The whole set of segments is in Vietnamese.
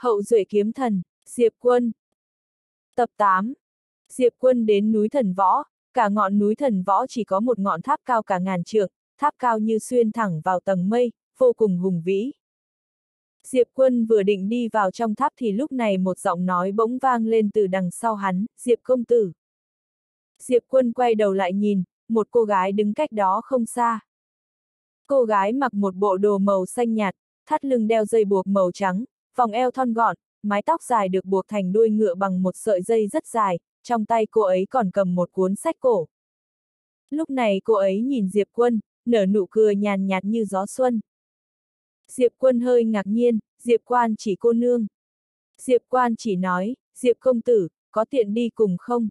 Hậu duệ kiếm thần, Diệp Quân. Tập 8. Diệp Quân đến núi thần võ, cả ngọn núi thần võ chỉ có một ngọn tháp cao cả ngàn trượng, tháp cao như xuyên thẳng vào tầng mây, vô cùng hùng vĩ. Diệp Quân vừa định đi vào trong tháp thì lúc này một giọng nói bỗng vang lên từ đằng sau hắn, Diệp công tử. Diệp Quân quay đầu lại nhìn, một cô gái đứng cách đó không xa. Cô gái mặc một bộ đồ màu xanh nhạt, thắt lưng đeo dây buộc màu trắng, vòng eo thon gọn, mái tóc dài được buộc thành đuôi ngựa bằng một sợi dây rất dài, trong tay cô ấy còn cầm một cuốn sách cổ. Lúc này cô ấy nhìn Diệp Quân, nở nụ cười nhàn nhạt như gió xuân. Diệp Quân hơi ngạc nhiên, Diệp Quan chỉ cô nương. Diệp Quan chỉ nói, Diệp công tử, có tiện đi cùng không?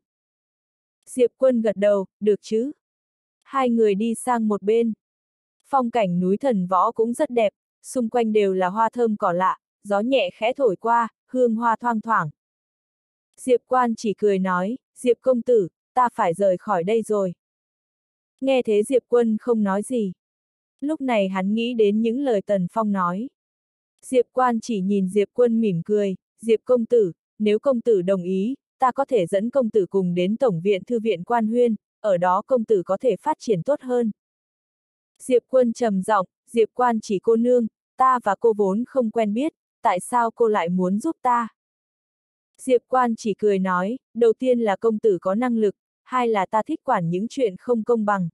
Diệp Quân gật đầu, được chứ? Hai người đi sang một bên. Phong cảnh núi thần võ cũng rất đẹp, xung quanh đều là hoa thơm cỏ lạ, gió nhẹ khẽ thổi qua, hương hoa thoang thoảng. Diệp quan chỉ cười nói, Diệp công tử, ta phải rời khỏi đây rồi. Nghe thế Diệp quân không nói gì. Lúc này hắn nghĩ đến những lời Tần Phong nói. Diệp quan chỉ nhìn Diệp quân mỉm cười, Diệp công tử, nếu công tử đồng ý, ta có thể dẫn công tử cùng đến Tổng viện Thư viện Quan Huyên, ở đó công tử có thể phát triển tốt hơn. Diệp quân trầm giọng, Diệp quan chỉ cô nương, ta và cô vốn không quen biết, tại sao cô lại muốn giúp ta? Diệp quan chỉ cười nói, đầu tiên là công tử có năng lực, hai là ta thích quản những chuyện không công bằng.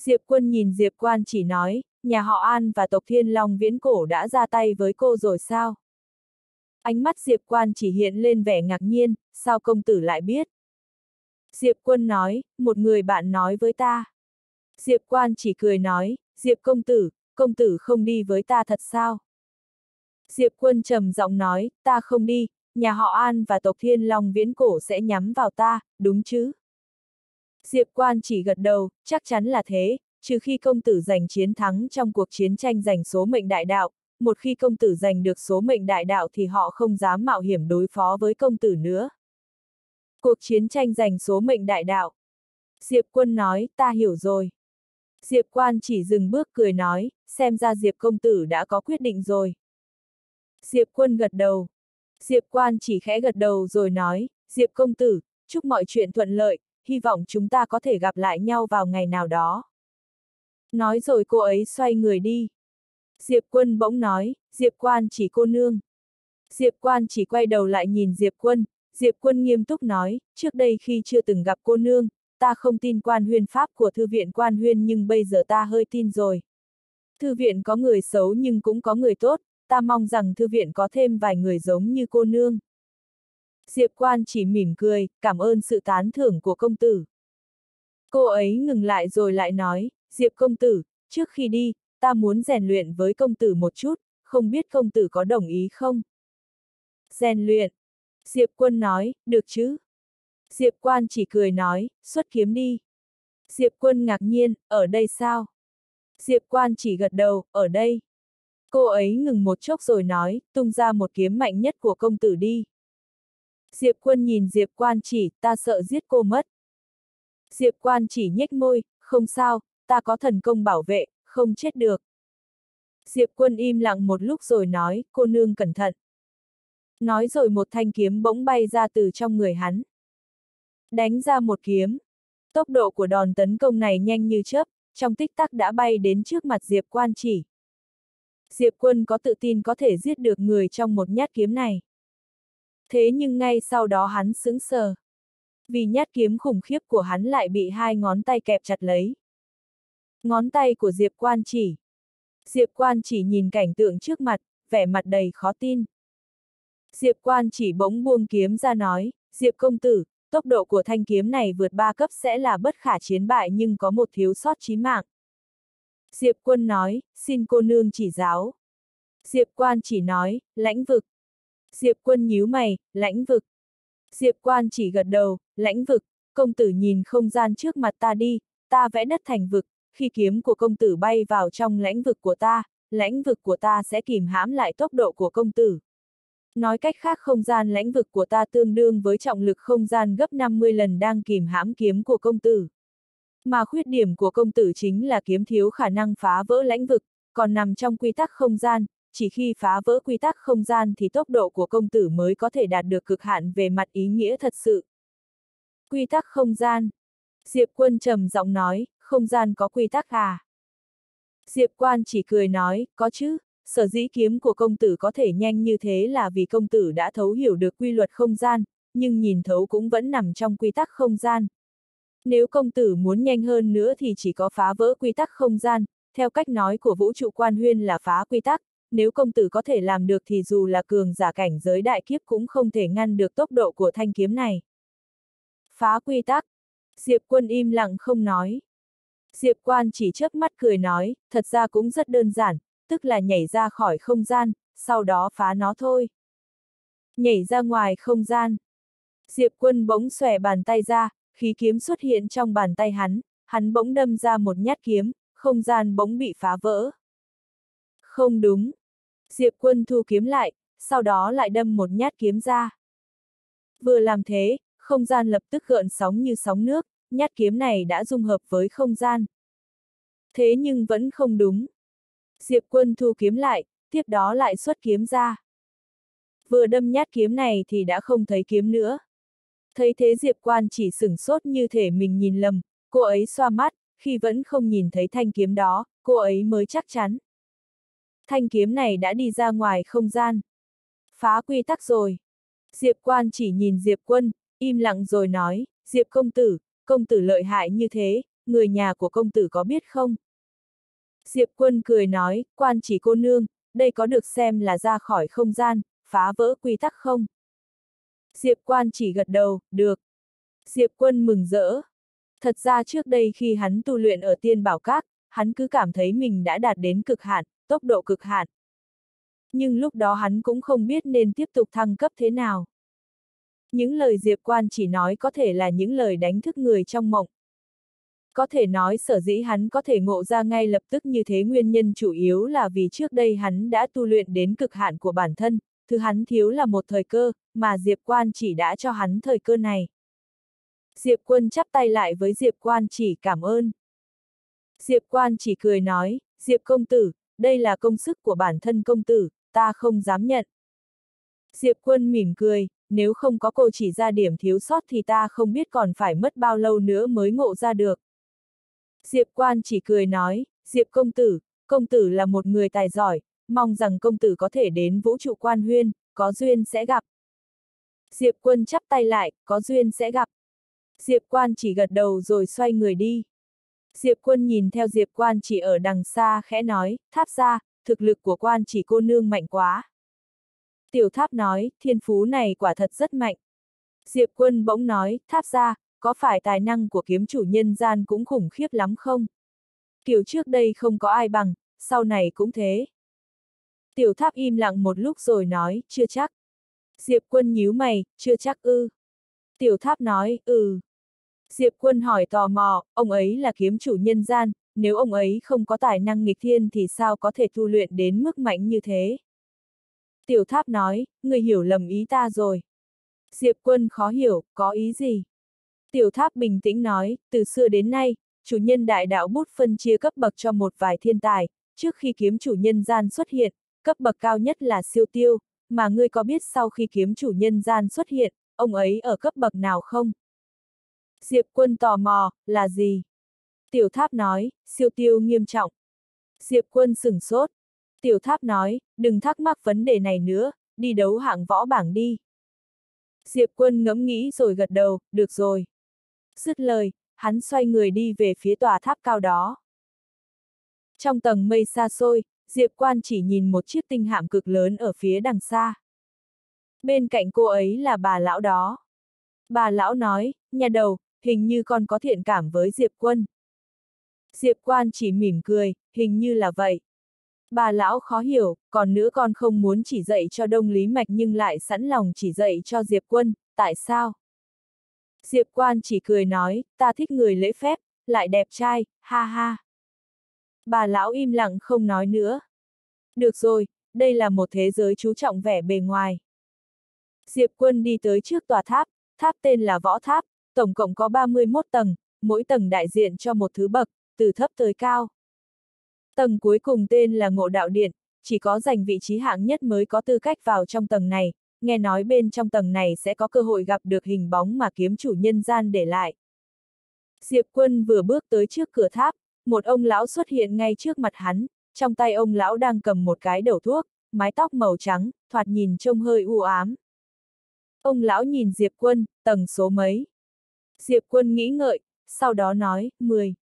Diệp quân nhìn Diệp quan chỉ nói, nhà họ An và tộc Thiên Long viễn cổ đã ra tay với cô rồi sao? Ánh mắt Diệp quan chỉ hiện lên vẻ ngạc nhiên, sao công tử lại biết? Diệp quân nói, một người bạn nói với ta. Diệp quan chỉ cười nói, Diệp công tử, công tử không đi với ta thật sao? Diệp quân trầm giọng nói, ta không đi, nhà họ An và tộc Thiên Long viễn cổ sẽ nhắm vào ta, đúng chứ? Diệp quan chỉ gật đầu, chắc chắn là thế, trừ khi công tử giành chiến thắng trong cuộc chiến tranh giành số mệnh đại đạo, một khi công tử giành được số mệnh đại đạo thì họ không dám mạo hiểm đối phó với công tử nữa. Cuộc chiến tranh giành số mệnh đại đạo. Diệp quân nói, ta hiểu rồi. Diệp quan chỉ dừng bước cười nói, xem ra Diệp công tử đã có quyết định rồi. Diệp quân gật đầu. Diệp quan chỉ khẽ gật đầu rồi nói, Diệp công tử, chúc mọi chuyện thuận lợi, hy vọng chúng ta có thể gặp lại nhau vào ngày nào đó. Nói rồi cô ấy xoay người đi. Diệp quân bỗng nói, Diệp quan chỉ cô nương. Diệp quan chỉ quay đầu lại nhìn Diệp quân, Diệp quân nghiêm túc nói, trước đây khi chưa từng gặp cô nương, ta không tin quan huyên pháp của thư viện quan huyên nhưng bây giờ ta hơi tin rồi. Thư viện có người xấu nhưng cũng có người tốt, ta mong rằng thư viện có thêm vài người giống như cô nương. Diệp quan chỉ mỉm cười, cảm ơn sự tán thưởng của công tử. Cô ấy ngừng lại rồi lại nói, Diệp công tử, trước khi đi, ta muốn rèn luyện với công tử một chút, không biết công tử có đồng ý không? Rèn luyện. Diệp quân nói, được chứ? Diệp quan chỉ cười nói, xuất kiếm đi. Diệp quân ngạc nhiên, ở đây sao? Diệp quan chỉ gật đầu, ở đây. Cô ấy ngừng một chốc rồi nói, tung ra một kiếm mạnh nhất của công tử đi. Diệp quân nhìn Diệp quan chỉ, ta sợ giết cô mất. Diệp quan chỉ nhếch môi, không sao, ta có thần công bảo vệ, không chết được. Diệp quân im lặng một lúc rồi nói, cô nương cẩn thận. Nói rồi một thanh kiếm bỗng bay ra từ trong người hắn. Đánh ra một kiếm. Tốc độ của đòn tấn công này nhanh như chớp, trong tích tắc đã bay đến trước mặt Diệp quan chỉ. Diệp quân có tự tin có thể giết được người trong một nhát kiếm này. Thế nhưng ngay sau đó hắn sững sờ. Vì nhát kiếm khủng khiếp của hắn lại bị hai ngón tay kẹp chặt lấy. Ngón tay của Diệp quan chỉ. Diệp quan chỉ nhìn cảnh tượng trước mặt, vẻ mặt đầy khó tin. Diệp quan chỉ bỗng buông kiếm ra nói, Diệp công tử, tốc độ của thanh kiếm này vượt ba cấp sẽ là bất khả chiến bại nhưng có một thiếu sót chí mạng. Diệp quân nói, xin cô nương chỉ giáo. Diệp quan chỉ nói, lãnh vực. Diệp quân nhíu mày, lãnh vực. Diệp quan chỉ gật đầu, lãnh vực, công tử nhìn không gian trước mặt ta đi, ta vẽ đất thành vực, khi kiếm của công tử bay vào trong lãnh vực của ta, lãnh vực của ta sẽ kìm hãm lại tốc độ của công tử. Nói cách khác không gian lãnh vực của ta tương đương với trọng lực không gian gấp 50 lần đang kìm hãm kiếm của công tử. Mà khuyết điểm của công tử chính là kiếm thiếu khả năng phá vỡ lãnh vực, còn nằm trong quy tắc không gian, chỉ khi phá vỡ quy tắc không gian thì tốc độ của công tử mới có thể đạt được cực hạn về mặt ý nghĩa thật sự. Quy tắc không gian. Diệp quân trầm giọng nói, không gian có quy tắc à? Diệp quan chỉ cười nói, có chứ, sở dĩ kiếm của công tử có thể nhanh như thế là vì công tử đã thấu hiểu được quy luật không gian, nhưng nhìn thấu cũng vẫn nằm trong quy tắc không gian. Nếu công tử muốn nhanh hơn nữa thì chỉ có phá vỡ quy tắc không gian, theo cách nói của vũ trụ quan huyên là phá quy tắc, nếu công tử có thể làm được thì dù là cường giả cảnh giới đại kiếp cũng không thể ngăn được tốc độ của thanh kiếm này. Phá quy tắc. Diệp quân im lặng không nói. Diệp quan chỉ chớp mắt cười nói, thật ra cũng rất đơn giản, tức là nhảy ra khỏi không gian, sau đó phá nó thôi. Nhảy ra ngoài không gian. Diệp quân bỗng xòe bàn tay ra, khí kiếm xuất hiện trong bàn tay hắn, hắn bỗng đâm ra một nhát kiếm, không gian bỗng bị phá vỡ. Không đúng. Diệp quân thu kiếm lại, sau đó lại đâm một nhát kiếm ra. Vừa làm thế, không gian lập tức gợn sóng như sóng nước, nhát kiếm này đã dung hợp với không gian. Thế nhưng vẫn không đúng. Diệp quân thu kiếm lại, tiếp đó lại xuất kiếm ra. Vừa đâm nhát kiếm này thì đã không thấy kiếm nữa. Thấy thế Diệp quan chỉ sửng sốt như thể mình nhìn lầm, cô ấy xoa mắt, khi vẫn không nhìn thấy thanh kiếm đó, cô ấy mới chắc chắn. Thanh kiếm này đã đi ra ngoài không gian. Phá quy tắc rồi. Diệp quan chỉ nhìn Diệp quân, im lặng rồi nói, Diệp công tử, công tử lợi hại như thế, người nhà của công tử có biết không? Diệp quân cười nói, quan chỉ cô nương, đây có được xem là ra khỏi không gian, phá vỡ quy tắc không? Diệp quan chỉ gật đầu, được. Diệp quân mừng rỡ. Thật ra trước đây khi hắn tu luyện ở tiên bảo các, hắn cứ cảm thấy mình đã đạt đến cực hạn, tốc độ cực hạn. Nhưng lúc đó hắn cũng không biết nên tiếp tục thăng cấp thế nào. Những lời Diệp Quan chỉ nói có thể là những lời đánh thức người trong mộng. Có thể nói sở dĩ hắn có thể ngộ ra ngay lập tức như thế nguyên nhân chủ yếu là vì trước đây hắn đã tu luyện đến cực hạn của bản thân, thứ hắn thiếu là một thời cơ, mà Diệp Quan chỉ đã cho hắn thời cơ này. Diệp Quân chắp tay lại với Diệp Quan chỉ cảm ơn. Diệp Quan chỉ cười nói, Diệp công tử, đây là công sức của bản thân công tử, ta không dám nhận. Diệp Quân mỉm cười, nếu không có cô chỉ ra điểm thiếu sót thì ta không biết còn phải mất bao lâu nữa mới ngộ ra được. Diệp Quan chỉ cười nói, Diệp công tử, công tử là một người tài giỏi, mong rằng công tử có thể đến vũ trụ quan huyên, có duyên sẽ gặp. Diệp Quân chắp tay lại, có duyên sẽ gặp. Diệp Quan chỉ gật đầu rồi xoay người đi. Diệp Quân nhìn theo Diệp Quan chỉ ở đằng xa khẽ nói, tháp ra, thực lực của quan chỉ cô nương mạnh quá. Tiểu tháp nói, thiên phú này quả thật rất mạnh. Diệp quân bỗng nói, tháp ra, có phải tài năng của kiếm chủ nhân gian cũng khủng khiếp lắm không? Kiểu trước đây không có ai bằng, sau này cũng thế. Tiểu tháp im lặng một lúc rồi nói, chưa chắc. Diệp quân nhíu mày, chưa chắc ư. Tiểu tháp nói, ừ. Diệp quân hỏi tò mò, ông ấy là kiếm chủ nhân gian, nếu ông ấy không có tài năng nghịch thiên thì sao có thể tu luyện đến mức mạnh như thế? Tiểu tháp nói, người hiểu lầm ý ta rồi. Diệp quân khó hiểu, có ý gì? Tiểu tháp bình tĩnh nói, từ xưa đến nay, chủ nhân đại đạo bút phân chia cấp bậc cho một vài thiên tài, trước khi kiếm chủ nhân gian xuất hiện, cấp bậc cao nhất là siêu tiêu, mà ngươi có biết sau khi kiếm chủ nhân gian xuất hiện, ông ấy ở cấp bậc nào không? Diệp quân tò mò, là gì? Tiểu tháp nói, siêu tiêu nghiêm trọng. Diệp quân sửng sốt. Tiểu tháp nói, đừng thắc mắc vấn đề này nữa, đi đấu hạng võ bảng đi. Diệp quân ngẫm nghĩ rồi gật đầu, được rồi. Dứt lời, hắn xoay người đi về phía tòa tháp cao đó. Trong tầng mây xa xôi, Diệp quan chỉ nhìn một chiếc tinh hạm cực lớn ở phía đằng xa. Bên cạnh cô ấy là bà lão đó. Bà lão nói, nhà đầu, hình như con có thiện cảm với Diệp quân. Diệp quan chỉ mỉm cười, hình như là vậy. Bà lão khó hiểu, còn nữa con không muốn chỉ dạy cho Đông Lý Mạch nhưng lại sẵn lòng chỉ dạy cho Diệp Quân, tại sao? Diệp Quan chỉ cười nói, ta thích người lễ phép, lại đẹp trai, ha ha. Bà lão im lặng không nói nữa. Được rồi, đây là một thế giới chú trọng vẻ bề ngoài. Diệp Quân đi tới trước tòa tháp, tháp tên là Võ Tháp, tổng cộng có 31 tầng, mỗi tầng đại diện cho một thứ bậc, từ thấp tới cao. Tầng cuối cùng tên là Ngộ Đạo Điện, chỉ có giành vị trí hạng nhất mới có tư cách vào trong tầng này, nghe nói bên trong tầng này sẽ có cơ hội gặp được hình bóng mà kiếm chủ nhân gian để lại. Diệp quân vừa bước tới trước cửa tháp, một ông lão xuất hiện ngay trước mặt hắn, trong tay ông lão đang cầm một cái đầu thuốc, mái tóc màu trắng, thoạt nhìn trông hơi u ám. Ông lão nhìn Diệp quân, tầng số mấy. Diệp quân nghĩ ngợi, sau đó nói, 10.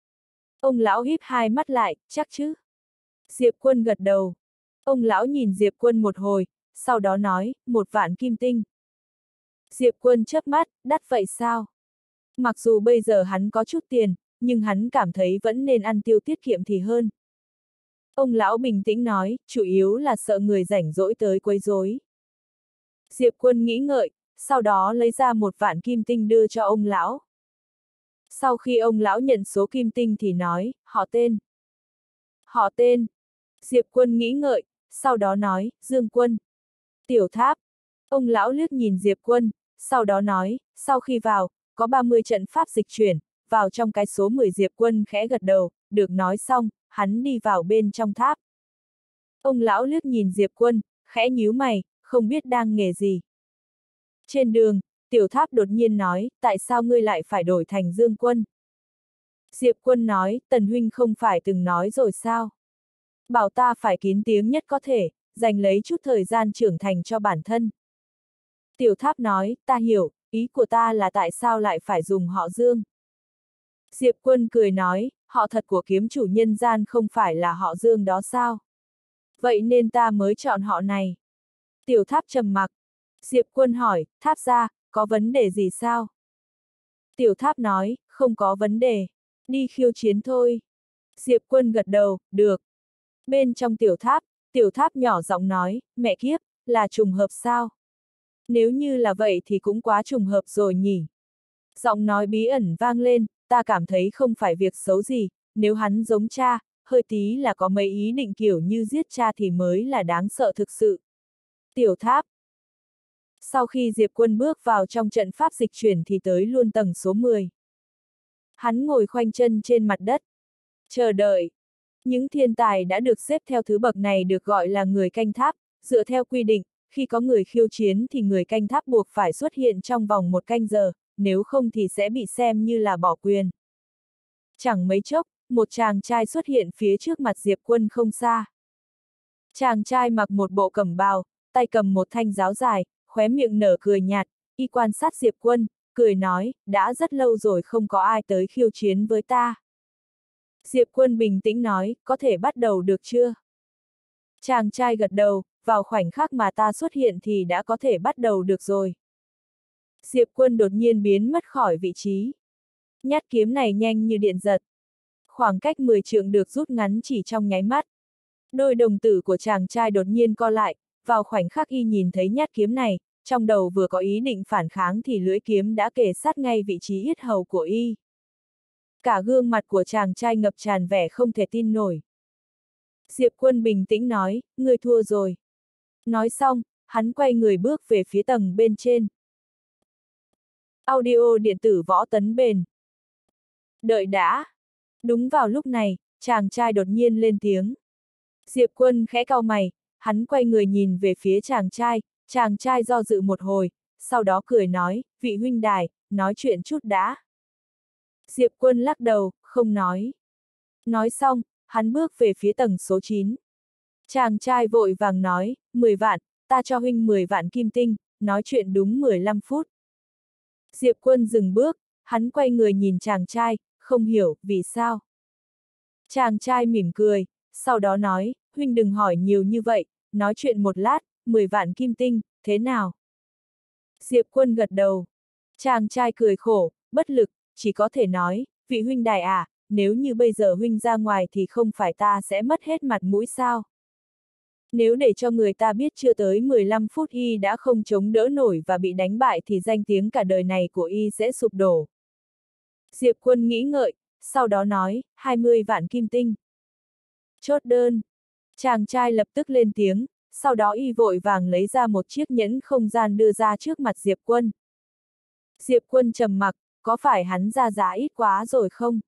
Ông lão híp hai mắt lại, chắc chứ. Diệp quân gật đầu. Ông lão nhìn Diệp quân một hồi, sau đó nói, một vạn kim tinh. Diệp quân chớp mắt, đắt vậy sao? Mặc dù bây giờ hắn có chút tiền, nhưng hắn cảm thấy vẫn nên ăn tiêu tiết kiệm thì hơn. Ông lão bình tĩnh nói, chủ yếu là sợ người rảnh rỗi tới quấy rối. Diệp quân nghĩ ngợi, sau đó lấy ra một vạn kim tinh đưa cho ông lão. Sau khi ông lão nhận số kim tinh thì nói, họ tên. Họ tên. Diệp quân nghĩ ngợi, sau đó nói, Dương quân. Tiểu tháp. Ông lão liếc nhìn Diệp quân, sau đó nói, sau khi vào, có 30 trận pháp dịch chuyển, vào trong cái số 10 Diệp quân khẽ gật đầu, được nói xong, hắn đi vào bên trong tháp. Ông lão lướt nhìn Diệp quân, khẽ nhíu mày, không biết đang nghề gì. Trên đường, tiểu tháp đột nhiên nói, tại sao ngươi lại phải đổi thành Dương quân? Diệp quân nói, Tần Huynh không phải từng nói rồi sao? Bảo ta phải kín tiếng nhất có thể, dành lấy chút thời gian trưởng thành cho bản thân. Tiểu tháp nói, ta hiểu, ý của ta là tại sao lại phải dùng họ Dương. Diệp quân cười nói, họ thật của kiếm chủ nhân gian không phải là họ Dương đó sao? Vậy nên ta mới chọn họ này. Tiểu tháp trầm mặc. Diệp quân hỏi, tháp ra, có vấn đề gì sao? Tiểu tháp nói, không có vấn đề. Đi khiêu chiến thôi. Diệp quân gật đầu, được. Bên trong tiểu tháp, tiểu tháp nhỏ giọng nói, mẹ kiếp, là trùng hợp sao? Nếu như là vậy thì cũng quá trùng hợp rồi nhỉ. Giọng nói bí ẩn vang lên, ta cảm thấy không phải việc xấu gì, nếu hắn giống cha, hơi tí là có mấy ý định kiểu như giết cha thì mới là đáng sợ thực sự. Tiểu tháp Sau khi Diệp Quân bước vào trong trận pháp dịch chuyển thì tới luôn tầng số 10. Hắn ngồi khoanh chân trên mặt đất. Chờ đợi. Những thiên tài đã được xếp theo thứ bậc này được gọi là người canh tháp, dựa theo quy định, khi có người khiêu chiến thì người canh tháp buộc phải xuất hiện trong vòng một canh giờ, nếu không thì sẽ bị xem như là bỏ quyền. Chẳng mấy chốc, một chàng trai xuất hiện phía trước mặt Diệp Quân không xa. Chàng trai mặc một bộ cẩm bào, tay cầm một thanh giáo dài, khóe miệng nở cười nhạt, y quan sát Diệp Quân, cười nói, đã rất lâu rồi không có ai tới khiêu chiến với ta. Diệp Quân bình tĩnh nói, có thể bắt đầu được chưa? Chàng trai gật đầu, vào khoảnh khắc mà ta xuất hiện thì đã có thể bắt đầu được rồi. Diệp quân đột nhiên biến mất khỏi vị trí. Nhát kiếm này nhanh như điện giật. Khoảng cách 10 trượng được rút ngắn chỉ trong nháy mắt. Đôi đồng tử của chàng trai đột nhiên co lại, vào khoảnh khắc y nhìn thấy nhát kiếm này, trong đầu vừa có ý định phản kháng thì lưỡi kiếm đã kề sát ngay vị trí yết hầu của y. Cả gương mặt của chàng trai ngập tràn vẻ không thể tin nổi. Diệp quân bình tĩnh nói, ngươi thua rồi. Nói xong, hắn quay người bước về phía tầng bên trên. Audio điện tử võ tấn bền. Đợi đã. Đúng vào lúc này, chàng trai đột nhiên lên tiếng. Diệp quân khẽ cau mày, hắn quay người nhìn về phía chàng trai, chàng trai do dự một hồi, sau đó cười nói, vị huynh đài, nói chuyện chút đã. Diệp quân lắc đầu, không nói. Nói xong, hắn bước về phía tầng số 9. Chàng trai vội vàng nói, 10 vạn, ta cho huynh 10 vạn kim tinh, nói chuyện đúng 15 phút. Diệp quân dừng bước, hắn quay người nhìn chàng trai, không hiểu, vì sao. Chàng trai mỉm cười, sau đó nói, huynh đừng hỏi nhiều như vậy, nói chuyện một lát, 10 vạn kim tinh, thế nào? Diệp quân gật đầu. Chàng trai cười khổ, bất lực, chỉ có thể nói, vị huynh đài à, nếu như bây giờ huynh ra ngoài thì không phải ta sẽ mất hết mặt mũi sao? Nếu để cho người ta biết chưa tới 15 phút y đã không chống đỡ nổi và bị đánh bại thì danh tiếng cả đời này của y sẽ sụp đổ. Diệp quân nghĩ ngợi, sau đó nói, 20 vạn kim tinh. Chốt đơn. Chàng trai lập tức lên tiếng, sau đó y vội vàng lấy ra một chiếc nhẫn không gian đưa ra trước mặt Diệp quân. Diệp quân trầm mặc, có phải hắn ra giá ít quá rồi không?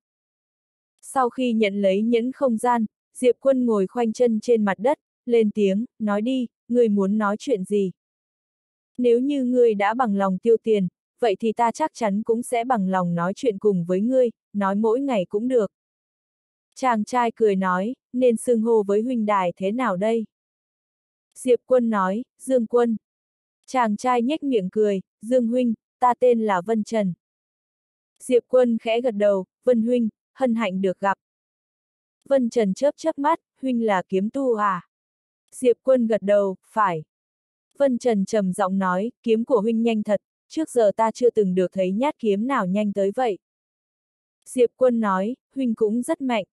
Sau khi nhận lấy nhẫn không gian, Diệp quân ngồi khoanh chân trên mặt đất, lên tiếng, nói đi, người muốn nói chuyện gì? Nếu như ngươi đã bằng lòng tiêu tiền, vậy thì ta chắc chắn cũng sẽ bằng lòng nói chuyện cùng với ngươi, nói mỗi ngày cũng được. Chàng trai cười nói, nên xưng hô với huynh đài thế nào đây? Diệp quân nói, Dương quân. Chàng trai nhếch miệng cười, Dương huynh, ta tên là Vân Trần. Diệp quân khẽ gật đầu, Vân huynh, hân hạnh được gặp. Vân Trần chớp chớp mắt, huynh là kiếm tu à? Diệp quân gật đầu, phải. Vân Trần trầm giọng nói, kiếm của huynh nhanh thật, trước giờ ta chưa từng được thấy nhát kiếm nào nhanh tới vậy. Diệp quân nói, huynh cũng rất mạnh.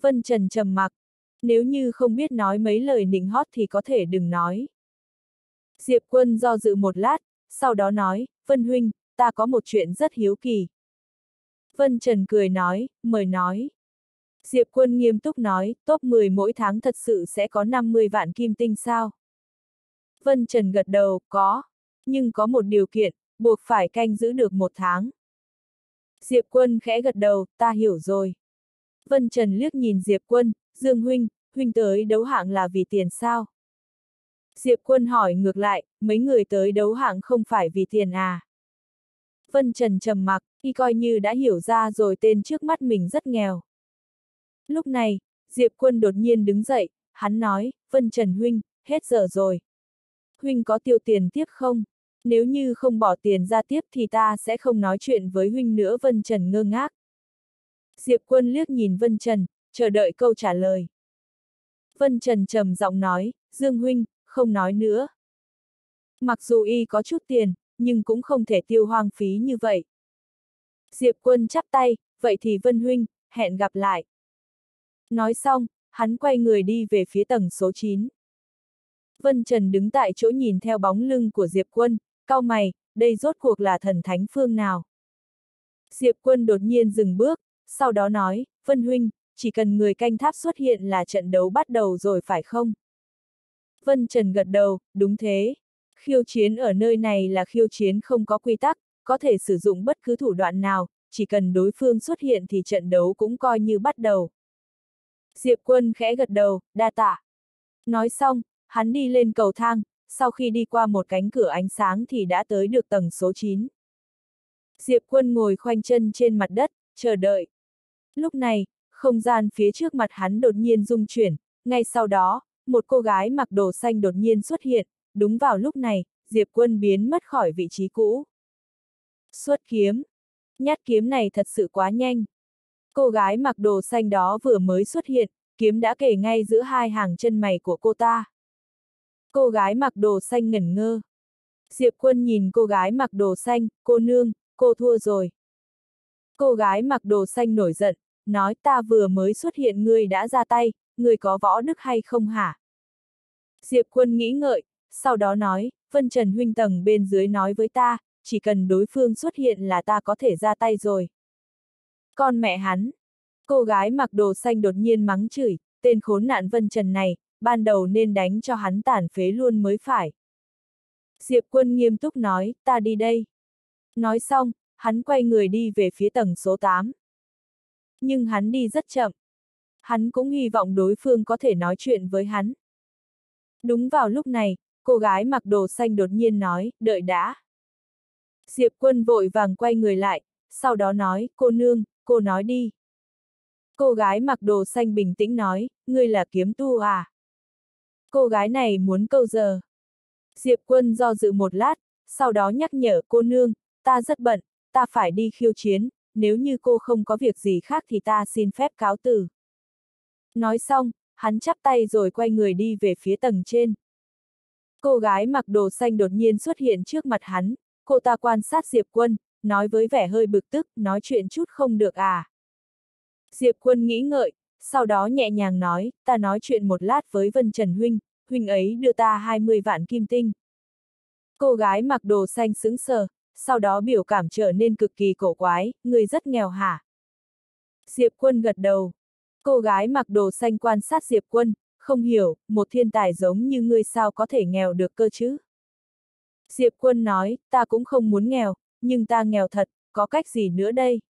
Vân Trần trầm mặc, nếu như không biết nói mấy lời nịnh hót thì có thể đừng nói. Diệp quân do dự một lát, sau đó nói, Vân huynh, ta có một chuyện rất hiếu kỳ. Vân Trần cười nói, mời nói. Diệp quân nghiêm túc nói, top 10 mỗi tháng thật sự sẽ có 50 vạn kim tinh sao? Vân Trần gật đầu, có. Nhưng có một điều kiện, buộc phải canh giữ được một tháng. Diệp quân khẽ gật đầu, ta hiểu rồi. Vân Trần liếc nhìn Diệp quân, Dương Huynh, Huynh tới đấu hạng là vì tiền sao? Diệp quân hỏi ngược lại, mấy người tới đấu hạng không phải vì tiền à? Vân Trần trầm mặc, y coi như đã hiểu ra rồi tên trước mắt mình rất nghèo. Lúc này, Diệp quân đột nhiên đứng dậy, hắn nói, Vân Trần Huynh, hết giờ rồi. Huynh có tiêu tiền tiếp không? Nếu như không bỏ tiền ra tiếp thì ta sẽ không nói chuyện với Huynh nữa Vân Trần ngơ ngác. Diệp quân liếc nhìn Vân Trần, chờ đợi câu trả lời. Vân Trần trầm giọng nói, Dương Huynh, không nói nữa. Mặc dù y có chút tiền, nhưng cũng không thể tiêu hoang phí như vậy. Diệp quân chắp tay, vậy thì Vân Huynh, hẹn gặp lại. Nói xong, hắn quay người đi về phía tầng số 9. Vân Trần đứng tại chỗ nhìn theo bóng lưng của Diệp Quân, Cao mày, đây rốt cuộc là thần thánh phương nào. Diệp Quân đột nhiên dừng bước, sau đó nói, Vân Huynh, chỉ cần người canh tháp xuất hiện là trận đấu bắt đầu rồi phải không? Vân Trần gật đầu, đúng thế. Khiêu chiến ở nơi này là khiêu chiến không có quy tắc, có thể sử dụng bất cứ thủ đoạn nào, chỉ cần đối phương xuất hiện thì trận đấu cũng coi như bắt đầu. Diệp quân khẽ gật đầu, đa tạ. Nói xong, hắn đi lên cầu thang, sau khi đi qua một cánh cửa ánh sáng thì đã tới được tầng số 9. Diệp quân ngồi khoanh chân trên mặt đất, chờ đợi. Lúc này, không gian phía trước mặt hắn đột nhiên rung chuyển, ngay sau đó, một cô gái mặc đồ xanh đột nhiên xuất hiện, đúng vào lúc này, Diệp quân biến mất khỏi vị trí cũ. Xuất kiếm. Nhát kiếm này thật sự quá nhanh. Cô gái mặc đồ xanh đó vừa mới xuất hiện, kiếm đã kể ngay giữa hai hàng chân mày của cô ta. Cô gái mặc đồ xanh ngẩn ngơ. Diệp quân nhìn cô gái mặc đồ xanh, cô nương, cô thua rồi. Cô gái mặc đồ xanh nổi giận, nói ta vừa mới xuất hiện ngươi đã ra tay, ngươi có võ đức hay không hả? Diệp quân nghĩ ngợi, sau đó nói, Vân Trần huynh tầng bên dưới nói với ta, chỉ cần đối phương xuất hiện là ta có thể ra tay rồi. Con mẹ hắn! Cô gái mặc đồ xanh đột nhiên mắng chửi, tên khốn nạn Vân Trần này, ban đầu nên đánh cho hắn tàn phế luôn mới phải. Diệp quân nghiêm túc nói, ta đi đây. Nói xong, hắn quay người đi về phía tầng số 8. Nhưng hắn đi rất chậm. Hắn cũng hy vọng đối phương có thể nói chuyện với hắn. Đúng vào lúc này, cô gái mặc đồ xanh đột nhiên nói, đợi đã. Diệp quân vội vàng quay người lại, sau đó nói, cô nương, cô nói đi. Cô gái mặc đồ xanh bình tĩnh nói, ngươi là kiếm tu à? Cô gái này muốn câu giờ. Diệp quân do dự một lát, sau đó nhắc nhở cô nương, ta rất bận, ta phải đi khiêu chiến, nếu như cô không có việc gì khác thì ta xin phép cáo từ. Nói xong, hắn chắp tay rồi quay người đi về phía tầng trên. Cô gái mặc đồ xanh đột nhiên xuất hiện trước mặt hắn, cô ta quan sát Diệp Quân, nói với vẻ hơi bực tức, nói chuyện chút không được à. Diệp Quân nghĩ ngợi, sau đó nhẹ nhàng nói, ta nói chuyện một lát với Vân Trần Huynh, Huynh ấy đưa ta 20 vạn kim tinh. Cô gái mặc đồ xanh sững sờ, sau đó biểu cảm trở nên cực kỳ cổ quái, người rất nghèo hả? Diệp Quân gật đầu. Cô gái mặc đồ xanh quan sát Diệp Quân, không hiểu, một thiên tài giống như ngươi sao có thể nghèo được cơ chứ? Diệp Quân nói, ta cũng không muốn nghèo, nhưng ta nghèo thật, có cách gì nữa đây?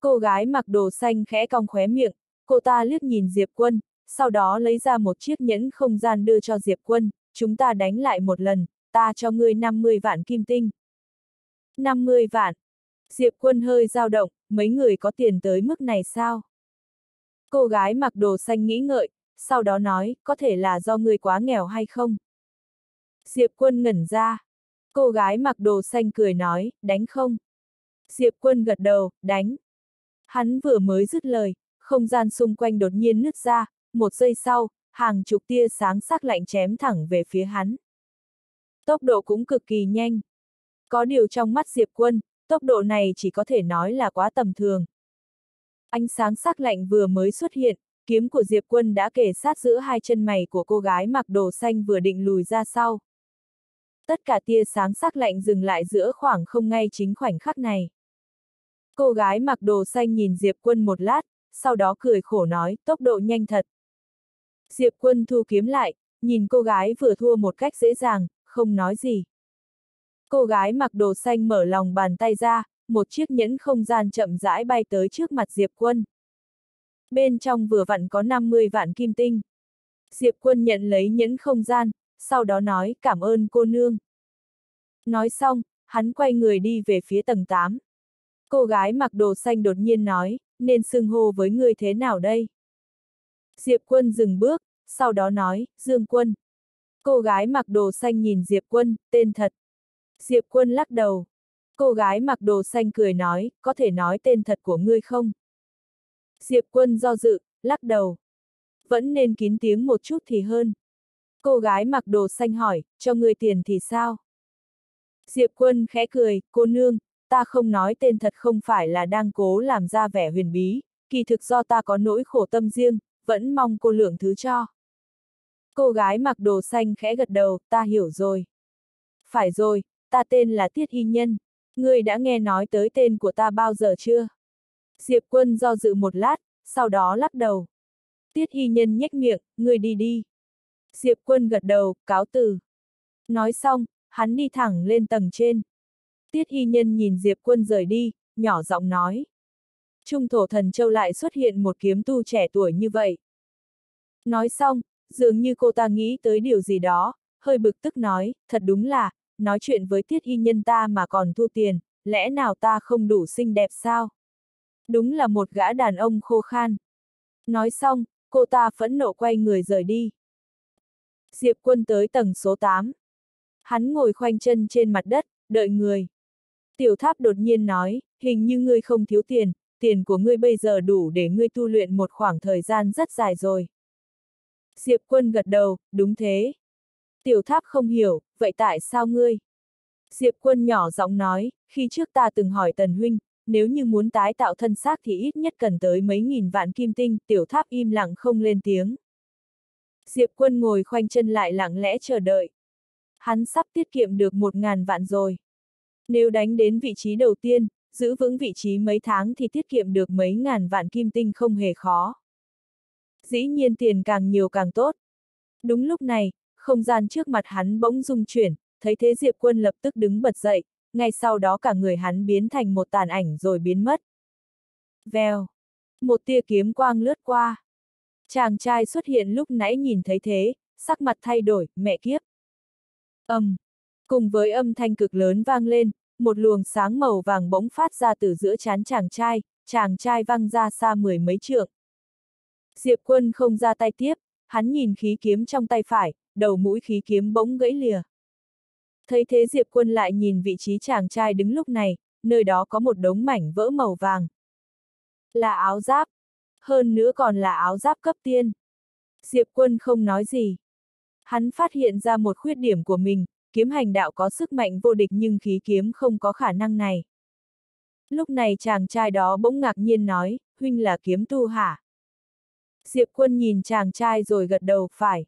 Cô gái mặc đồ xanh khẽ cong khóe miệng, cô ta liếc nhìn Diệp Quân, sau đó lấy ra một chiếc nhẫn không gian đưa cho Diệp Quân, chúng ta đánh lại một lần, ta cho ngươi 50 vạn kim tinh. 50 vạn. Diệp Quân hơi dao động, mấy người có tiền tới mức này sao? Cô gái mặc đồ xanh nghĩ ngợi, sau đó nói, có thể là do ngươi quá nghèo hay không? Diệp Quân ngẩn ra. Cô gái mặc đồ xanh cười nói, đánh không? Diệp Quân gật đầu, đánh. Hắn vừa mới dứt lời, không gian xung quanh đột nhiên nứt ra, một giây sau, hàng chục tia sáng sắc lạnh chém thẳng về phía hắn. Tốc độ cũng cực kỳ nhanh. Có điều trong mắt Diệp Quân, tốc độ này chỉ có thể nói là quá tầm thường. Ánh sáng sắc lạnh vừa mới xuất hiện, kiếm của Diệp Quân đã kể sát giữa hai chân mày của cô gái mặc đồ xanh vừa định lùi ra sau. Tất cả tia sáng sắc lạnh dừng lại giữa khoảng không ngay chính khoảnh khắc này. Cô gái mặc đồ xanh nhìn Diệp Quân một lát, sau đó cười khổ nói, tốc độ nhanh thật. Diệp Quân thu kiếm lại, nhìn cô gái vừa thua một cách dễ dàng, không nói gì. Cô gái mặc đồ xanh mở lòng bàn tay ra, một chiếc nhẫn không gian chậm rãi bay tới trước mặt Diệp Quân. Bên trong vừa vặn có 50 vạn kim tinh. Diệp Quân nhận lấy nhẫn không gian, sau đó nói cảm ơn cô nương. Nói xong, hắn quay người đi về phía tầng 8. Cô gái mặc đồ xanh đột nhiên nói, nên xưng hô với người thế nào đây? Diệp Quân dừng bước, sau đó nói, Dương Quân. Cô gái mặc đồ xanh nhìn Diệp Quân, tên thật. Diệp Quân lắc đầu. Cô gái mặc đồ xanh cười nói, có thể nói tên thật của ngươi không? Diệp Quân do dự, lắc đầu. Vẫn nên kín tiếng một chút thì hơn. Cô gái mặc đồ xanh hỏi, cho người tiền thì sao? Diệp Quân khẽ cười, cô nương, ta không nói tên thật không phải là đang cố làm ra vẻ huyền bí, kỳ thực do ta có nỗi khổ tâm riêng, vẫn mong cô lượng thứ cho. Cô gái mặc đồ xanh khẽ gật đầu, ta hiểu rồi. Phải rồi, ta tên là Tiết Y Nhân. Ngươi đã nghe nói tới tên của ta bao giờ chưa? Diệp quân do dự một lát, sau đó lắc đầu. Tiết Y Nhân nhếch miệng, ngươi đi đi. Diệp quân gật đầu, cáo từ. Nói xong, hắn đi thẳng lên tầng trên. Tiết Hy Nhân nhìn Diệp quân rời đi, nhỏ giọng nói. Trung thổ thần châu lại xuất hiện một kiếm tu trẻ tuổi như vậy. Nói xong, dường như cô ta nghĩ tới điều gì đó, hơi bực tức nói, thật đúng là, nói chuyện với tiết y nhân ta mà còn thu tiền, lẽ nào ta không đủ xinh đẹp sao? Đúng là một gã đàn ông khô khan. Nói xong, cô ta phẫn nộ quay người rời đi. Diệp quân tới tầng số 8. Hắn ngồi khoanh chân trên mặt đất, đợi người. Tiểu tháp đột nhiên nói, hình như ngươi không thiếu tiền, tiền của ngươi bây giờ đủ để ngươi tu luyện một khoảng thời gian rất dài rồi. Diệp quân gật đầu, đúng thế. Tiểu tháp không hiểu, vậy tại sao ngươi? Diệp quân nhỏ giọng nói, khi trước ta từng hỏi tần huynh, nếu như muốn tái tạo thân xác thì ít nhất cần tới mấy nghìn vạn kim tinh, tiểu tháp im lặng không lên tiếng. Diệp quân ngồi khoanh chân lại lặng lẽ chờ đợi. Hắn sắp tiết kiệm được một ngàn vạn rồi. Nếu đánh đến vị trí đầu tiên, giữ vững vị trí mấy tháng thì tiết kiệm được mấy ngàn vạn kim tinh không hề khó. Dĩ nhiên tiền càng nhiều càng tốt. Đúng lúc này, không gian trước mặt hắn bỗng rung chuyển, thấy thế Diệp Quân lập tức đứng bật dậy, ngay sau đó cả người hắn biến thành một tàn ảnh rồi biến mất. Vèo! Một tia kiếm quang lướt qua. Chàng trai xuất hiện lúc nãy nhìn thấy thế, sắc mặt thay đổi, mẹ kiếp. Âm! Um. Cùng với âm thanh cực lớn vang lên, một luồng sáng màu vàng bỗng phát ra từ giữa chán chàng trai, chàng trai văng ra xa mười mấy trượng. Diệp quân không ra tay tiếp, hắn nhìn khí kiếm trong tay phải, đầu mũi khí kiếm bỗng gãy lìa. Thấy thế Diệp quân lại nhìn vị trí chàng trai đứng lúc này, nơi đó có một đống mảnh vỡ màu vàng. Là áo giáp. Hơn nữa còn là áo giáp cấp tiên. Diệp quân không nói gì. Hắn phát hiện ra một khuyết điểm của mình, kiếm hành đạo có sức mạnh vô địch nhưng khí kiếm không có khả năng này. Lúc này chàng trai đó bỗng ngạc nhiên nói, huynh là kiếm tu hả? Diệp quân nhìn chàng trai rồi gật đầu, phải.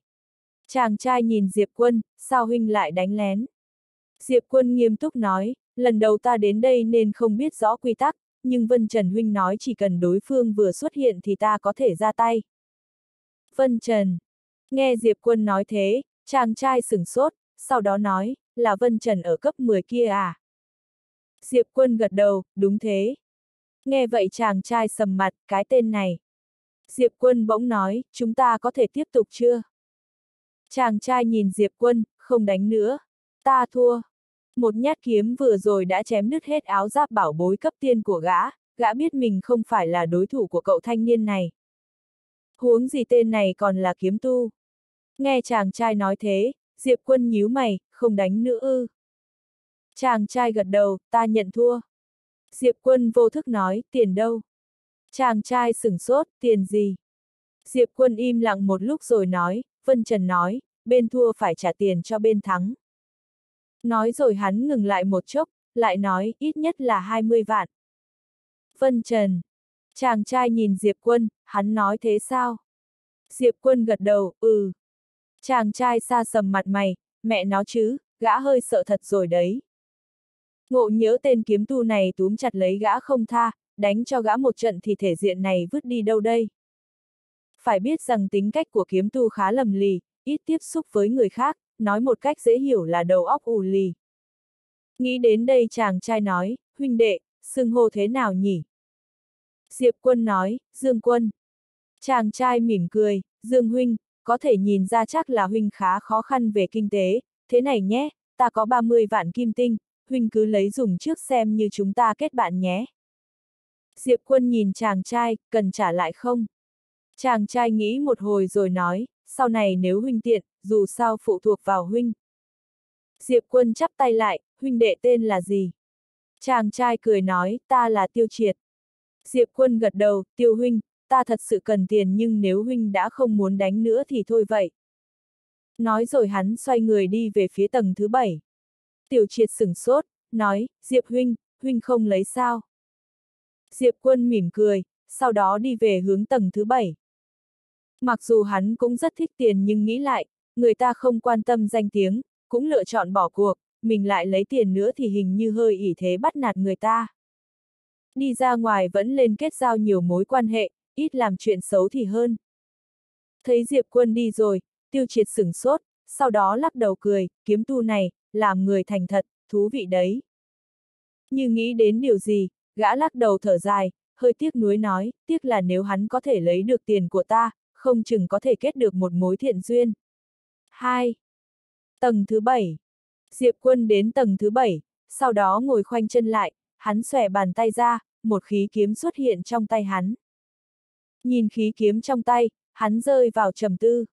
Chàng trai nhìn Diệp quân, sao huynh lại đánh lén? Diệp quân nghiêm túc nói, lần đầu ta đến đây nên không biết rõ quy tắc, nhưng Vân Trần huynh nói chỉ cần đối phương vừa xuất hiện thì ta có thể ra tay. Vân Trần. Nghe Diệp quân nói thế, chàng trai sửng sốt, sau đó nói, là Vân Trần ở cấp 10 kia à? Diệp quân gật đầu, đúng thế. Nghe vậy chàng trai sầm mặt, cái tên này. Diệp Quân bỗng nói, chúng ta có thể tiếp tục chưa? Chàng trai nhìn Diệp Quân, không đánh nữa. Ta thua. Một nhát kiếm vừa rồi đã chém nứt hết áo giáp bảo bối cấp tiên của gã, gã biết mình không phải là đối thủ của cậu thanh niên này. Huống gì tên này còn là kiếm tu. Nghe chàng trai nói thế, Diệp Quân nhíu mày, không đánh nữa ư. Chàng trai gật đầu, ta nhận thua. Diệp Quân vô thức nói, tiền đâu? Chàng trai sửng sốt, tiền gì? Diệp Quân im lặng một lúc rồi nói, Vân Trần nói, bên thua phải trả tiền cho bên thắng. Nói rồi hắn ngừng lại một chốc, lại nói, ít nhất là 20 vạn. Vân Trần. Chàng trai nhìn Diệp Quân, hắn nói thế sao? Diệp Quân gật đầu, ừ. Chàng trai xa sầm mặt mày, mẹ nó chứ, gã hơi sợ thật rồi đấy. Ngộ nhớ tên kiếm tu này túm chặt lấy gã không tha, đánh cho gã một trận thì thể diện này vứt đi đâu đây. Phải biết rằng tính cách của kiếm tu khá lầm lì, ít tiếp xúc với người khác, nói một cách dễ hiểu là đầu óc ù lì. Nghĩ đến đây chàng trai nói, huynh đệ, xưng hô thế nào nhỉ? Diệp quân nói, Dương quân. Chàng trai mỉm cười, Dương huynh, có thể nhìn ra chắc là huynh khá khó khăn về kinh tế, thế này nhé, ta có 30 vạn kim tinh, huynh cứ lấy dùng trước xem như chúng ta kết bạn nhé. Diệp quân nhìn chàng trai, cần trả lại không? Chàng trai nghĩ một hồi rồi nói, sau này nếu huynh tiện, dù sao phụ thuộc vào huynh. Diệp quân chắp tay lại, huynh đệ tên là gì? Chàng trai cười nói, ta là tiêu triệt. Diệp quân gật đầu, tiêu huynh, ta thật sự cần tiền nhưng nếu huynh đã không muốn đánh nữa thì thôi vậy. Nói rồi hắn xoay người đi về phía tầng thứ bảy. Tiểu triệt sửng sốt, nói, Diệp huynh, huynh không lấy sao. Diệp quân mỉm cười, sau đó đi về hướng tầng thứ bảy. Mặc dù hắn cũng rất thích tiền nhưng nghĩ lại, người ta không quan tâm danh tiếng, cũng lựa chọn bỏ cuộc, mình lại lấy tiền nữa thì hình như hơi ỉ thế bắt nạt người ta. Đi ra ngoài vẫn lên kết giao nhiều mối quan hệ, ít làm chuyện xấu thì hơn. Thấy Diệp Quân đi rồi, tiêu triệt sửng sốt, sau đó lắc đầu cười, kiếm tu này, làm người thành thật, thú vị đấy. Như nghĩ đến điều gì, gã lắc đầu thở dài, hơi tiếc nuối nói, tiếc là nếu hắn có thể lấy được tiền của ta, không chừng có thể kết được một mối thiện duyên. 2. Tầng thứ 7. Diệp Quân đến tầng thứ 7, sau đó ngồi khoanh chân lại, hắn xòe bàn tay ra, một khí kiếm xuất hiện trong tay hắn. Nhìn khí kiếm trong tay, hắn rơi vào trầm tư.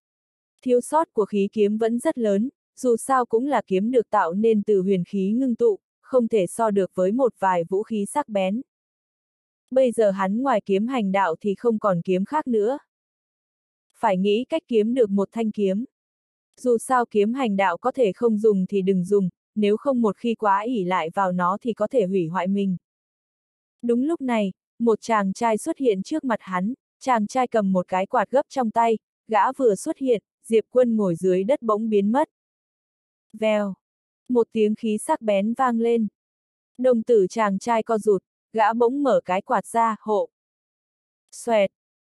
Thiếu sót của khí kiếm vẫn rất lớn, dù sao cũng là kiếm được tạo nên từ huyền khí ngưng tụ, không thể so được với một vài vũ khí sắc bén. Bây giờ hắn ngoài kiếm hành đạo thì không còn kiếm khác nữa. Phải nghĩ cách kiếm được một thanh kiếm. Dù sao kiếm hành đạo có thể không dùng thì đừng dùng, nếu không một khi quá ỉ lại vào nó thì có thể hủy hoại mình. Đúng lúc này, một chàng trai xuất hiện trước mặt hắn, chàng trai cầm một cái quạt gấp trong tay, gã vừa xuất hiện, Diệp Quân ngồi dưới đất bỗng biến mất. Vèo. Một tiếng khí sắc bén vang lên. Đồng tử chàng trai co rụt, gã bỗng mở cái quạt ra, hộ. Xoẹt.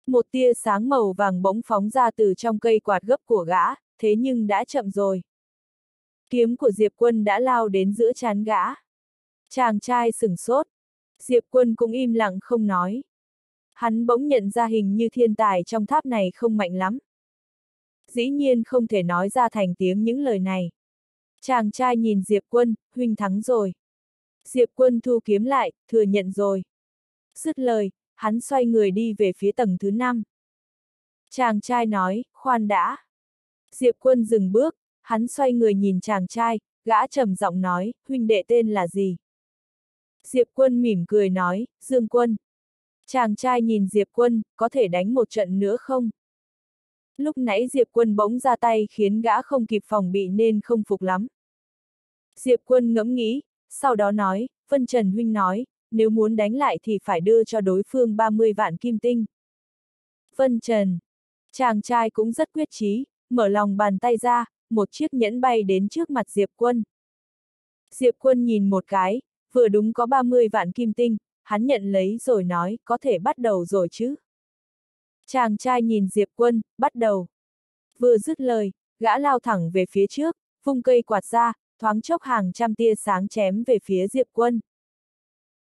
Một tia sáng màu vàng bỗng phóng ra từ trong cây quạt gấp của gã, thế nhưng đã chậm rồi. Kiếm của Diệp Quân đã lao đến giữa chán gã. Chàng trai sửng sốt. Diệp Quân cũng im lặng không nói. Hắn bỗng nhận ra hình như thiên tài trong tháp này không mạnh lắm. Dĩ nhiên không thể nói ra thành tiếng những lời này. Chàng trai nhìn Diệp Quân, huynh thắng rồi. Diệp Quân thu kiếm lại, thừa nhận rồi. Dứt lời, hắn xoay người đi về phía tầng thứ năm. Chàng trai nói, khoan đã. Diệp Quân dừng bước, hắn xoay người nhìn chàng trai, gã trầm giọng nói, huynh đệ tên là gì? Diệp Quân mỉm cười nói, Dương Quân. Chàng trai nhìn Diệp Quân, có thể đánh một trận nữa không? Lúc nãy Diệp Quân bỗng ra tay khiến gã không kịp phòng bị nên không phục lắm. Diệp Quân ngẫm nghĩ, sau đó nói, Vân Trần Huynh nói, nếu muốn đánh lại thì phải đưa cho đối phương 30 vạn kim tinh. Vân Trần. Chàng trai cũng rất quyết chí, mở lòng bàn tay ra, một chiếc nhẫn bay đến trước mặt Diệp Quân. Diệp Quân nhìn một cái, vừa đúng có 30 vạn kim tinh, hắn nhận lấy rồi nói, có thể bắt đầu rồi chứ. Chàng trai nhìn Diệp Quân, bắt đầu. Vừa dứt lời, gã lao thẳng về phía trước, vung cây quạt ra, thoáng chốc hàng trăm tia sáng chém về phía Diệp Quân.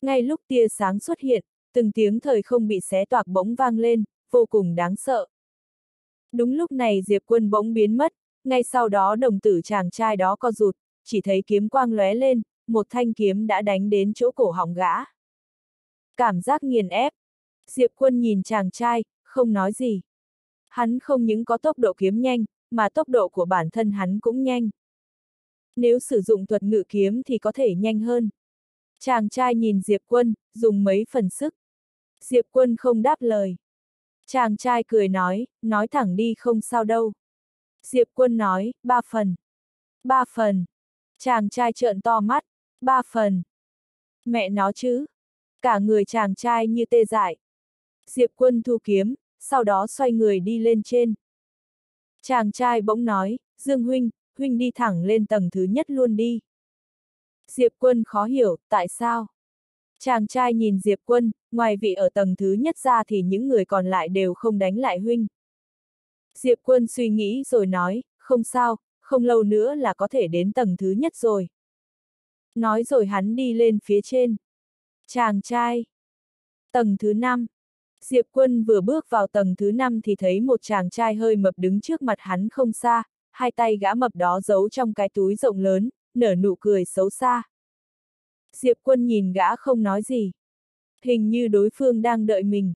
Ngay lúc tia sáng xuất hiện, từng tiếng thời không bị xé toạc bỗng vang lên, vô cùng đáng sợ. Đúng lúc này Diệp Quân bỗng biến mất, ngay sau đó đồng tử chàng trai đó co rụt, chỉ thấy kiếm quang lóe lên, một thanh kiếm đã đánh đến chỗ cổ họng gã. Cảm giác nghiền ép. Diệp Quân nhìn chàng trai, không nói gì. Hắn không những có tốc độ kiếm nhanh, mà tốc độ của bản thân hắn cũng nhanh. Nếu sử dụng thuật ngự kiếm thì có thể nhanh hơn. Chàng trai nhìn Diệp Quân, dùng mấy phần sức. Diệp Quân không đáp lời. Chàng trai cười nói, nói thẳng đi không sao đâu. Diệp Quân nói, ba phần. Ba phần. Chàng trai trợn to mắt, ba phần. Mẹ nó chứ. Cả người chàng trai như tê dại. Diệp Quân thu kiếm, sau đó xoay người đi lên trên. Chàng trai bỗng nói, Dương Huynh, Huynh đi thẳng lên tầng thứ nhất luôn đi. Diệp Quân khó hiểu, tại sao? Chàng trai nhìn Diệp Quân, ngoài vị ở tầng thứ nhất ra thì những người còn lại đều không đánh lại Huynh. Diệp Quân suy nghĩ rồi nói, không sao, không lâu nữa là có thể đến tầng thứ nhất rồi. Nói rồi hắn đi lên phía trên. Chàng trai. Tầng thứ năm. Diệp Quân vừa bước vào tầng thứ năm thì thấy một chàng trai hơi mập đứng trước mặt hắn không xa, hai tay gã mập đó giấu trong cái túi rộng lớn, nở nụ cười xấu xa. Diệp Quân nhìn gã không nói gì. Hình như đối phương đang đợi mình.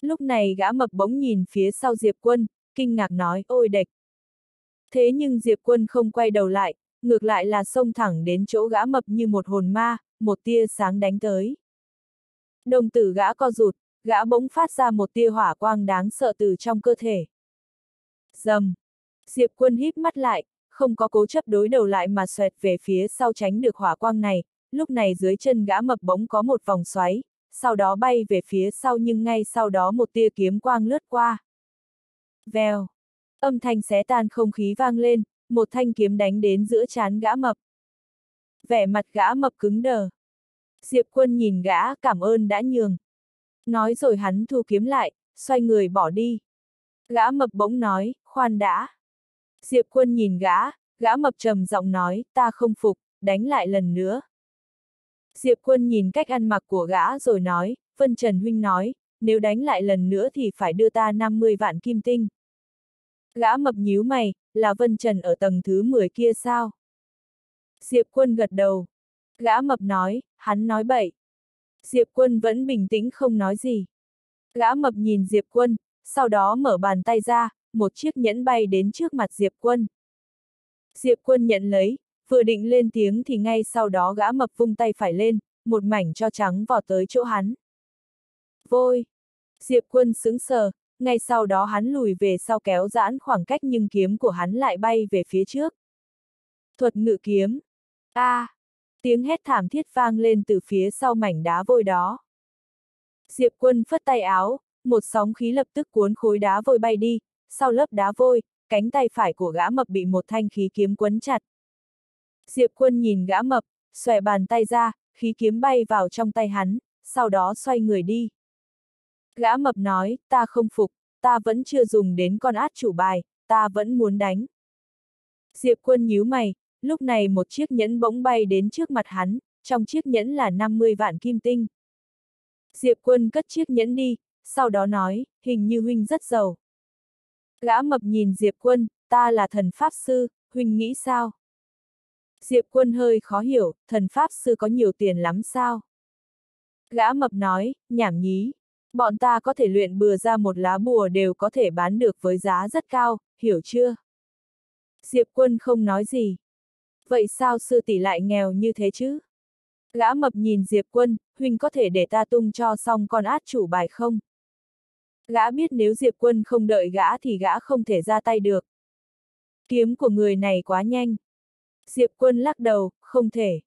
Lúc này gã mập bỗng nhìn phía sau Diệp Quân, kinh ngạc nói, ôi đệch. Thế nhưng Diệp Quân không quay đầu lại, ngược lại là xông thẳng đến chỗ gã mập như một hồn ma, một tia sáng đánh tới. Đồng tử gã co rụt, gã bỗng phát ra một tia hỏa quang đáng sợ từ trong cơ thể. Dầm! Diệp quân híp mắt lại, không có cố chấp đối đầu lại mà xoẹt về phía sau tránh được hỏa quang này, lúc này dưới chân gã mập bỗng có một vòng xoáy, sau đó bay về phía sau nhưng ngay sau đó một tia kiếm quang lướt qua. Vèo! Âm thanh xé tan không khí vang lên, một thanh kiếm đánh đến giữa chán gã mập. Vẻ mặt gã mập cứng đờ. Diệp quân nhìn gã cảm ơn đã nhường. Nói rồi hắn thu kiếm lại, xoay người bỏ đi. Gã mập bỗng nói, khoan đã. Diệp quân nhìn gã, gã mập trầm giọng nói, ta không phục, đánh lại lần nữa. Diệp quân nhìn cách ăn mặc của gã rồi nói, Vân Trần Huynh nói, nếu đánh lại lần nữa thì phải đưa ta 50 vạn kim tinh. Gã mập nhíu mày, là Vân Trần ở tầng thứ 10 kia sao? Diệp quân gật đầu. Gã mập nói, hắn nói bậy. Diệp quân vẫn bình tĩnh không nói gì. Gã mập nhìn Diệp quân, sau đó mở bàn tay ra, một chiếc nhẫn bay đến trước mặt Diệp quân. Diệp quân nhận lấy, vừa định lên tiếng thì ngay sau đó gã mập vung tay phải lên, một mảnh cho trắng vào tới chỗ hắn. Vôi! Diệp quân sững sờ, ngay sau đó hắn lùi về sau kéo giãn khoảng cách nhưng kiếm của hắn lại bay về phía trước. Thuật ngự kiếm. A! À, tiếng hét thảm thiết vang lên từ phía sau mảnh đá vôi đó. Diệp quân phất tay áo, một sóng khí lập tức cuốn khối đá vôi bay đi, sau lớp đá vôi, cánh tay phải của gã mập bị một thanh khí kiếm quấn chặt. Diệp quân nhìn gã mập, xòe bàn tay ra, khí kiếm bay vào trong tay hắn, sau đó xoay người đi. Gã mập nói, ta không phục, ta vẫn chưa dùng đến con át chủ bài, ta vẫn muốn đánh. Diệp quân nhíu mày, lúc này một chiếc nhẫn bỗng bay đến trước mặt hắn, trong chiếc nhẫn là 50 vạn kim tinh. Diệp quân cất chiếc nhẫn đi, sau đó nói, hình như huynh rất giàu. Gã mập nhìn Diệp quân, ta là thần Pháp Sư, huynh nghĩ sao? Diệp quân hơi khó hiểu, thần Pháp Sư có nhiều tiền lắm sao? Gã mập nói, nhảm nhí, bọn ta có thể luyện bừa ra một lá bùa đều có thể bán được với giá rất cao, hiểu chưa? Diệp quân không nói gì. Vậy sao sư tỷ lại nghèo như thế chứ? Gã mập nhìn Diệp quân, huynh có thể để ta tung cho xong con át chủ bài không? Gã biết nếu Diệp quân không đợi gã thì gã không thể ra tay được. Kiếm của người này quá nhanh. Diệp quân lắc đầu, không thể.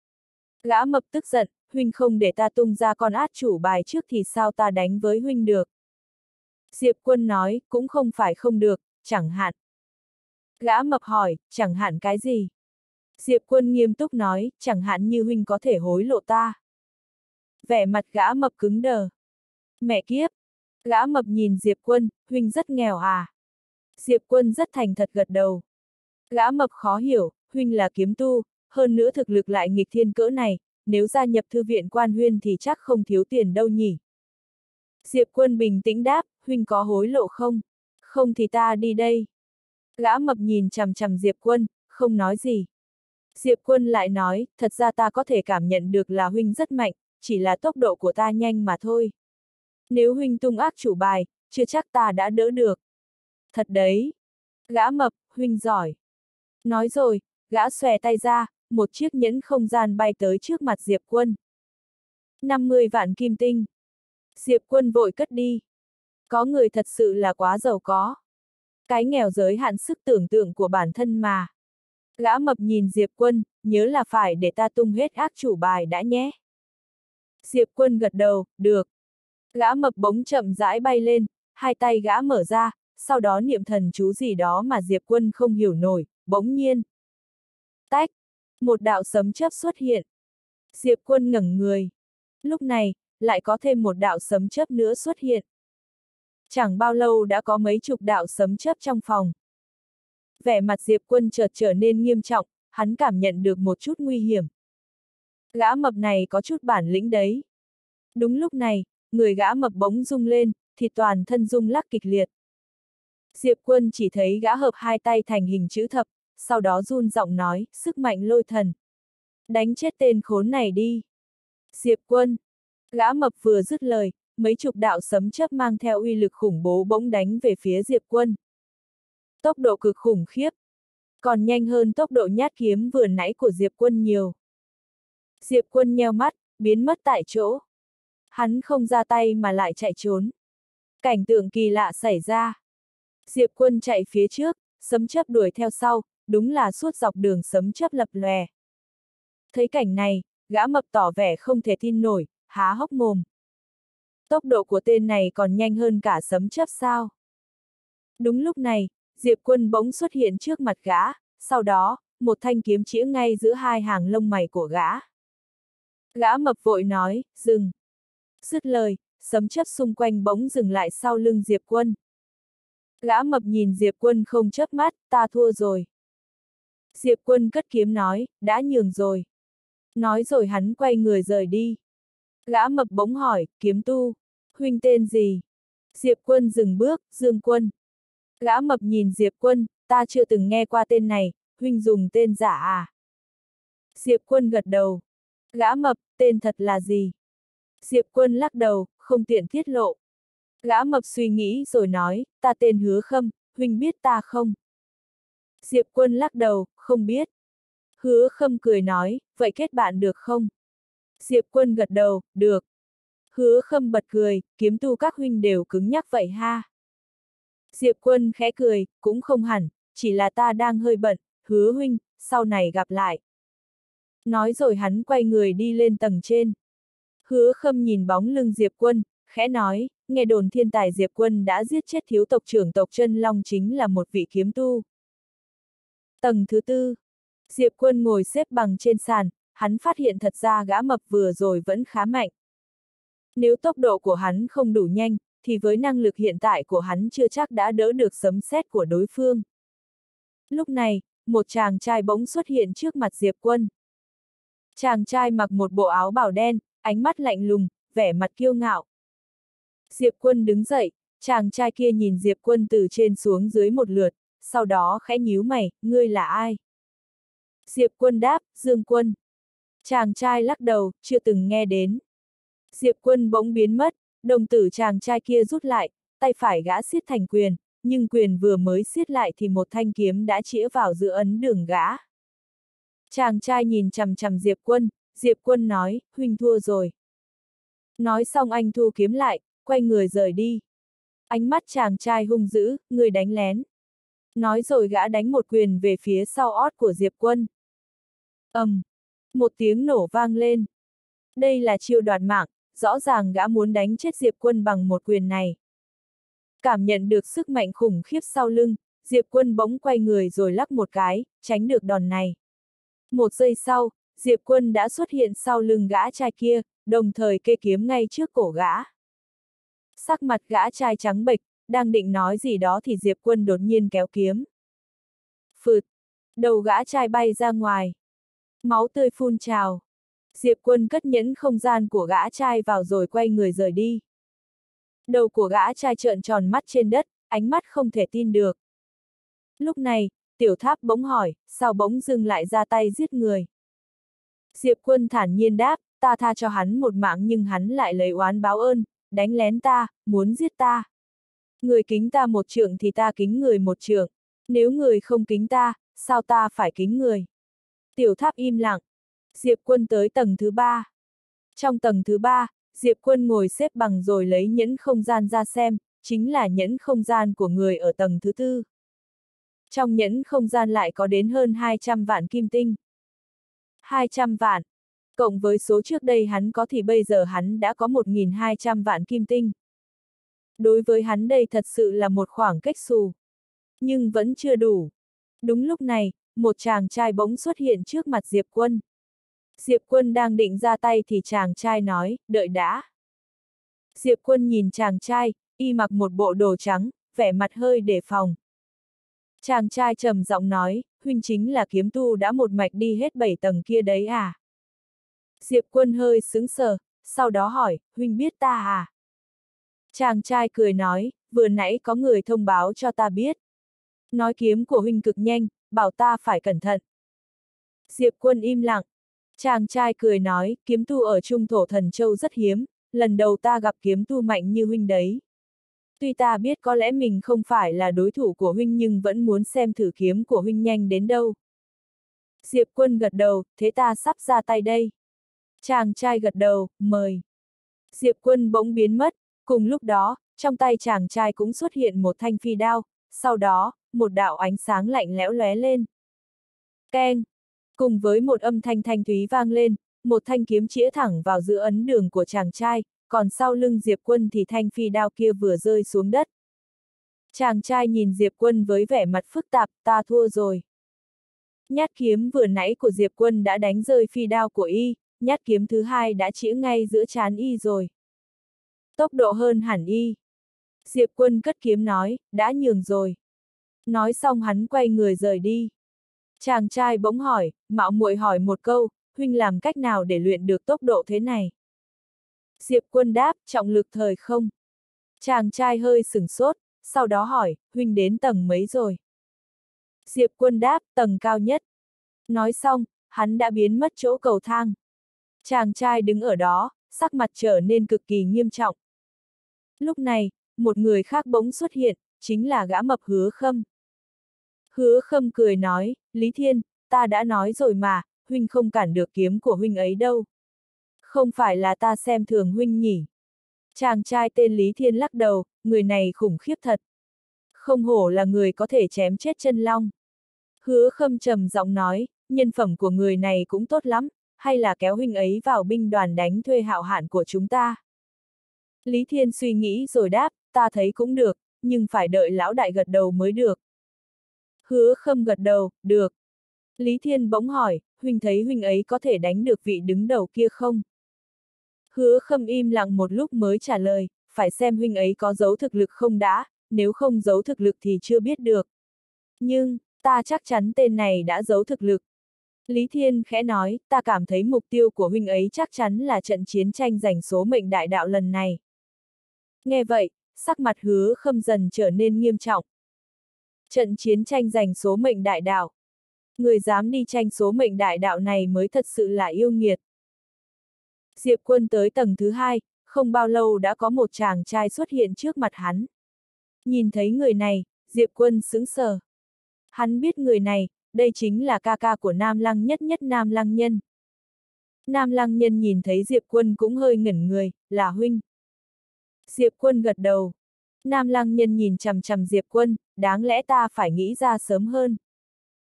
Gã mập tức giận, huynh không để ta tung ra con át chủ bài trước thì sao ta đánh với huynh được. Diệp quân nói, cũng không phải không được, chẳng hạn. Gã mập hỏi, chẳng hạn cái gì? Diệp quân nghiêm túc nói, chẳng hạn như huynh có thể hối lộ ta. Vẻ mặt gã mập cứng đờ. Mẹ kiếp! Gã mập nhìn Diệp quân, huynh rất nghèo à? Diệp quân rất thành thật gật đầu. Gã mập khó hiểu, huynh là kiếm tu, hơn nữa thực lực lại nghịch thiên cỡ này, nếu gia nhập thư viện quan huyên thì chắc không thiếu tiền đâu nhỉ. Diệp quân bình tĩnh đáp, huynh có hối lộ không? Không thì ta đi đây. Gã mập nhìn chằm chằm Diệp Quân, không nói gì. Diệp Quân lại nói, thật ra ta có thể cảm nhận được là huynh rất mạnh, chỉ là tốc độ của ta nhanh mà thôi. Nếu huynh tung ác chủ bài, chưa chắc ta đã đỡ được. Thật đấy. Gã mập, huynh giỏi. Nói rồi, gã xòe tay ra, một chiếc nhẫn không gian bay tới trước mặt Diệp Quân. 50 vạn kim tinh. Diệp Quân vội cất đi. Có người thật sự là quá giàu có. Cái nghèo giới hạn sức tưởng tượng của bản thân mà. Gã mập nhìn Diệp Quân, nhớ là phải để ta tung hết ác chủ bài đã nhé. Diệp Quân gật đầu, được. Gã mập bỗng chậm rãi bay lên, hai tay gã mở ra, sau đó niệm thần chú gì đó mà Diệp Quân không hiểu nổi, bỗng nhiên. Tách! Một đạo sấm chớp xuất hiện. Diệp Quân ngẩng người. Lúc này, lại có thêm một đạo sấm chớp nữa xuất hiện. Chẳng bao lâu đã có mấy chục đạo sấm chớp trong phòng. Vẻ mặt Diệp Quân chợt trở nên nghiêm trọng, hắn cảm nhận được một chút nguy hiểm. Gã mập này có chút bản lĩnh đấy. Đúng lúc này, người gã mập bỗng rung lên, thì toàn thân rung lắc kịch liệt. Diệp Quân chỉ thấy gã hợp hai tay thành hình chữ thập, sau đó run giọng nói, sức mạnh lôi thần. Đánh chết tên khốn này đi. Diệp Quân. Gã mập vừa dứt lời, mấy chục đạo sấm chớp mang theo uy lực khủng bố bỗng đánh về phía Diệp Quân. Tốc độ cực khủng khiếp. Còn nhanh hơn tốc độ nhát kiếm vừa nãy của Diệp Quân nhiều. Diệp Quân nheo mắt, biến mất tại chỗ. Hắn không ra tay mà lại chạy trốn. Cảnh tượng kỳ lạ xảy ra. Diệp Quân chạy phía trước, sấm chớp đuổi theo sau, đúng là suốt dọc đường sấm chớp lập lòe. Thấy cảnh này, gã mập tỏ vẻ không thể tin nổi, há hốc mồm. Tốc độ của tên này còn nhanh hơn cả sấm chớp sao? Đúng lúc này, Diệp Quân bỗng xuất hiện trước mặt gã, sau đó, một thanh kiếm chĩa ngay giữa hai hàng lông mày của gã. Gã mập vội nói, dừng. Dứt lời, sấm chớp xung quanh bỗng dừng lại sau lưng Diệp Quân. Gã mập nhìn Diệp Quân không chớp mắt, ta thua rồi. Diệp Quân cất kiếm nói, đã nhường rồi. Nói rồi hắn quay người rời đi. Gã mập bỗng hỏi, kiếm tu, huynh tên gì? Diệp Quân dừng bước, Dương Quân. Gã mập nhìn Diệp Quân, ta chưa từng nghe qua tên này, huynh dùng tên giả à? Diệp Quân gật đầu. Gã mập, tên thật là gì? Diệp Quân lắc đầu, không tiện tiết lộ. Gã mập suy nghĩ rồi nói, ta tên hứa khâm, huynh biết ta không? Diệp Quân lắc đầu, không biết. Hứa khâm cười nói, vậy kết bạn được không? Diệp Quân gật đầu, được. Hứa khâm bật cười, kiếm tu các huynh đều cứng nhắc vậy ha. Diệp Quân khẽ cười, cũng không hẳn, chỉ là ta đang hơi bận, hứa huynh, sau này gặp lại. Nói rồi hắn quay người đi lên tầng trên. Hứa khâm nhìn bóng lưng Diệp Quân, khẽ nói, nghe đồn thiên tài Diệp Quân đã giết chết thiếu tộc trưởng tộc chân Long chính là một vị kiếm tu. Tầng thứ tư. Diệp Quân ngồi xếp bằng trên sàn, hắn phát hiện thật ra gã mập vừa rồi vẫn khá mạnh. Nếu tốc độ của hắn không đủ nhanh, thì với năng lực hiện tại của hắn chưa chắc đã đỡ được sấm sét của đối phương. Lúc này, một chàng trai bỗng xuất hiện trước mặt Diệp Quân. Chàng trai mặc một bộ áo bảo đen, ánh mắt lạnh lùng, vẻ mặt kiêu ngạo. Diệp Quân đứng dậy, chàng trai kia nhìn Diệp Quân từ trên xuống dưới một lượt, sau đó khẽ nhíu mày, ngươi là ai? Diệp Quân đáp, Dương Quân. Chàng trai lắc đầu, chưa từng nghe đến. Diệp Quân bỗng biến mất, đồng tử chàng trai kia rút lại, tay phải gã siết thành quyền, nhưng quyền vừa mới siết lại thì một thanh kiếm đã chĩa vào giữa ấn đường gã. Chàng trai nhìn chằm chằm Diệp Quân, Diệp Quân nói, huynh thua rồi. Nói xong anh thu kiếm lại, quay người rời đi. Ánh mắt chàng trai hung dữ, người đánh lén. Nói rồi gã đánh một quyền về phía sau ót của Diệp Quân. ầm, um, một tiếng nổ vang lên. Đây là chiêu đoạt mạng, rõ ràng gã muốn đánh chết Diệp Quân bằng một quyền này. Cảm nhận được sức mạnh khủng khiếp sau lưng, Diệp Quân bỗng quay người rồi lắc một cái, tránh được đòn này. Một giây sau, Diệp Quân đã xuất hiện sau lưng gã trai kia, đồng thời kê kiếm ngay trước cổ gã. Sắc mặt gã trai trắng bệch, đang định nói gì đó thì Diệp Quân đột nhiên kéo kiếm. Phượt! Đầu gã trai bay ra ngoài. Máu tươi phun trào. Diệp Quân cất nhẫn không gian của gã trai vào rồi quay người rời đi. Đầu của gã trai trợn tròn mắt trên đất, ánh mắt không thể tin được. Lúc này, tiểu tháp bỗng hỏi, sao bỗng dưng lại ra tay giết người? Diệp quân thản nhiên đáp, ta tha cho hắn một mạng nhưng hắn lại lấy oán báo ơn, đánh lén ta, muốn giết ta. Người kính ta một trượng thì ta kính người một trượng, nếu người không kính ta, sao ta phải kính người? Tiểu tháp im lặng. Diệp quân tới tầng thứ ba. Trong tầng thứ ba, Diệp quân ngồi xếp bằng rồi lấy nhẫn không gian ra xem, chính là nhẫn không gian của người ở tầng thứ tư. Trong nhẫn không gian lại có đến hơn 200 vạn kim tinh. 200 vạn. Cộng với số trước đây hắn có thì bây giờ hắn đã có 1.200 vạn kim tinh. Đối với hắn đây thật sự là một khoảng cách xù. Nhưng vẫn chưa đủ. Đúng lúc này, một chàng trai bỗng xuất hiện trước mặt Diệp Quân. Diệp Quân đang định ra tay thì chàng trai nói, đợi đã. Diệp Quân nhìn chàng trai, y mặc một bộ đồ trắng, vẻ mặt hơi đề phòng. Chàng trai trầm giọng nói, huynh chính là kiếm tu đã một mạch đi hết bảy tầng kia đấy à? Diệp Quân hơi sững sờ, sau đó hỏi, huynh biết ta à? Chàng trai cười nói, vừa nãy có người thông báo cho ta biết. Nói kiếm của huynh cực nhanh, bảo ta phải cẩn thận. Diệp quân im lặng. Chàng trai cười nói, kiếm tu ở Trung Thổ Thần Châu rất hiếm, lần đầu ta gặp kiếm tu mạnh như huynh đấy. Tuy ta biết có lẽ mình không phải là đối thủ của huynh nhưng vẫn muốn xem thử kiếm của huynh nhanh đến đâu. Diệp quân gật đầu, thế ta sắp ra tay đây. Chàng trai gật đầu, mời. Diệp quân bỗng biến mất, cùng lúc đó, trong tay chàng trai cũng xuất hiện một thanh phi đao, sau đó, một đạo ánh sáng lạnh lẽo lóe lên. Keng! Cùng với một âm thanh thanh thúy vang lên, một thanh kiếm chĩa thẳng vào giữa ấn đường của chàng trai, còn sau lưng Diệp Quân thì thanh phi đao kia vừa rơi xuống đất. Chàng trai nhìn Diệp Quân với vẻ mặt phức tạp, ta thua rồi. Nhát kiếm vừa nãy của Diệp Quân đã đánh rơi phi đao của y, nhát kiếm thứ hai đã chĩa ngay giữa chán y rồi. Tốc độ hơn hẳn y. Diệp Quân cất kiếm nói, đã nhường rồi. Nói xong hắn quay người rời đi. Chàng trai bỗng hỏi, mạo muội hỏi một câu, huynh làm cách nào để luyện được tốc độ thế này? Diệp quân đáp, trọng lực thời không. Chàng trai hơi sửng sốt, sau đó hỏi, huynh đến tầng mấy rồi? Diệp quân đáp, tầng cao nhất. Nói xong, hắn đã biến mất chỗ cầu thang. Chàng trai đứng ở đó, sắc mặt trở nên cực kỳ nghiêm trọng. Lúc này, một người khác bỗng xuất hiện, chính là gã mập hứa khâm. Hứa khâm cười nói, Lý Thiên, ta đã nói rồi mà, huynh không cản được kiếm của huynh ấy đâu. Không phải là ta xem thường huynh nhỉ. Chàng trai tên Lý Thiên lắc đầu, người này khủng khiếp thật. Không hổ là người có thể chém chết chân long. Hứa khâm trầm giọng nói, nhân phẩm của người này cũng tốt lắm, hay là kéo huynh ấy vào binh đoàn đánh thuê hạo hạn của chúng ta. Lý Thiên suy nghĩ rồi đáp, ta thấy cũng được, nhưng phải đợi lão đại gật đầu mới được. Hứa khâm gật đầu, được. Lý Thiên bỗng hỏi, huynh thấy huynh ấy có thể đánh được vị đứng đầu kia không? Hứa khâm im lặng một lúc mới trả lời, phải xem huynh ấy có giấu thực lực không đã, nếu không giấu thực lực thì chưa biết được. Nhưng, ta chắc chắn tên này đã giấu thực lực. Lý Thiên khẽ nói, ta cảm thấy mục tiêu của huynh ấy chắc chắn là trận chiến tranh giành số mệnh đại đạo lần này. Nghe vậy, sắc mặt hứa khâm dần trở nên nghiêm trọng. Trận chiến tranh giành số mệnh đại đạo. Người dám đi tranh số mệnh đại đạo này mới thật sự là yêu nghiệt. Diệp quân tới tầng thứ hai, không bao lâu đã có một chàng trai xuất hiện trước mặt hắn. Nhìn thấy người này, Diệp quân sững sờ. Hắn biết người này, đây chính là ca ca của Nam Lăng nhất nhất Nam Lăng Nhân. Nam Lăng Nhân nhìn thấy Diệp quân cũng hơi ngẩn người, là huynh. Diệp quân gật đầu. Nam Lăng Nhân nhìn chằm chằm Diệp quân, đáng lẽ ta phải nghĩ ra sớm hơn.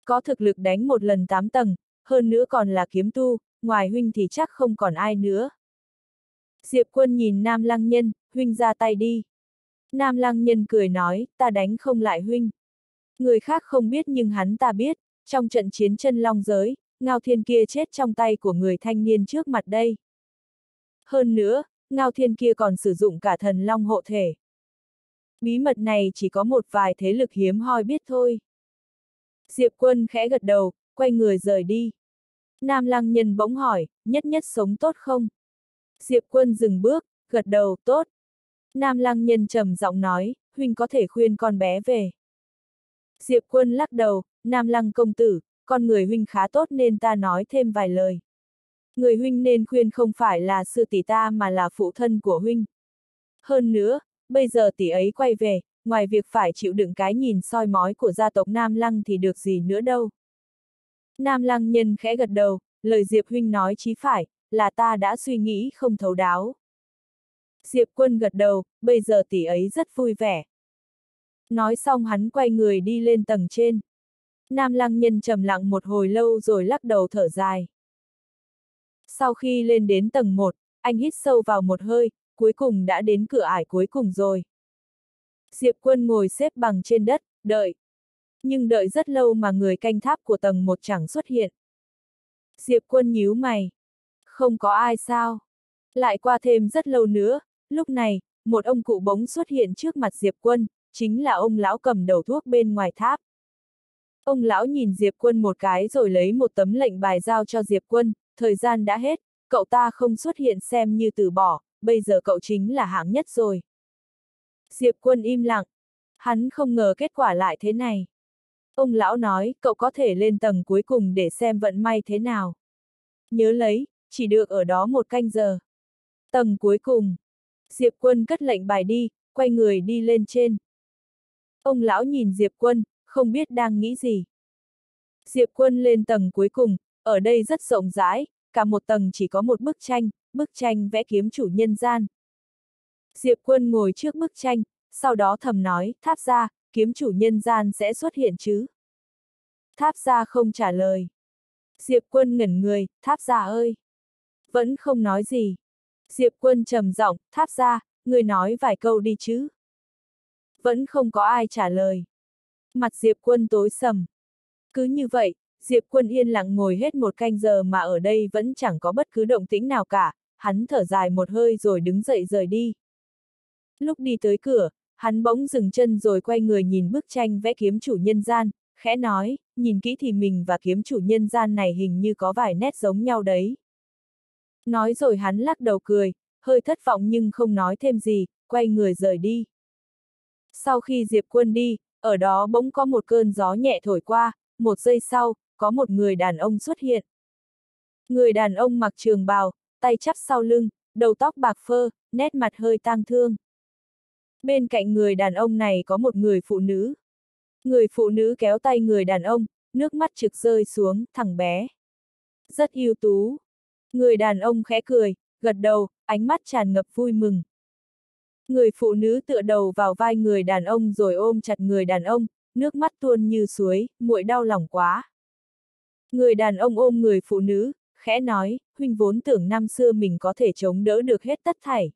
Có thực lực đánh một lần tám tầng, hơn nữa còn là kiếm tu, ngoài huynh thì chắc không còn ai nữa. Diệp quân nhìn Nam Lăng Nhân, huynh ra tay đi. Nam Lăng Nhân cười nói, ta đánh không lại huynh. Người khác không biết nhưng hắn ta biết, trong trận chiến chân long giới, Ngao Thiên kia chết trong tay của người thanh niên trước mặt đây. Hơn nữa, Ngao Thiên kia còn sử dụng cả thần long hộ thể. Bí mật này chỉ có một vài thế lực hiếm hoi biết thôi. Diệp quân khẽ gật đầu, quay người rời đi. Nam lăng nhân bỗng hỏi, nhất nhất sống tốt không? Diệp quân dừng bước, gật đầu, tốt. Nam Lăng Nhân trầm giọng nói, huynh có thể khuyên con bé về. Diệp Quân lắc đầu, Nam Lăng công tử, con người huynh khá tốt nên ta nói thêm vài lời. Người huynh nên khuyên không phải là sư tỷ ta mà là phụ thân của huynh. Hơn nữa, bây giờ tỷ ấy quay về, ngoài việc phải chịu đựng cái nhìn soi mói của gia tộc Nam Lăng thì được gì nữa đâu. Nam Lăng nhân khẽ gật đầu, lời Diệp huynh nói chí phải, là ta đã suy nghĩ không thấu đáo. Diệp quân gật đầu, bây giờ tỷ ấy rất vui vẻ. Nói xong hắn quay người đi lên tầng trên. Nam lăng nhân trầm lặng một hồi lâu rồi lắc đầu thở dài. Sau khi lên đến tầng 1, anh hít sâu vào một hơi, cuối cùng đã đến cửa ải cuối cùng rồi. Diệp quân ngồi xếp bằng trên đất, đợi. Nhưng đợi rất lâu mà người canh tháp của tầng 1 chẳng xuất hiện. Diệp quân nhíu mày. Không có ai sao. Lại qua thêm rất lâu nữa, lúc này, một ông cụ bóng xuất hiện trước mặt Diệp quân, chính là ông lão cầm đầu thuốc bên ngoài tháp. Ông lão nhìn Diệp quân một cái rồi lấy một tấm lệnh bài giao cho Diệp quân, thời gian đã hết, cậu ta không xuất hiện xem như từ bỏ, bây giờ cậu chính là hạng nhất rồi. Diệp quân im lặng, hắn không ngờ kết quả lại thế này. Ông lão nói, cậu có thể lên tầng cuối cùng để xem vận may thế nào. Nhớ lấy, chỉ được ở đó một canh giờ. Tầng cuối cùng. Diệp quân cất lệnh bài đi, quay người đi lên trên. Ông lão nhìn Diệp quân, không biết đang nghĩ gì. Diệp quân lên tầng cuối cùng, ở đây rất rộng rãi, cả một tầng chỉ có một bức tranh, bức tranh vẽ kiếm chủ nhân gian. Diệp quân ngồi trước bức tranh, sau đó thầm nói, tháp ra, kiếm chủ nhân gian sẽ xuất hiện chứ. Tháp ra không trả lời. Diệp quân ngẩn người, tháp ra ơi! Vẫn không nói gì. Diệp quân trầm giọng, tháp ra, người nói vài câu đi chứ. Vẫn không có ai trả lời. Mặt Diệp quân tối sầm. Cứ như vậy, Diệp quân yên lặng ngồi hết một canh giờ mà ở đây vẫn chẳng có bất cứ động tĩnh nào cả, hắn thở dài một hơi rồi đứng dậy rời đi. Lúc đi tới cửa, hắn bỗng dừng chân rồi quay người nhìn bức tranh vẽ kiếm chủ nhân gian, khẽ nói, nhìn kỹ thì mình và kiếm chủ nhân gian này hình như có vài nét giống nhau đấy. Nói rồi hắn lắc đầu cười, hơi thất vọng nhưng không nói thêm gì, quay người rời đi. Sau khi Diệp Quân đi, ở đó bỗng có một cơn gió nhẹ thổi qua, một giây sau, có một người đàn ông xuất hiện. Người đàn ông mặc trường bào, tay chắp sau lưng, đầu tóc bạc phơ, nét mặt hơi tang thương. Bên cạnh người đàn ông này có một người phụ nữ. Người phụ nữ kéo tay người đàn ông, nước mắt trực rơi xuống, thằng bé. Rất yêu tú. Người đàn ông khẽ cười, gật đầu, ánh mắt tràn ngập vui mừng. Người phụ nữ tựa đầu vào vai người đàn ông rồi ôm chặt người đàn ông, nước mắt tuôn như suối, muội đau lòng quá. Người đàn ông ôm người phụ nữ, khẽ nói, huynh vốn tưởng năm xưa mình có thể chống đỡ được hết tất thảy.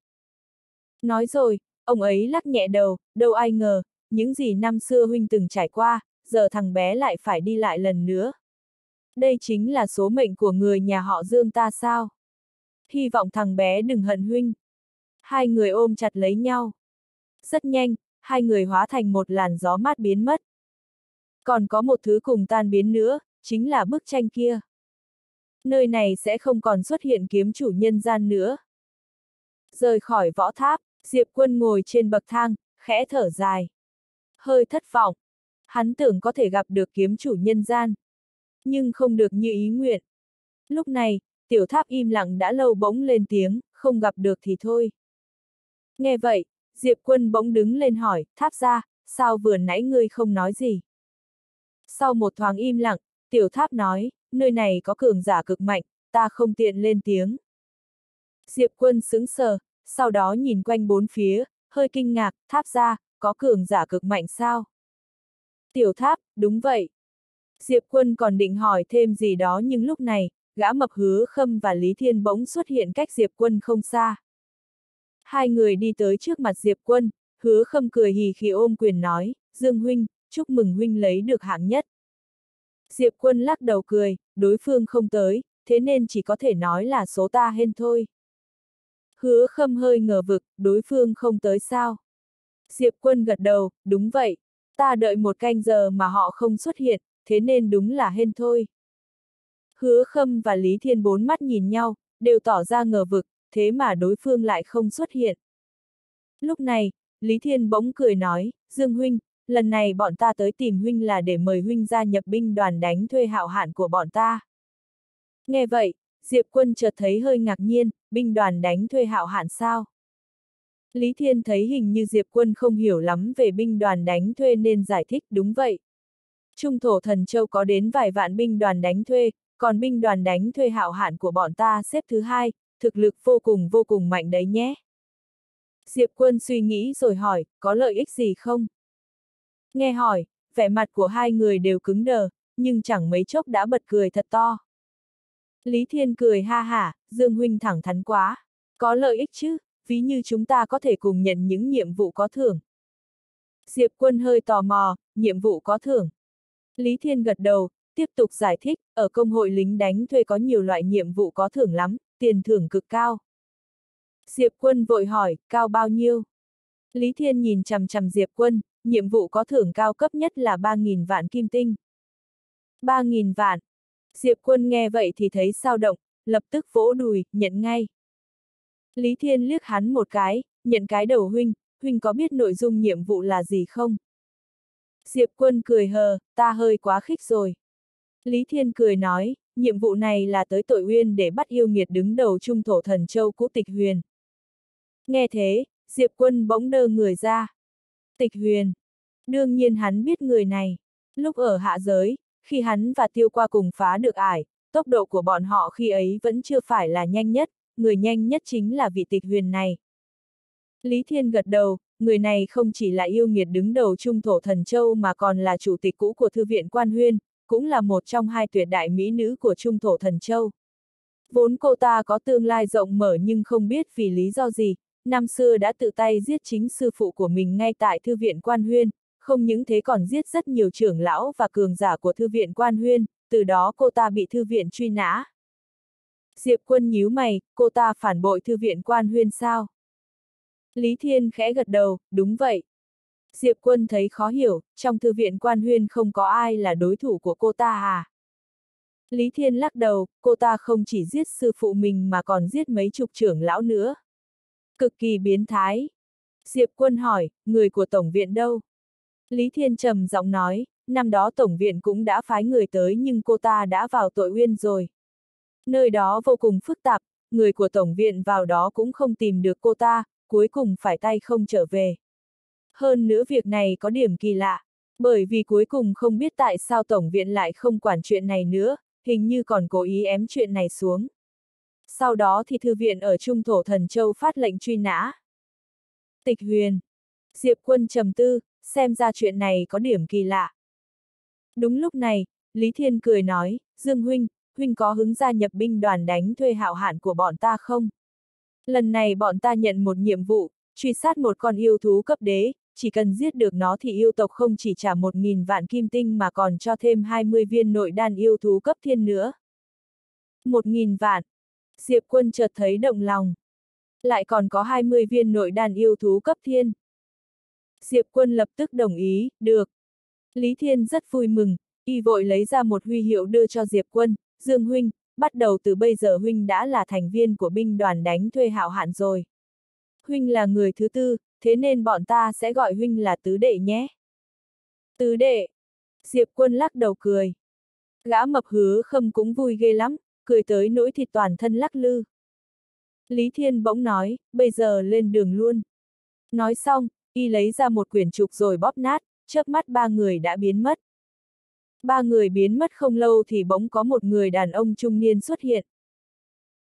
Nói rồi, ông ấy lắc nhẹ đầu, đâu ai ngờ, những gì năm xưa huynh từng trải qua, giờ thằng bé lại phải đi lại lần nữa. Đây chính là số mệnh của người nhà họ Dương ta sao? Hy vọng thằng bé đừng hận huynh. Hai người ôm chặt lấy nhau. Rất nhanh, hai người hóa thành một làn gió mát biến mất. Còn có một thứ cùng tan biến nữa, chính là bức tranh kia. Nơi này sẽ không còn xuất hiện kiếm chủ nhân gian nữa. Rời khỏi võ tháp, Diệp Quân ngồi trên bậc thang, khẽ thở dài. Hơi thất vọng. Hắn tưởng có thể gặp được kiếm chủ nhân gian. Nhưng không được như ý nguyện. Lúc này, tiểu tháp im lặng đã lâu bỗng lên tiếng, không gặp được thì thôi. Nghe vậy, Diệp Quân bỗng đứng lên hỏi, tháp ra, sao vừa nãy ngươi không nói gì? Sau một thoáng im lặng, tiểu tháp nói, nơi này có cường giả cực mạnh, ta không tiện lên tiếng. Diệp Quân sững sờ, sau đó nhìn quanh bốn phía, hơi kinh ngạc, tháp ra, có cường giả cực mạnh sao? Tiểu tháp, đúng vậy. Diệp Quân còn định hỏi thêm gì đó nhưng lúc này, gã mập hứa khâm và Lý Thiên bỗng xuất hiện cách Diệp Quân không xa. Hai người đi tới trước mặt Diệp Quân, hứa khâm cười hì khi ôm quyền nói, Dương Huynh, chúc mừng Huynh lấy được hạng nhất. Diệp Quân lắc đầu cười, đối phương không tới, thế nên chỉ có thể nói là số ta hên thôi. Hứa khâm hơi ngờ vực, đối phương không tới sao? Diệp Quân gật đầu, đúng vậy, ta đợi một canh giờ mà họ không xuất hiện, thế nên đúng là hên thôi. Hứa khâm và Lý Thiên bốn mắt nhìn nhau, đều tỏ ra ngờ vực, thế mà đối phương lại không xuất hiện. Lúc này, Lý Thiên bỗng cười nói, Dương Huynh, lần này bọn ta tới tìm Huynh là để mời Huynh gia nhập binh đoàn đánh thuê hạo hạn của bọn ta. Nghe vậy, Diệp Quân chợt thấy hơi ngạc nhiên, binh đoàn đánh thuê hạo hạn sao? Lý Thiên thấy hình như Diệp Quân không hiểu lắm về binh đoàn đánh thuê nên giải thích đúng vậy. Trung thổ thần châu có đến vài vạn binh đoàn đánh thuê, còn binh đoàn đánh thuê hạo hạn của bọn ta xếp thứ hai, thực lực vô cùng vô cùng mạnh đấy nhé. Diệp Quân suy nghĩ rồi hỏi, có lợi ích gì không? Nghe hỏi, vẻ mặt của hai người đều cứng đờ, nhưng chẳng mấy chốc đã bật cười thật to. Lý Thiên cười ha hả, Dương Huynh thẳng thắn quá. Có lợi ích chứ, ví như chúng ta có thể cùng nhận những nhiệm vụ có thưởng. Diệp Quân hơi tò mò, nhiệm vụ có thưởng. Lý Thiên gật đầu, tiếp tục giải thích, ở công hội lính đánh thuê có nhiều loại nhiệm vụ có thưởng lắm, tiền thưởng cực cao. Diệp Quân vội hỏi, cao bao nhiêu? Lý Thiên nhìn chằm chằm Diệp Quân, nhiệm vụ có thưởng cao cấp nhất là 3.000 vạn kim tinh. 3.000 vạn. Diệp Quân nghe vậy thì thấy sao động, lập tức vỗ đùi, nhận ngay. Lý Thiên liếc hắn một cái, nhận cái đầu huynh, huynh có biết nội dung nhiệm vụ là gì không? Diệp Quân cười hờ, ta hơi quá khích rồi. Lý Thiên cười nói, nhiệm vụ này là tới tội uyên để bắt yêu nghiệt đứng đầu trung thổ thần châu cũ tịch huyền. Nghe thế, Diệp Quân bỗng đơ người ra. Tịch huyền. Đương nhiên hắn biết người này. Lúc ở hạ giới, khi hắn và tiêu qua cùng phá được ải, tốc độ của bọn họ khi ấy vẫn chưa phải là nhanh nhất, người nhanh nhất chính là vị tịch huyền này. Lý Thiên gật đầu, người này không chỉ là yêu nghiệt đứng đầu trung thổ thần châu mà còn là chủ tịch cũ của Thư viện Quan Huyên, cũng là một trong hai tuyệt đại mỹ nữ của trung thổ thần châu. Vốn cô ta có tương lai rộng mở nhưng không biết vì lý do gì, năm xưa đã tự tay giết chính sư phụ của mình ngay tại Thư viện Quan Huyên, không những thế còn giết rất nhiều trưởng lão và cường giả của Thư viện Quan Huyên, từ đó cô ta bị Thư viện truy nã. Diệp quân nhíu mày, cô ta phản bội Thư viện Quan Huyên sao? Lý Thiên khẽ gật đầu, đúng vậy. Diệp quân thấy khó hiểu, trong Thư viện Quan Huyên không có ai là đối thủ của cô ta à? Lý Thiên lắc đầu, cô ta không chỉ giết sư phụ mình mà còn giết mấy chục trưởng lão nữa. Cực kỳ biến thái. Diệp quân hỏi, người của Tổng viện đâu? Lý Thiên trầm giọng nói, năm đó Tổng viện cũng đã phái người tới nhưng cô ta đã vào tội uyên rồi. Nơi đó vô cùng phức tạp, người của Tổng viện vào đó cũng không tìm được cô ta, cuối cùng phải tay không trở về. Hơn nữa việc này có điểm kỳ lạ, bởi vì cuối cùng không biết tại sao Tổng viện lại không quản chuyện này nữa, hình như còn cố ý ém chuyện này xuống. Sau đó thì thư viện ở Trung Thổ Thần Châu phát lệnh truy nã. Tịch huyền. Diệp quân trầm tư, xem ra chuyện này có điểm kỳ lạ. Đúng lúc này, Lý Thiên cười nói, Dương Huynh, Huynh có hứng gia nhập binh đoàn đánh thuê hạo hạn của bọn ta không? Lần này bọn ta nhận một nhiệm vụ, truy sát một con yêu thú cấp đế, chỉ cần giết được nó thì yêu tộc không chỉ trả một nghìn vạn kim tinh mà còn cho thêm 20 viên nội đan yêu thú cấp thiên nữa. Một nghìn vạn. Diệp quân chợt thấy động lòng. Lại còn có 20 viên nội đàn yêu thú cấp thiên. Diệp quân lập tức đồng ý, được. Lý Thiên rất vui mừng, y vội lấy ra một huy hiệu đưa cho Diệp quân, Dương Huynh, bắt đầu từ bây giờ Huynh đã là thành viên của binh đoàn đánh thuê hạo hạn rồi. Huynh là người thứ tư, thế nên bọn ta sẽ gọi Huynh là tứ đệ nhé. Tứ đệ. Diệp quân lắc đầu cười. Gã mập hứa khâm cũng vui ghê lắm, cười tới nỗi thịt toàn thân lắc lư. Lý Thiên bỗng nói, bây giờ lên đường luôn. Nói xong, y lấy ra một quyển trục rồi bóp nát, chớp mắt ba người đã biến mất. Ba người biến mất không lâu thì bỗng có một người đàn ông trung niên xuất hiện.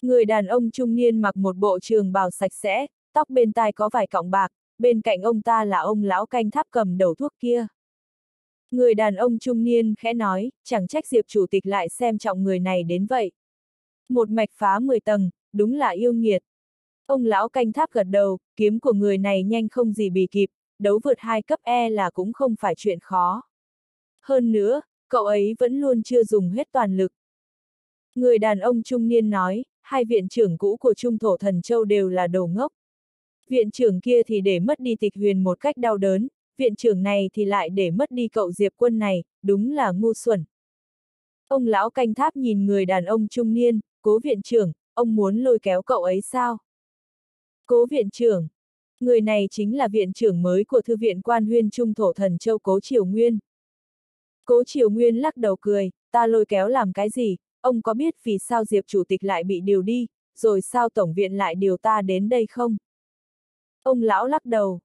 Người đàn ông trung niên mặc một bộ trường bào sạch sẽ, tóc bên tai có vài cọng bạc, bên cạnh ông ta là ông lão canh tháp cầm đầu thuốc kia. Người đàn ông trung niên khẽ nói, chẳng trách Diệp chủ tịch lại xem trọng người này đến vậy. Một mạch phá 10 tầng, đúng là yêu nghiệt. Ông lão canh tháp gật đầu, kiếm của người này nhanh không gì bì kịp, đấu vượt hai cấp E là cũng không phải chuyện khó. Hơn nữa, cậu ấy vẫn luôn chưa dùng hết toàn lực. Người đàn ông trung niên nói, hai viện trưởng cũ của Trung Thổ Thần Châu đều là đồ ngốc. Viện trưởng kia thì để mất đi tịch huyền một cách đau đớn, viện trưởng này thì lại để mất đi cậu Diệp quân này, đúng là ngu xuẩn. Ông lão canh tháp nhìn người đàn ông trung niên, cố viện trưởng, ông muốn lôi kéo cậu ấy sao? Cố viện trưởng. Người này chính là viện trưởng mới của Thư viện Quan Huyên Trung Thổ Thần Châu Cố Triều Nguyên. Cố Triều Nguyên lắc đầu cười, ta lôi kéo làm cái gì, ông có biết vì sao Diệp Chủ tịch lại bị điều đi, rồi sao Tổng viện lại điều ta đến đây không? Ông lão lắc đầu.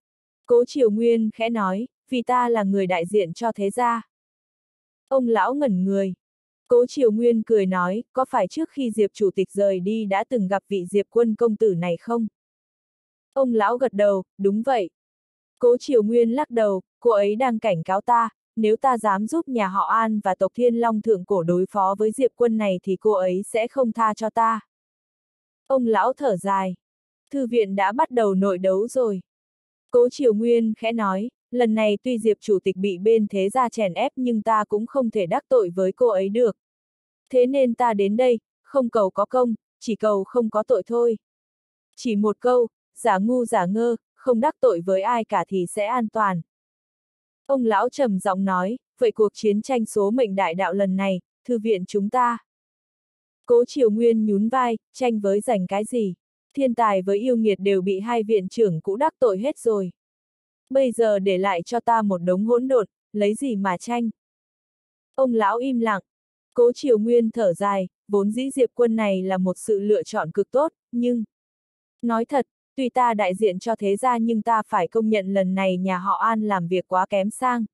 Cố Triều Nguyên khẽ nói, vì ta là người đại diện cho thế gia. Ông lão ngẩn người. Cố Triều Nguyên cười nói, có phải trước khi Diệp Chủ tịch rời đi đã từng gặp vị Diệp quân công tử này không? Ông lão gật đầu, đúng vậy. Cố Triều Nguyên lắc đầu, cô ấy đang cảnh cáo ta, nếu ta dám giúp nhà họ An và tộc Thiên Long Thượng Cổ đối phó với Diệp quân này thì cô ấy sẽ không tha cho ta. Ông lão thở dài. Thư viện đã bắt đầu nội đấu rồi. Cố Triều Nguyên khẽ nói, lần này tuy Diệp chủ tịch bị bên thế gia chèn ép nhưng ta cũng không thể đắc tội với cô ấy được. Thế nên ta đến đây, không cầu có công, chỉ cầu không có tội thôi. Chỉ một câu, giả ngu giả ngơ, không đắc tội với ai cả thì sẽ an toàn. Ông lão trầm giọng nói, vậy cuộc chiến tranh số mệnh đại đạo lần này, thư viện chúng ta. Cố Triều Nguyên nhún vai, tranh với giành cái gì? Thiên tài với yêu nghiệt đều bị hai viện trưởng cũ đắc tội hết rồi. Bây giờ để lại cho ta một đống hỗn độn, lấy gì mà tranh? Ông lão im lặng. Cố Triều Nguyên thở dài, vốn dĩ diệp quân này là một sự lựa chọn cực tốt, nhưng... Nói thật, tuy ta đại diện cho thế gia nhưng ta phải công nhận lần này nhà họ An làm việc quá kém sang.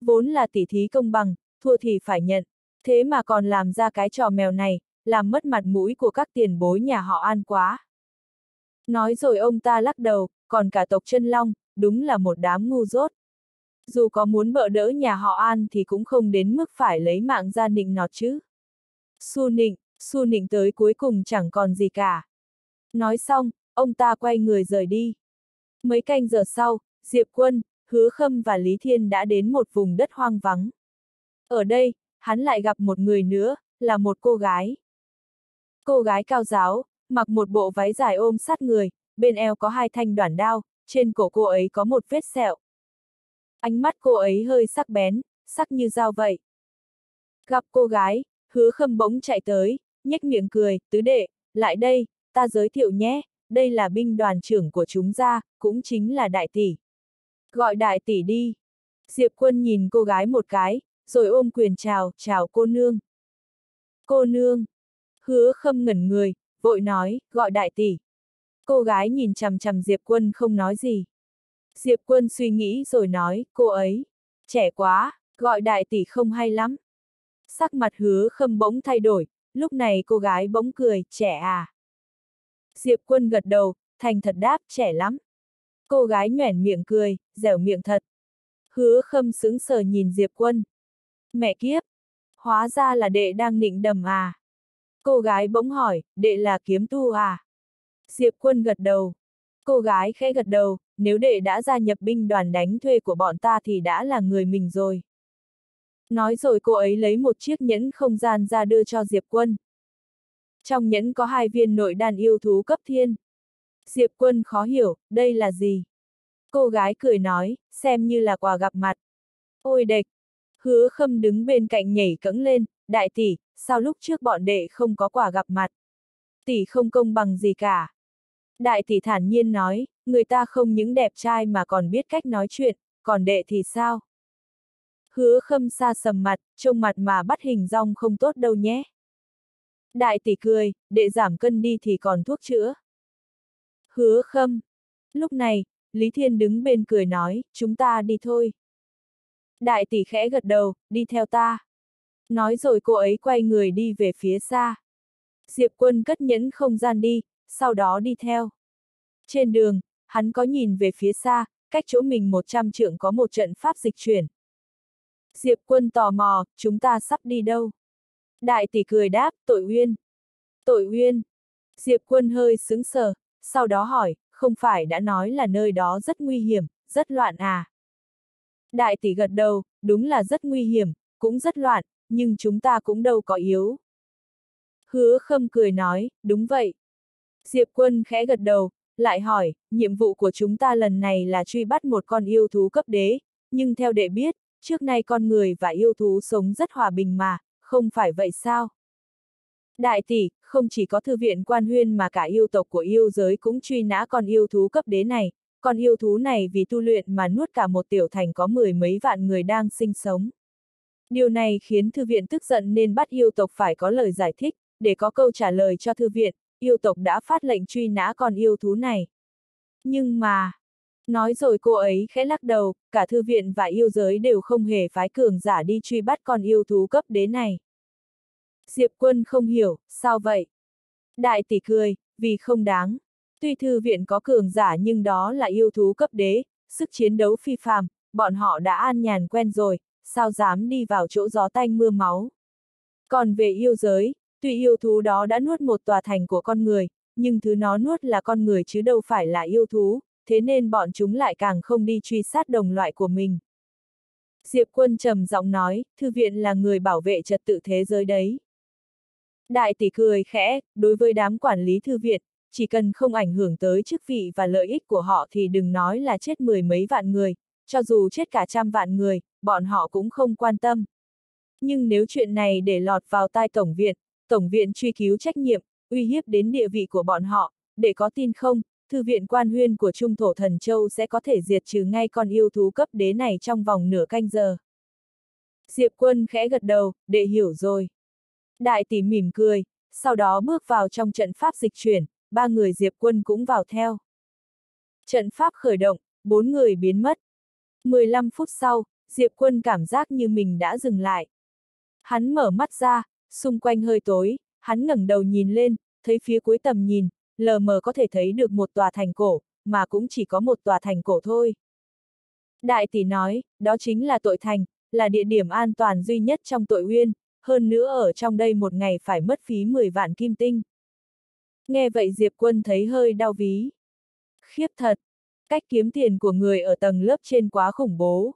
Vốn là tỉ thí công bằng, thua thì phải nhận. Thế mà còn làm ra cái trò mèo này, làm mất mặt mũi của các tiền bối nhà họ An quá. Nói rồi ông ta lắc đầu, còn cả tộc chân long, đúng là một đám ngu dốt. Dù có muốn bợ đỡ nhà họ An thì cũng không đến mức phải lấy mạng ra nịnh nọt chứ. Su nịnh, su nịnh tới cuối cùng chẳng còn gì cả. Nói xong, ông ta quay người rời đi. Mấy canh giờ sau, Diệp Quân, Hứa Khâm và Lý Thiên đã đến một vùng đất hoang vắng. Ở đây, hắn lại gặp một người nữa, là một cô gái. Cô gái cao giáo, mặc một bộ váy dài ôm sát người, bên eo có hai thanh đoạn đao, trên cổ cô ấy có một vết sẹo. Ánh mắt cô ấy hơi sắc bén, sắc như dao vậy. Gặp cô gái, hứa khâm bỗng chạy tới, nhếch miệng cười, tứ đệ, lại đây, ta giới thiệu nhé, đây là binh đoàn trưởng của chúng ta, cũng chính là đại tỷ. Gọi đại tỷ đi. Diệp quân nhìn cô gái một cái, rồi ôm quyền chào, chào cô nương. Cô nương. Hứa khâm ngẩn người, vội nói, gọi đại tỷ. Cô gái nhìn chằm chằm Diệp Quân không nói gì. Diệp Quân suy nghĩ rồi nói, cô ấy, trẻ quá, gọi đại tỷ không hay lắm. Sắc mặt hứa khâm bỗng thay đổi, lúc này cô gái bỗng cười, trẻ à. Diệp Quân gật đầu, thành thật đáp, trẻ lắm. Cô gái nhoẻn miệng cười, dẻo miệng thật. Hứa khâm sững sờ nhìn Diệp Quân. Mẹ kiếp! Hóa ra là đệ đang nịnh đầm à. Cô gái bỗng hỏi, đệ là kiếm tu à? Diệp quân gật đầu. Cô gái khẽ gật đầu, nếu đệ đã gia nhập binh đoàn đánh thuê của bọn ta thì đã là người mình rồi. Nói rồi cô ấy lấy một chiếc nhẫn không gian ra đưa cho Diệp quân. Trong nhẫn có hai viên nội đàn yêu thú cấp thiên. Diệp quân khó hiểu, đây là gì? Cô gái cười nói, xem như là quà gặp mặt. Ôi đệch! Hứa khâm đứng bên cạnh nhảy cẫng lên, đại tỷ, sao lúc trước bọn đệ không có quà gặp mặt? Tỷ không công bằng gì cả. Đại tỷ thản nhiên nói, người ta không những đẹp trai mà còn biết cách nói chuyện, còn đệ thì sao? Hứa khâm xa sầm mặt, trông mặt mà bắt hình rong không tốt đâu nhé. Đại tỷ cười, đệ giảm cân đi thì còn thuốc chữa. Hứa khâm. Lúc này, Lý Thiên đứng bên cười nói, chúng ta đi thôi. Đại tỷ khẽ gật đầu, đi theo ta. Nói rồi cô ấy quay người đi về phía xa. Diệp quân cất nhẫn không gian đi, sau đó đi theo. Trên đường, hắn có nhìn về phía xa, cách chỗ mình 100 trượng có một trận pháp dịch chuyển. Diệp quân tò mò, chúng ta sắp đi đâu? Đại tỷ cười đáp, tội uyên. Tội uyên. Diệp quân hơi sững sờ, sau đó hỏi, không phải đã nói là nơi đó rất nguy hiểm, rất loạn à? Đại tỷ gật đầu, đúng là rất nguy hiểm, cũng rất loạn, nhưng chúng ta cũng đâu có yếu. Hứa khâm cười nói, đúng vậy. Diệp quân khẽ gật đầu, lại hỏi, nhiệm vụ của chúng ta lần này là truy bắt một con yêu thú cấp đế, nhưng theo đệ biết, trước nay con người và yêu thú sống rất hòa bình mà, không phải vậy sao? Đại tỷ, không chỉ có thư viện quan huyên mà cả yêu tộc của yêu giới cũng truy nã con yêu thú cấp đế này, con yêu thú này vì tu luyện mà nuốt cả một tiểu thành có mười mấy vạn người đang sinh sống. Điều này khiến thư viện tức giận nên bắt yêu tộc phải có lời giải thích, để có câu trả lời cho thư viện, yêu tộc đã phát lệnh truy nã con yêu thú này. Nhưng mà, nói rồi cô ấy khẽ lắc đầu, cả thư viện và yêu giới đều không hề phái cường giả đi truy bắt con yêu thú cấp đế này. Diệp quân không hiểu, sao vậy? Đại tỷ cười, vì không đáng. Tuy thư viện có cường giả nhưng đó là yêu thú cấp đế, sức chiến đấu phi phàm, bọn họ đã an nhàn quen rồi, sao dám đi vào chỗ gió tanh mưa máu. Còn về yêu giới, tuy yêu thú đó đã nuốt một tòa thành của con người, nhưng thứ nó nuốt là con người chứ đâu phải là yêu thú, thế nên bọn chúng lại càng không đi truy sát đồng loại của mình. Diệp quân trầm giọng nói, thư viện là người bảo vệ trật tự thế giới đấy. Đại tỷ cười khẽ, đối với đám quản lý thư viện, chỉ cần không ảnh hưởng tới chức vị và lợi ích của họ thì đừng nói là chết mười mấy vạn người, cho dù chết cả trăm vạn người, bọn họ cũng không quan tâm. Nhưng nếu chuyện này để lọt vào tai Tổng viện, Tổng viện truy cứu trách nhiệm, uy hiếp đến địa vị của bọn họ, để có tin không, Thư viện quan huyên của Trung Thổ Thần Châu sẽ có thể diệt trừ ngay con yêu thú cấp đế này trong vòng nửa canh giờ. Diệp quân khẽ gật đầu, để hiểu rồi. Đại tỷ mỉm cười, sau đó bước vào trong trận pháp dịch chuyển, ba người Diệp quân cũng vào theo. Trận pháp khởi động, bốn người biến mất. 15 phút sau, Diệp quân cảm giác như mình đã dừng lại. Hắn mở mắt ra, xung quanh hơi tối, hắn ngẩng đầu nhìn lên, thấy phía cuối tầm nhìn, lờ mờ có thể thấy được một tòa thành cổ, mà cũng chỉ có một tòa thành cổ thôi. Đại tỷ nói, đó chính là tội thành, là địa điểm an toàn duy nhất trong tội uyên, hơn nữa ở trong đây một ngày phải mất phí 10 vạn kim tinh. Nghe vậy Diệp Quân thấy hơi đau ví. Khiếp thật, cách kiếm tiền của người ở tầng lớp trên quá khủng bố.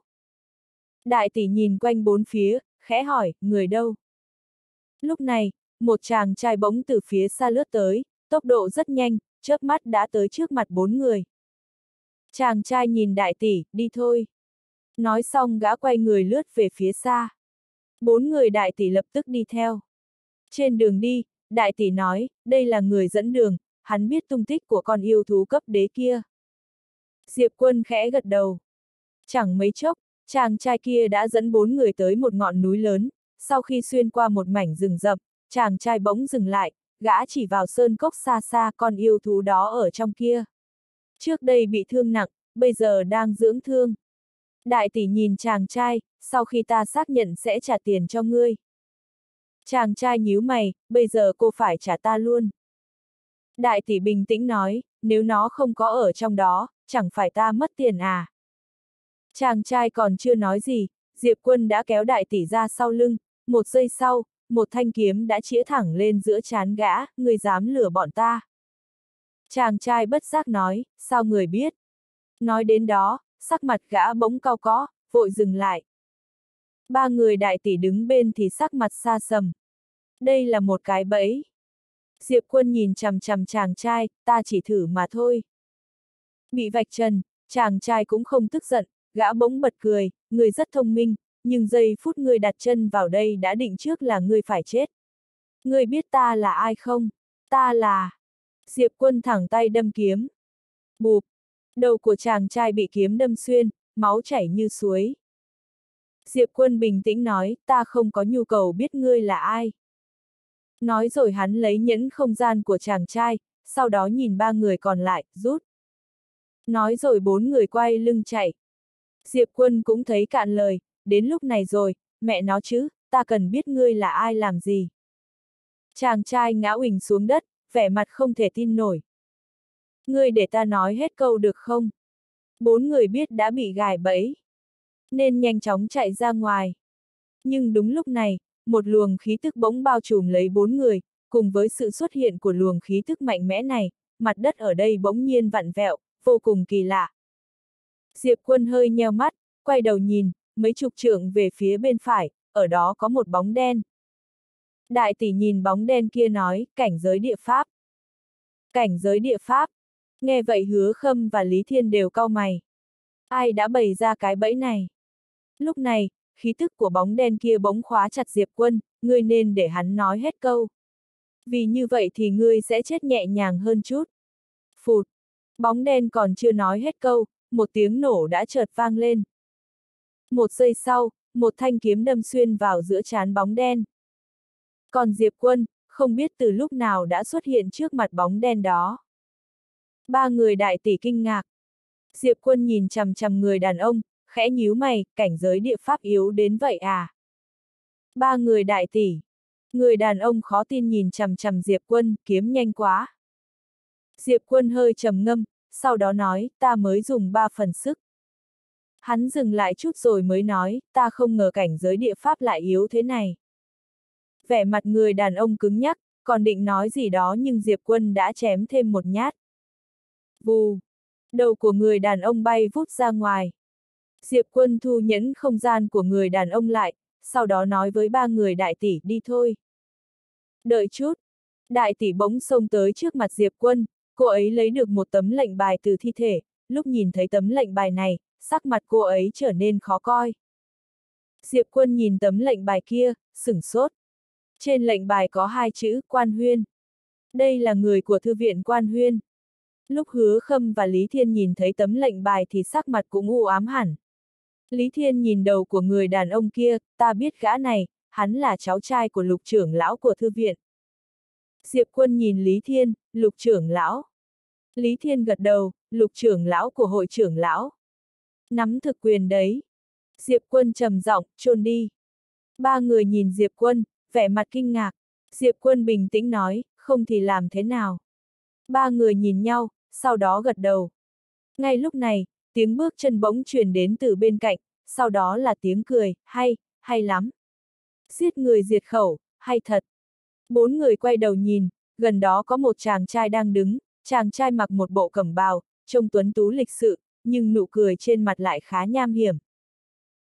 Đại tỷ nhìn quanh bốn phía, khẽ hỏi, người đâu? Lúc này, một chàng trai bỗng từ phía xa lướt tới, tốc độ rất nhanh, chớp mắt đã tới trước mặt bốn người. Chàng trai nhìn đại tỷ, đi thôi. Nói xong gã quay người lướt về phía xa. Bốn người đại tỷ lập tức đi theo. Trên đường đi, đại tỷ nói, đây là người dẫn đường, hắn biết tung tích của con yêu thú cấp đế kia. Diệp quân khẽ gật đầu. Chẳng mấy chốc, chàng trai kia đã dẫn bốn người tới một ngọn núi lớn, sau khi xuyên qua một mảnh rừng rậm, chàng trai bỗng dừng lại, gã chỉ vào sơn cốc xa xa con yêu thú đó ở trong kia. Trước đây bị thương nặng, bây giờ đang dưỡng thương. Đại tỷ nhìn chàng trai, sau khi ta xác nhận sẽ trả tiền cho ngươi. Chàng trai nhíu mày, bây giờ cô phải trả ta luôn. Đại tỷ bình tĩnh nói, nếu nó không có ở trong đó, chẳng phải ta mất tiền à. Chàng trai còn chưa nói gì, Diệp Quân đã kéo đại tỷ ra sau lưng, một giây sau, một thanh kiếm đã chĩa thẳng lên giữa chán gã, người dám lừa bọn ta. Chàng trai bất giác nói, sao người biết? Nói đến đó, sắc mặt gã bỗng cao có, vội dừng lại. Ba người đại tỷ đứng bên thì sắc mặt xa sầm. Đây là một cái bẫy. Diệp quân nhìn chằm chằm chàng trai, ta chỉ thử mà thôi. Bị vạch trần, chàng trai cũng không tức giận, gã bỗng bật cười, người rất thông minh, nhưng giây phút ngươi đặt chân vào đây đã định trước là ngươi phải chết. Ngươi biết ta là ai không? Ta là... Diệp quân thẳng tay đâm kiếm. Bụp! Đầu của chàng trai bị kiếm đâm xuyên, máu chảy như suối. Diệp quân bình tĩnh nói, ta không có nhu cầu biết ngươi là ai. Nói rồi hắn lấy nhẫn không gian của chàng trai, sau đó nhìn ba người còn lại, rút. Nói rồi bốn người quay lưng chạy. Diệp quân cũng thấy cạn lời, đến lúc này rồi, mẹ nó chứ, ta cần biết ngươi là ai làm gì. Chàng trai ngã uỳnh xuống đất, vẻ mặt không thể tin nổi. Ngươi để ta nói hết câu được không? Bốn người biết đã bị gài bẫy. Nên nhanh chóng chạy ra ngoài. Nhưng đúng lúc này, một luồng khí tức bỗng bao trùm lấy bốn người, cùng với sự xuất hiện của luồng khí tức mạnh mẽ này, mặt đất ở đây bỗng nhiên vặn vẹo, vô cùng kỳ lạ. Diệp quân hơi nheo mắt, quay đầu nhìn, mấy chục trượng về phía bên phải, ở đó có một bóng đen. Đại tỷ nhìn bóng đen kia nói, cảnh giới địa pháp. Cảnh giới địa pháp. Nghe vậy hứa khâm và Lý Thiên đều cau mày. Ai đã bày ra cái bẫy này? Lúc này, khí tức của bóng đen kia bỗng khóa chặt Diệp Quân, ngươi nên để hắn nói hết câu. Vì như vậy thì ngươi sẽ chết nhẹ nhàng hơn chút. Phụt. Bóng đen còn chưa nói hết câu, một tiếng nổ đã chợt vang lên. Một giây sau, một thanh kiếm đâm xuyên vào giữa chán bóng đen. Còn Diệp Quân, không biết từ lúc nào đã xuất hiện trước mặt bóng đen đó. Ba người đại tỷ kinh ngạc. Diệp Quân nhìn chằm chằm người đàn ông, khẽ nhíu mày, cảnh giới địa pháp yếu đến vậy à? Ba người đại tỷ. Người đàn ông khó tin nhìn chằm chằm Diệp Quân, kiếm nhanh quá. Diệp Quân hơi trầm ngâm, sau đó nói, ta mới dùng ba phần sức. Hắn dừng lại chút rồi mới nói, ta không ngờ cảnh giới địa pháp lại yếu thế này. Vẻ mặt người đàn ông cứng nhắc, còn định nói gì đó nhưng Diệp Quân đã chém thêm một nhát. Vù! Đầu của người đàn ông bay vút ra ngoài. Diệp Quân thu nhẫn không gian của người đàn ông lại, sau đó nói với ba người đại tỷ đi thôi. Đợi chút. Đại tỷ bỗng xông tới trước mặt Diệp Quân, cô ấy lấy được một tấm lệnh bài từ thi thể, lúc nhìn thấy tấm lệnh bài này, sắc mặt cô ấy trở nên khó coi. Diệp Quân nhìn tấm lệnh bài kia, sửng sốt. Trên lệnh bài có hai chữ Quan Huyên. Đây là người của thư viện Quan Huyên. Lúc hứa khâm và Lý Thiên nhìn thấy tấm lệnh bài thì sắc mặt cũng u ám hẳn. Lý Thiên nhìn đầu của người đàn ông kia, ta biết gã này, hắn là cháu trai của lục trưởng lão của thư viện. Diệp quân nhìn Lý Thiên, lục trưởng lão. Lý Thiên gật đầu, lục trưởng lão của hội trưởng lão. Nắm thực quyền đấy. Diệp quân trầm giọng, trôn đi. Ba người nhìn Diệp quân, vẻ mặt kinh ngạc. Diệp quân bình tĩnh nói, không thì làm thế nào. Ba người nhìn nhau, sau đó gật đầu. Ngay lúc này, tiếng bước chân bỗng truyền đến từ bên cạnh, sau đó là tiếng cười, hay, hay lắm. Giết người diệt khẩu, hay thật. Bốn người quay đầu nhìn, gần đó có một chàng trai đang đứng, chàng trai mặc một bộ cẩm bào, trông tuấn tú lịch sự, nhưng nụ cười trên mặt lại khá nham hiểm.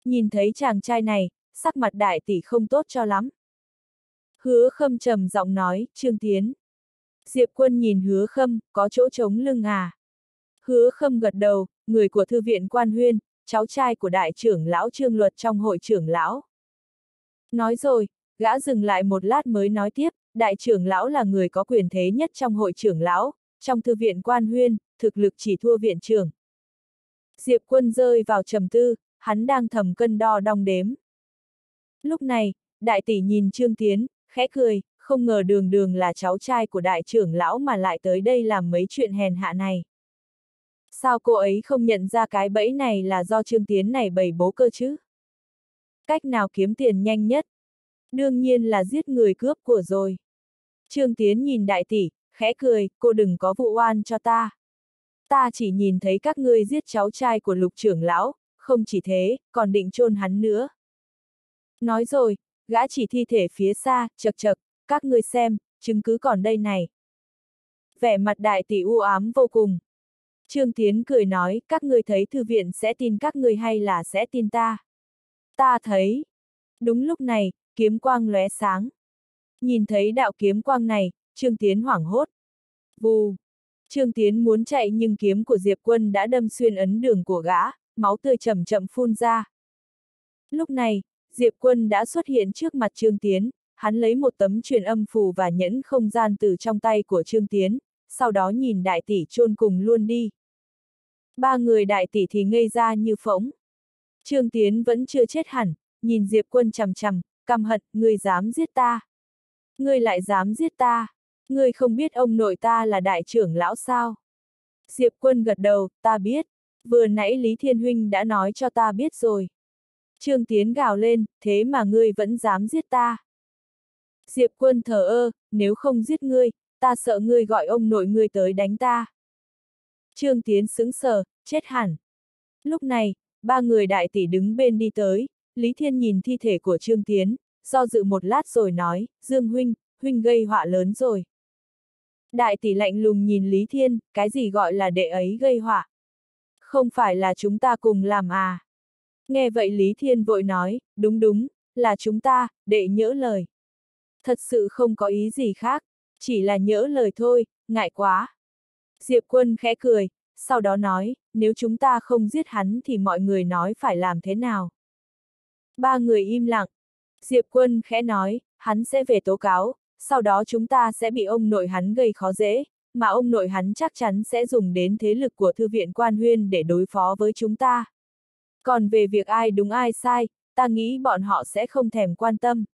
Nhìn thấy chàng trai này, sắc mặt đại tỷ không tốt cho lắm. Hứa khâm trầm giọng nói, Trương Tiến. Diệp quân nhìn hứa khâm, có chỗ trống lưng à. Hứa khâm gật đầu, người của thư viện quan huyên, cháu trai của đại trưởng lão trương luật trong hội trưởng lão. Nói rồi, gã dừng lại một lát mới nói tiếp, đại trưởng lão là người có quyền thế nhất trong hội trưởng lão, trong thư viện quan huyên, thực lực chỉ thua viện trưởng. Diệp quân rơi vào trầm tư, hắn đang thầm cân đo đong đếm. Lúc này, đại tỷ nhìn Trương Tiến, khẽ cười, không ngờ đường đường là cháu trai của đại trưởng lão mà lại tới đây làm mấy chuyện hèn hạ này. Sao cô ấy không nhận ra cái bẫy này là do Trương Tiến này bày bố cơ chứ? Cách nào kiếm tiền nhanh nhất? Đương nhiên là giết người cướp của rồi. Trương Tiến nhìn đại tỷ, khẽ cười, cô đừng có vụ oan cho ta. Ta chỉ nhìn thấy các ngươi giết cháu trai của lục trưởng lão, không chỉ thế, còn định chôn hắn nữa. Nói rồi, gã chỉ thi thể phía xa, chật chật, các ngươi xem, chứng cứ còn đây này. Vẻ mặt đại tỷ u ám vô cùng. Trương Tiến cười nói, các ngươi thấy thư viện sẽ tin các ngươi hay là sẽ tin ta? Ta thấy. Đúng lúc này, kiếm quang lóe sáng. Nhìn thấy đạo kiếm quang này, Trương Tiến hoảng hốt. Vù. Trương Tiến muốn chạy nhưng kiếm của Diệp Quân đã đâm xuyên ấn đường của gã, máu tươi chậm chậm phun ra. Lúc này, Diệp Quân đã xuất hiện trước mặt Trương Tiến, hắn lấy một tấm truyền âm phù và nhẫn không gian từ trong tay của Trương Tiến, sau đó nhìn đại tỷ chôn cùng luôn đi. Ba người đại tỷ thì ngây ra như phỗng. Trương Tiến vẫn chưa chết hẳn, nhìn Diệp Quân chằm chằm, căm hận, ngươi dám giết ta. Ngươi lại dám giết ta. Ngươi không biết ông nội ta là đại trưởng lão sao? Diệp Quân gật đầu, ta biết. Vừa nãy Lý Thiên Huynh đã nói cho ta biết rồi. Trương Tiến gào lên, thế mà ngươi vẫn dám giết ta. Diệp Quân thờ ơ, nếu không giết ngươi, ta sợ ngươi gọi ông nội ngươi tới đánh ta. Trương Tiến sững sờ, chết hẳn. Lúc này, ba người đại tỷ đứng bên đi tới, Lý Thiên nhìn thi thể của Trương Tiến, do dự một lát rồi nói, Dương Huynh, Huynh gây họa lớn rồi. Đại tỷ lạnh lùng nhìn Lý Thiên, cái gì gọi là đệ ấy gây họa? Không phải là chúng ta cùng làm à? Nghe vậy Lý Thiên vội nói, đúng đúng, là chúng ta, đệ nhỡ lời. Thật sự không có ý gì khác, chỉ là nhỡ lời thôi, ngại quá. Diệp quân khẽ cười, sau đó nói, nếu chúng ta không giết hắn thì mọi người nói phải làm thế nào? Ba người im lặng. Diệp quân khẽ nói, hắn sẽ về tố cáo, sau đó chúng ta sẽ bị ông nội hắn gây khó dễ, mà ông nội hắn chắc chắn sẽ dùng đến thế lực của thư viện quan huyên để đối phó với chúng ta. Còn về việc ai đúng ai sai, ta nghĩ bọn họ sẽ không thèm quan tâm.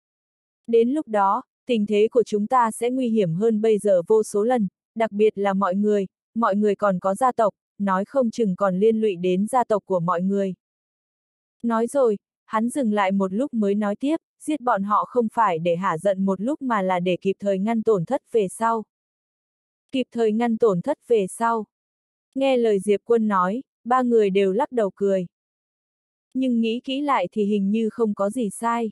Đến lúc đó, tình thế của chúng ta sẽ nguy hiểm hơn bây giờ vô số lần, đặc biệt là mọi người, mọi người còn có gia tộc, nói không chừng còn liên lụy đến gia tộc của mọi người. Nói rồi, hắn dừng lại một lúc mới nói tiếp, giết bọn họ không phải để hả giận một lúc mà là để kịp thời ngăn tổn thất về sau. Kịp thời ngăn tổn thất về sau. Nghe lời Diệp Quân nói, ba người đều lắc đầu cười. Nhưng nghĩ kỹ lại thì hình như không có gì sai.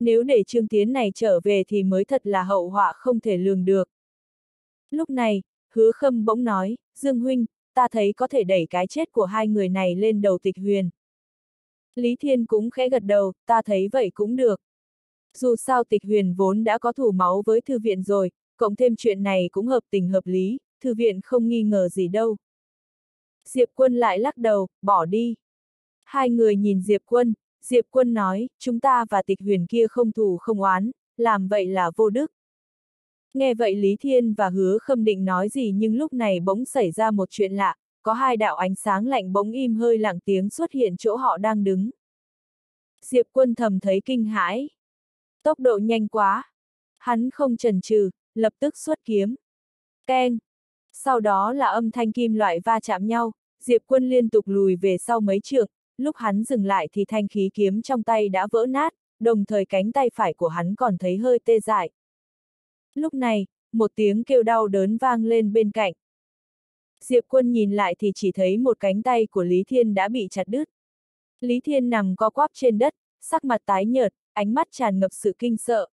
Nếu để Trương Tiến này trở về thì mới thật là hậu họa không thể lường được. Lúc này, hứa khâm bỗng nói, Dương Huynh, ta thấy có thể đẩy cái chết của hai người này lên đầu tịch huyền. Lý Thiên cũng khẽ gật đầu, ta thấy vậy cũng được. Dù sao tịch huyền vốn đã có thủ máu với thư viện rồi, cộng thêm chuyện này cũng hợp tình hợp lý, thư viện không nghi ngờ gì đâu. Diệp quân lại lắc đầu, bỏ đi. Hai người nhìn Diệp quân, Diệp quân nói, chúng ta và tịch huyền kia không thù không oán, làm vậy là vô đức. Nghe vậy Lý Thiên và hứa khâm định nói gì nhưng lúc này bỗng xảy ra một chuyện lạ, có hai đạo ánh sáng lạnh bỗng im hơi lặng tiếng xuất hiện chỗ họ đang đứng. Diệp quân thầm thấy kinh hãi. Tốc độ nhanh quá. Hắn không chần chừ, lập tức xuất kiếm. Keng. Sau đó là âm thanh kim loại va chạm nhau, Diệp quân liên tục lùi về sau mấy trượng, lúc hắn dừng lại thì thanh khí kiếm trong tay đã vỡ nát, đồng thời cánh tay phải của hắn còn thấy hơi tê dại. Lúc này, một tiếng kêu đau đớn vang lên bên cạnh. Diệp quân nhìn lại thì chỉ thấy một cánh tay của Lý Thiên đã bị chặt đứt. Lý Thiên nằm co quắp trên đất, sắc mặt tái nhợt, ánh mắt tràn ngập sự kinh sợ.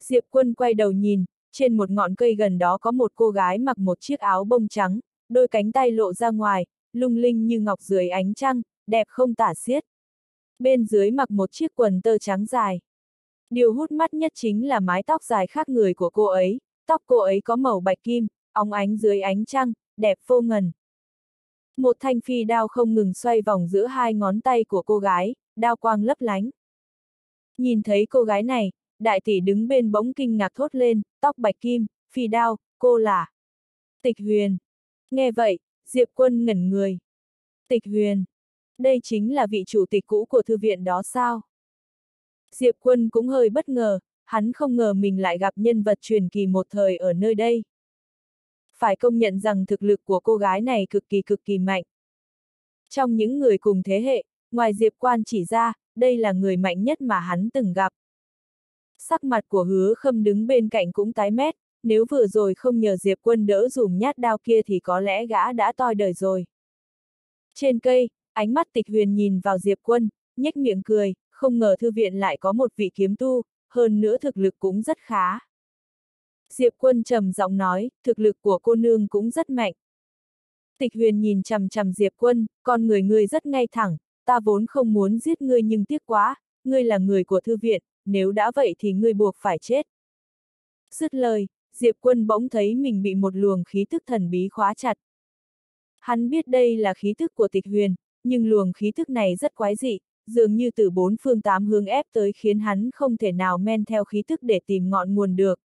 Diệp quân quay đầu nhìn, trên một ngọn cây gần đó có một cô gái mặc một chiếc áo bông trắng, đôi cánh tay lộ ra ngoài, lung linh như ngọc dưới ánh trăng, đẹp không tả xiết. Bên dưới mặc một chiếc quần tơ trắng dài. Điều hút mắt nhất chính là mái tóc dài khác người của cô ấy, tóc cô ấy có màu bạch kim, óng ánh dưới ánh trăng, đẹp vô ngần. Một thanh phi đao không ngừng xoay vòng giữa hai ngón tay của cô gái, đao quang lấp lánh. Nhìn thấy cô gái này, đại tỷ đứng bên bỗng kinh ngạc thốt lên, tóc bạch kim, phi đao, cô là Tịch Huyền. Nghe vậy, Diệp Quân ngẩn người. Tịch Huyền. Đây chính là vị chủ tịch cũ của thư viện đó sao? Diệp Quân cũng hơi bất ngờ, hắn không ngờ mình lại gặp nhân vật truyền kỳ một thời ở nơi đây. Phải công nhận rằng thực lực của cô gái này cực kỳ cực kỳ mạnh. Trong những người cùng thế hệ, ngoài Diệp Quan chỉ ra, đây là người mạnh nhất mà hắn từng gặp. Sắc mặt của hứa khâm đứng bên cạnh cũng tái mét, nếu vừa rồi không nhờ Diệp Quân đỡ dùng nhát đao kia thì có lẽ gã đã toi đời rồi. Trên cây, ánh mắt tịch huyền nhìn vào Diệp Quân, nhếch miệng cười, không ngờ thư viện lại có một vị kiếm tu, hơn nữa thực lực cũng rất khá. Diệp quân trầm giọng nói, thực lực của cô nương cũng rất mạnh. Tịch huyền nhìn chằm chằm Diệp quân, con người ngươi rất ngay thẳng, ta vốn không muốn giết ngươi nhưng tiếc quá, ngươi là người của thư viện, nếu đã vậy thì ngươi buộc phải chết. Dứt lời, Diệp quân bỗng thấy mình bị một luồng khí tức thần bí khóa chặt. Hắn biết đây là khí tức của tịch huyền, nhưng luồng khí tức này rất quái dị, dường như từ bốn phương tám hướng ép tới khiến hắn không thể nào men theo khí tức để tìm ngọn nguồn được.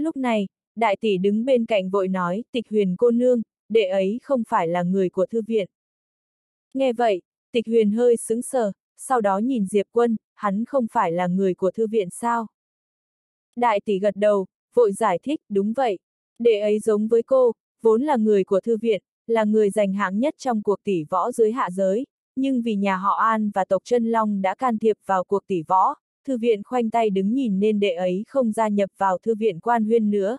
Lúc này, đại tỷ đứng bên cạnh vội nói, tịch huyền cô nương, đệ ấy không phải là người của thư viện. Nghe vậy, tịch huyền hơi sững sờ, sau đó nhìn Diệp Quân, hắn không phải là người của thư viện sao? Đại tỷ gật đầu, vội giải thích, đúng vậy. Đệ ấy giống với cô, vốn là người của thư viện, là người giành hạng nhất trong cuộc tỷ võ dưới hạ giới, nhưng vì nhà họ An và tộc chân Long đã can thiệp vào cuộc tỷ võ, thư viện khoanh tay đứng nhìn nên đệ ấy không gia nhập vào thư viện quan huyên nữa.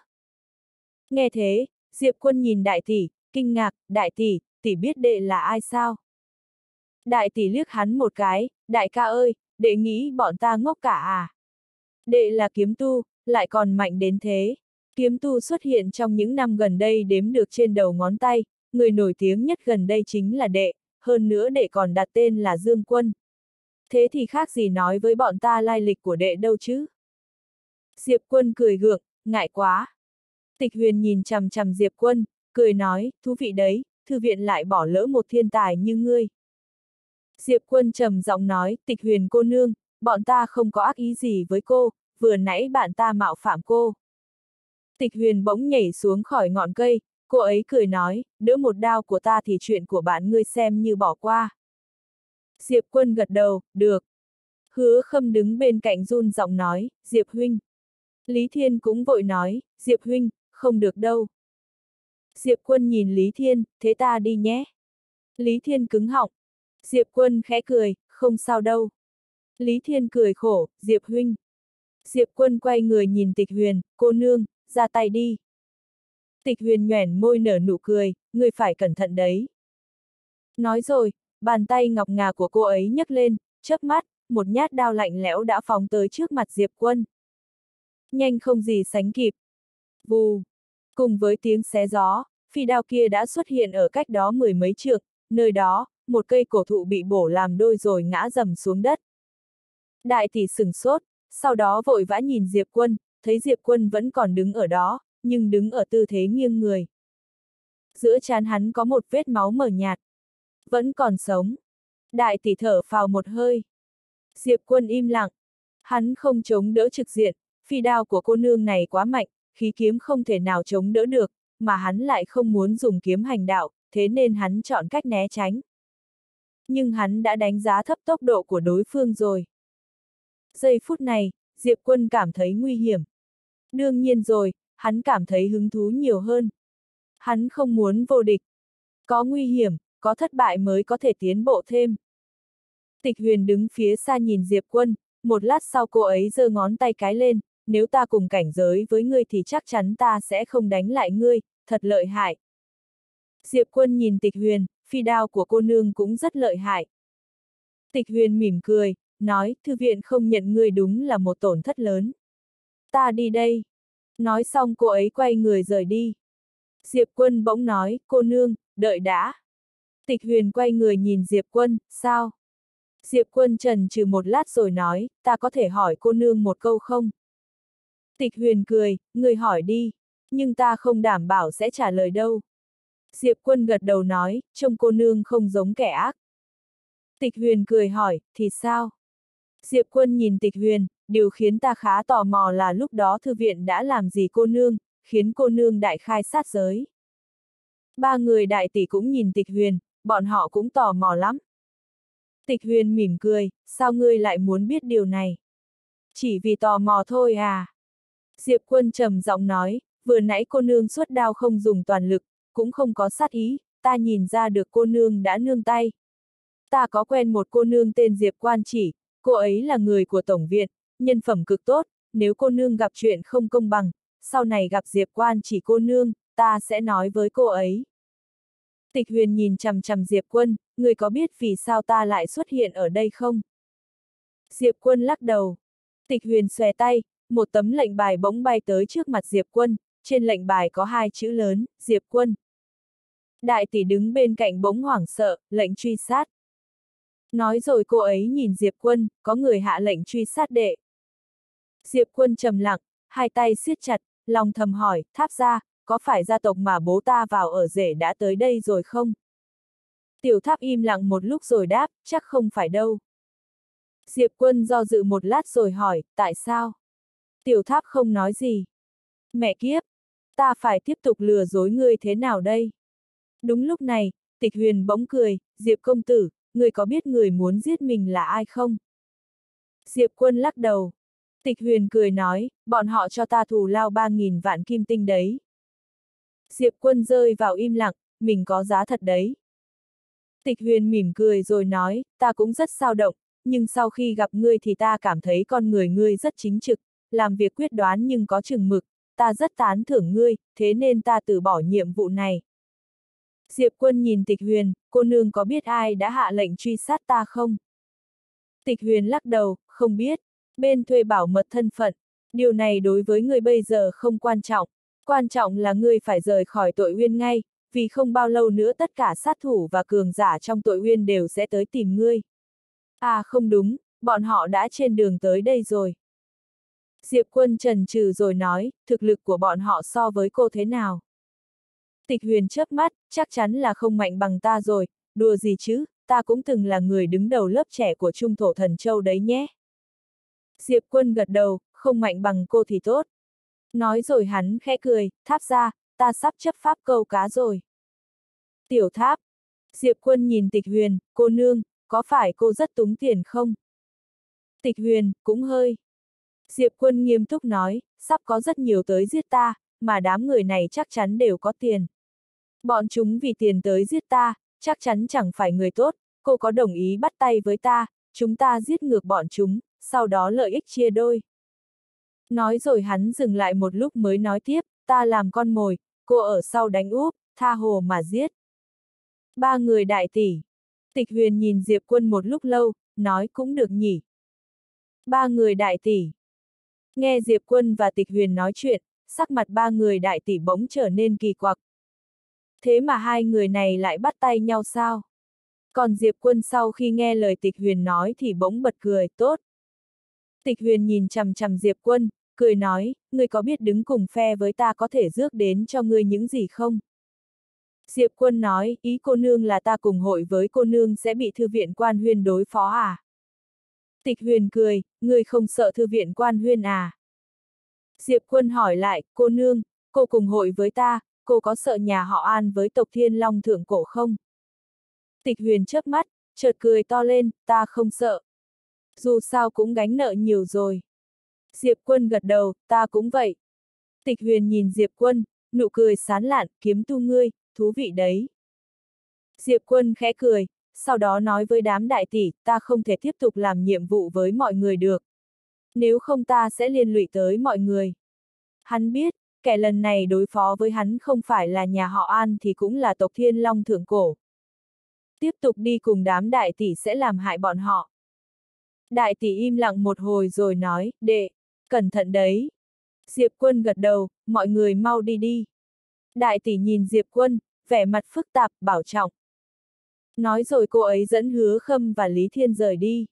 Nghe thế, Diệp Quân nhìn đại tỷ, kinh ngạc, đại tỷ, tỷ biết đệ là ai sao? Đại tỷ liếc hắn một cái, đại ca ơi, đệ nghĩ bọn ta ngốc cả à? Đệ là kiếm tu, lại còn mạnh đến thế. Kiếm tu xuất hiện trong những năm gần đây đếm được trên đầu ngón tay, người nổi tiếng nhất gần đây chính là đệ, hơn nữa đệ còn đặt tên là Dương Quân. Thế thì khác gì nói với bọn ta lai lịch của đệ đâu chứ? Diệp Quân cười gượng, ngại quá. Tịch huyền nhìn chằm chằm Diệp Quân, cười nói, thú vị đấy, thư viện lại bỏ lỡ một thiên tài như ngươi. Diệp Quân trầm giọng nói, tịch huyền cô nương, bọn ta không có ác ý gì với cô, vừa nãy bạn ta mạo phạm cô. Tịch huyền bỗng nhảy xuống khỏi ngọn cây, cô ấy cười nói, đỡ một đao của ta thì chuyện của bạn ngươi xem như bỏ qua. Diệp quân gật đầu, được. Hứa khâm đứng bên cạnh run giọng nói, Diệp huynh. Lý Thiên cũng vội nói, Diệp huynh, không được đâu. Diệp quân nhìn Lý Thiên, thế ta đi nhé. Lý Thiên cứng họng. Diệp quân khẽ cười, không sao đâu. Lý Thiên cười khổ, Diệp huynh. Diệp quân quay người nhìn tịch huyền, cô nương, ra tay đi. Tịch huyền nhoẻn môi nở nụ cười, người phải cẩn thận đấy. Nói rồi, bàn tay ngọc ngà của cô ấy nhấc lên, chớp mắt, một nhát đao lạnh lẽo đã phóng tới trước mặt Diệp quân. Nhanh không gì sánh kịp. Vù. Cùng với tiếng xé gió, phi đao kia đã xuất hiện ở cách đó mười mấy trượng, nơi đó, một cây cổ thụ bị bổ làm đôi rồi ngã dầm xuống đất. Đại tỷ sửng sốt, sau đó vội vã nhìn Diệp Quân, thấy Diệp Quân vẫn còn đứng ở đó, nhưng đứng ở tư thế nghiêng người. Giữa chán hắn có một vết máu mờ nhạt. Vẫn còn sống. Đại tỷ thở phào một hơi. Diệp Quân im lặng. Hắn không chống đỡ trực diện, phi đao của cô nương này quá mạnh, khí kiếm không thể nào chống đỡ được, mà hắn lại không muốn dùng kiếm hành đạo, thế nên hắn chọn cách né tránh. Nhưng hắn đã đánh giá thấp tốc độ của đối phương rồi. Giây phút này, Diệp Quân cảm thấy nguy hiểm. Đương nhiên rồi, hắn cảm thấy hứng thú nhiều hơn. Hắn không muốn vô địch. Có nguy hiểm, có thất bại mới có thể tiến bộ thêm. Tịch huyền đứng phía xa nhìn Diệp Quân, một lát sau cô ấy giơ ngón tay cái lên, nếu ta cùng cảnh giới với ngươi thì chắc chắn ta sẽ không đánh lại ngươi, thật lợi hại. Diệp Quân nhìn tịch huyền, phi đao của cô nương cũng rất lợi hại. Tịch huyền mỉm cười, nói, thư viện không nhận ngươi đúng là một tổn thất lớn. Ta đi đây. Nói xong cô ấy quay người rời đi. Diệp quân bỗng nói, cô nương, đợi đã. Tịch huyền quay người nhìn Diệp quân, sao? Diệp quân trần trừ một lát rồi nói, ta có thể hỏi cô nương một câu không? Tịch huyền cười, người hỏi đi, nhưng ta không đảm bảo sẽ trả lời đâu. Diệp quân gật đầu nói, trông cô nương không giống kẻ ác. Tịch huyền cười hỏi, thì sao? Diệp quân nhìn tịch huyền, điều khiến ta khá tò mò là lúc đó thư viện đã làm gì cô nương, khiến cô nương đại khai sát giới. Ba người đại tỷ cũng nhìn tịch huyền, bọn họ cũng tò mò lắm. Tịch huyền mỉm cười, sao ngươi lại muốn biết điều này? Chỉ vì tò mò thôi à? Diệp quân trầm giọng nói, vừa nãy cô nương suốt đao không dùng toàn lực, cũng không có sát ý, ta nhìn ra được cô nương đã nương tay. Ta có quen một cô nương tên Diệp Quan chỉ, cô ấy là người của Tổng viện, nhân phẩm cực tốt, nếu cô nương gặp chuyện không công bằng, sau này gặp Diệp Quan chỉ cô nương, ta sẽ nói với cô ấy. Tịch huyền nhìn chằm chằm Diệp Quân, người có biết vì sao ta lại xuất hiện ở đây không? Diệp Quân lắc đầu. Tịch huyền xòe tay, một tấm lệnh bài bỗng bay tới trước mặt Diệp Quân, trên lệnh bài có hai chữ lớn, Diệp Quân. Đại tỷ đứng bên cạnh bỗng hoảng sợ, lệnh truy sát. Nói rồi cô ấy nhìn Diệp Quân, có người hạ lệnh truy sát đệ. Diệp Quân trầm lặng, hai tay siết chặt, lòng thầm hỏi, tháp ra, có phải gia tộc mà bố ta vào ở rể đã tới đây rồi không? Tiểu tháp im lặng một lúc rồi đáp, chắc không phải đâu. Diệp Quân do dự một lát rồi hỏi, tại sao? Tiểu tháp không nói gì. Mẹ kiếp, ta phải tiếp tục lừa dối ngươi thế nào đây? Đúng lúc này, tịch huyền bỗng cười, Diệp công tử, ngươi có biết người muốn giết mình là ai không? Diệp quân lắc đầu. Tịch huyền cười nói, bọn họ cho ta thù lao 3.000 vạn kim tinh đấy. Diệp quân rơi vào im lặng, mình có giá thật đấy. Tịch huyền mỉm cười rồi nói, ta cũng rất sao động, nhưng sau khi gặp ngươi thì ta cảm thấy con người ngươi rất chính trực, làm việc quyết đoán nhưng có chừng mực, ta rất tán thưởng ngươi, thế nên ta từ bỏ nhiệm vụ này. Diệp quân nhìn tịch huyền, cô nương có biết ai đã hạ lệnh truy sát ta không? Tịch huyền lắc đầu, không biết. Bên thuê bảo mật thân phận. Điều này đối với người bây giờ không quan trọng. Quan trọng là ngươi phải rời khỏi tội uyên ngay, vì không bao lâu nữa tất cả sát thủ và cường giả trong tội uyên đều sẽ tới tìm ngươi. À không đúng, bọn họ đã trên đường tới đây rồi. Diệp quân trần trừ rồi nói, thực lực của bọn họ so với cô thế nào? Tịch huyền chớp mắt, chắc chắn là không mạnh bằng ta rồi, đùa gì chứ, ta cũng từng là người đứng đầu lớp trẻ của Trung Thổ Thần Châu đấy nhé. Diệp quân gật đầu, không mạnh bằng cô thì tốt. Nói rồi hắn khẽ cười, tháp ra, ta sắp chấp pháp câu cá rồi. Tiểu tháp. Diệp quân nhìn tịch huyền, cô nương, có phải cô rất túng tiền không? Tịch huyền, cũng hơi. Diệp quân nghiêm túc nói, sắp có rất nhiều tới giết ta, mà đám người này chắc chắn đều có tiền. Bọn chúng vì tiền tới giết ta, chắc chắn chẳng phải người tốt, cô có đồng ý bắt tay với ta, chúng ta giết ngược bọn chúng, sau đó lợi ích chia đôi. Nói rồi hắn dừng lại một lúc mới nói tiếp, ta làm con mồi, cô ở sau đánh úp, tha hồ mà giết. Ba người đại tỷ. Tịch huyền nhìn Diệp quân một lúc lâu, nói cũng được nhỉ. Ba người đại tỷ. Nghe Diệp quân và tịch huyền nói chuyện, sắc mặt ba người đại tỷ bỗng trở nên kỳ quặc. Thế mà hai người này lại bắt tay nhau sao? Còn Diệp quân sau khi nghe lời tịch huyền nói thì bỗng bật cười, tốt. Tịch huyền nhìn chằm chằm Diệp quân, cười nói, ngươi có biết đứng cùng phe với ta có thể rước đến cho ngươi những gì không? Diệp quân nói, ý cô nương là ta cùng hội với cô nương sẽ bị thư viện quan huyên đối phó à? Tịch huyền cười, ngươi không sợ thư viện quan huyên à? Diệp quân hỏi lại, cô nương, cô cùng hội với ta, cô có sợ nhà họ an với tộc thiên long thượng cổ không? Tịch huyền chớp mắt, chợt cười to lên, ta không sợ. Dù sao cũng gánh nợ nhiều rồi. Diệp quân gật đầu, ta cũng vậy. Tịch huyền nhìn Diệp quân, nụ cười sán lạn, kiếm tu ngươi, thú vị đấy. Diệp quân khẽ cười, sau đó nói với đám đại tỷ, ta không thể tiếp tục làm nhiệm vụ với mọi người được. Nếu không ta sẽ liên lụy tới mọi người. Hắn biết, kẻ lần này đối phó với hắn không phải là nhà họ An thì cũng là tộc Thiên Long Thượng Cổ. Tiếp tục đi cùng đám đại tỷ sẽ làm hại bọn họ. Đại tỷ im lặng một hồi rồi nói, đệ, cẩn thận đấy. Diệp quân gật đầu, mọi người mau đi đi. Đại tỷ nhìn Diệp quân, vẻ mặt phức tạp, bảo trọng. Nói rồi cô ấy dẫn hứa khâm và Lý Thiên rời đi.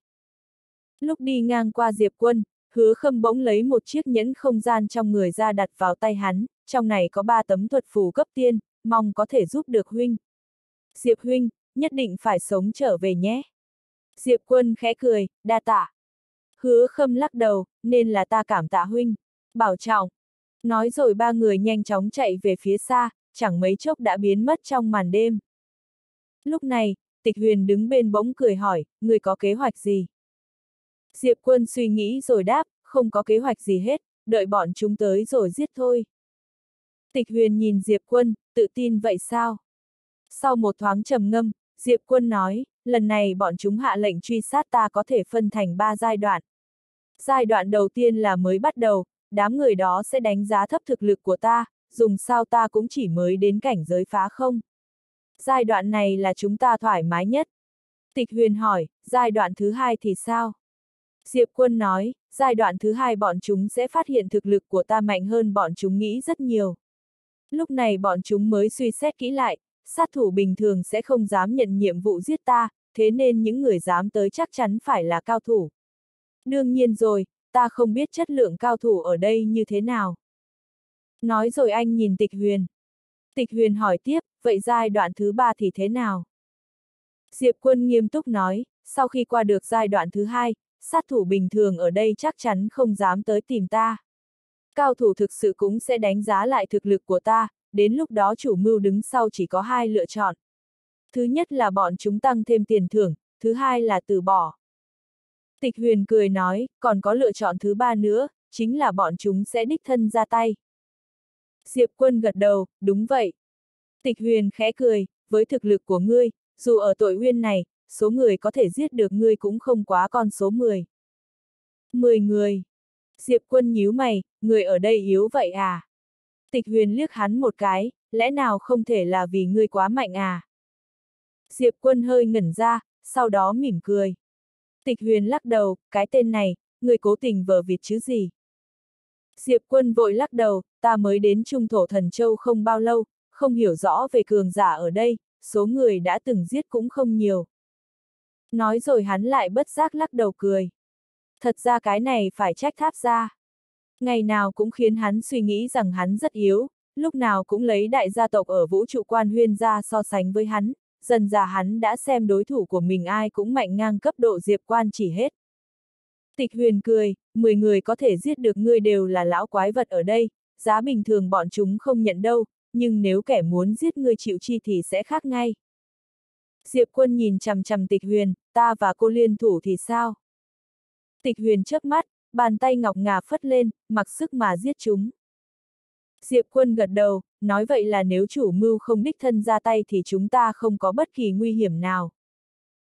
Lúc đi ngang qua Diệp quân, hứa khâm bỗng lấy một chiếc nhẫn không gian trong người ra đặt vào tay hắn, trong này có ba tấm thuật phù cấp tiên, mong có thể giúp được huynh. Diệp huynh, nhất định phải sống trở về nhé. Diệp quân khẽ cười, đa tạ. Hứa khâm lắc đầu, nên là ta cảm tạ huynh. Bảo trọng. Nói rồi ba người nhanh chóng chạy về phía xa, chẳng mấy chốc đã biến mất trong màn đêm. Lúc này, tịch huyền đứng bên bỗng cười hỏi, người có kế hoạch gì? Diệp quân suy nghĩ rồi đáp, không có kế hoạch gì hết, đợi bọn chúng tới rồi giết thôi. Tịch huyền nhìn Diệp quân, tự tin vậy sao? Sau một thoáng trầm ngâm, Diệp quân nói, lần này bọn chúng hạ lệnh truy sát ta có thể phân thành ba giai đoạn. Giai đoạn đầu tiên là mới bắt đầu, đám người đó sẽ đánh giá thấp thực lực của ta, dùng sao ta cũng chỉ mới đến cảnh giới phá không. Giai đoạn này là chúng ta thoải mái nhất. Tịch huyền hỏi, giai đoạn thứ hai thì sao? Diệp quân nói, giai đoạn thứ hai bọn chúng sẽ phát hiện thực lực của ta mạnh hơn bọn chúng nghĩ rất nhiều. Lúc này bọn chúng mới suy xét kỹ lại, sát thủ bình thường sẽ không dám nhận nhiệm vụ giết ta, thế nên những người dám tới chắc chắn phải là cao thủ. Đương nhiên rồi, ta không biết chất lượng cao thủ ở đây như thế nào. Nói rồi anh nhìn tịch huyền. Tịch huyền hỏi tiếp, vậy giai đoạn thứ ba thì thế nào? Diệp quân nghiêm túc nói, sau khi qua được giai đoạn thứ hai, sát thủ bình thường ở đây chắc chắn không dám tới tìm ta. Cao thủ thực sự cũng sẽ đánh giá lại thực lực của ta, đến lúc đó chủ mưu đứng sau chỉ có hai lựa chọn. Thứ nhất là bọn chúng tăng thêm tiền thưởng, thứ hai là từ bỏ. Tịch huyền cười nói, còn có lựa chọn thứ ba nữa, chính là bọn chúng sẽ đích thân ra tay. Diệp quân gật đầu, đúng vậy. Tịch huyền khẽ cười, với thực lực của ngươi, dù ở tội uyên này, số người có thể giết được ngươi cũng không quá con số 10. 10 người. Diệp quân nhíu mày, người ở đây yếu vậy à? Tịch huyền liếc hắn một cái, lẽ nào không thể là vì ngươi quá mạnh à? Diệp quân hơi ngẩn ra, sau đó mỉm cười. Tịch huyền lắc đầu, cái tên này, người cố tình vờ vịt chứ gì? Diệp quân vội lắc đầu, ta mới đến Trung Thổ Thần Châu không bao lâu, không hiểu rõ về cường giả ở đây, số người đã từng giết cũng không nhiều. Nói rồi hắn lại bất giác lắc đầu cười. Thật ra cái này phải trách tháp ra. Ngày nào cũng khiến hắn suy nghĩ rằng hắn rất yếu, lúc nào cũng lấy đại gia tộc ở vũ trụ quan huyên ra so sánh với hắn, dần già hắn đã xem đối thủ của mình ai cũng mạnh ngang cấp độ diệp quan chỉ hết. Tịch huyền cười, 10 người có thể giết được ngươi đều là lão quái vật ở đây, giá bình thường bọn chúng không nhận đâu, nhưng nếu kẻ muốn giết ngươi chịu chi thì sẽ khác ngay. Diệp quân nhìn chằm chằm tịch huyền, ta và cô liên thủ thì sao? Tịch huyền chớp mắt, bàn tay ngọc ngà phất lên, mặc sức mà giết chúng. Diệp quân gật đầu, nói vậy là nếu chủ mưu không đích thân ra tay thì chúng ta không có bất kỳ nguy hiểm nào.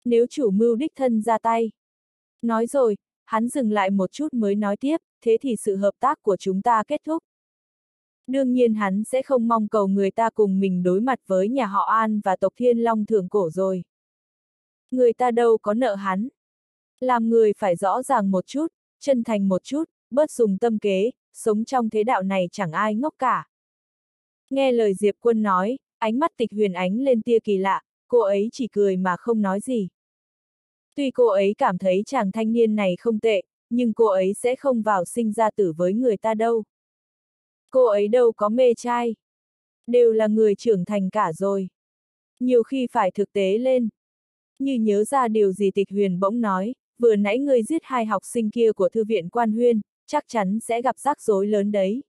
Nếu chủ mưu đích thân ra tay. Nói rồi, hắn dừng lại một chút mới nói tiếp, thế thì sự hợp tác của chúng ta kết thúc. Đương nhiên hắn sẽ không mong cầu người ta cùng mình đối mặt với nhà họ An và tộc Thiên Long Thượng Cổ rồi. Người ta đâu có nợ hắn. Làm người phải rõ ràng một chút, chân thành một chút, bớt dùng tâm kế, sống trong thế đạo này chẳng ai ngốc cả. Nghe lời Diệp Quân nói, ánh mắt tịch huyền ánh lên tia kỳ lạ, cô ấy chỉ cười mà không nói gì. Tuy cô ấy cảm thấy chàng thanh niên này không tệ, nhưng cô ấy sẽ không vào sinh ra tử với người ta đâu. Cô ấy đâu có mê trai. Đều là người trưởng thành cả rồi. Nhiều khi phải thực tế lên. Như nhớ ra điều gì tịch huyền bỗng nói, vừa nãy người giết hai học sinh kia của thư viện quan huyên, chắc chắn sẽ gặp rắc rối lớn đấy.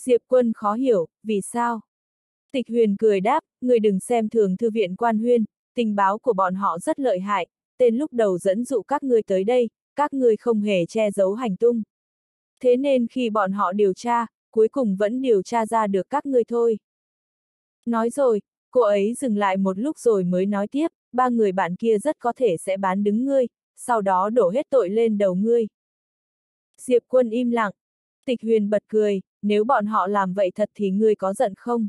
Diệp quân khó hiểu, vì sao? Tịch huyền cười đáp, người đừng xem thường thư viện quan huyên, tình báo của bọn họ rất lợi hại, tên lúc đầu dẫn dụ các ngươi tới đây, các ngươi không hề che giấu hành tung. Thế nên khi bọn họ điều tra, cuối cùng vẫn điều tra ra được các ngươi thôi. Nói rồi, cô ấy dừng lại một lúc rồi mới nói tiếp, ba người bạn kia rất có thể sẽ bán đứng ngươi, sau đó đổ hết tội lên đầu ngươi. Diệp quân im lặng. Tịch huyền bật cười, nếu bọn họ làm vậy thật thì ngươi có giận không?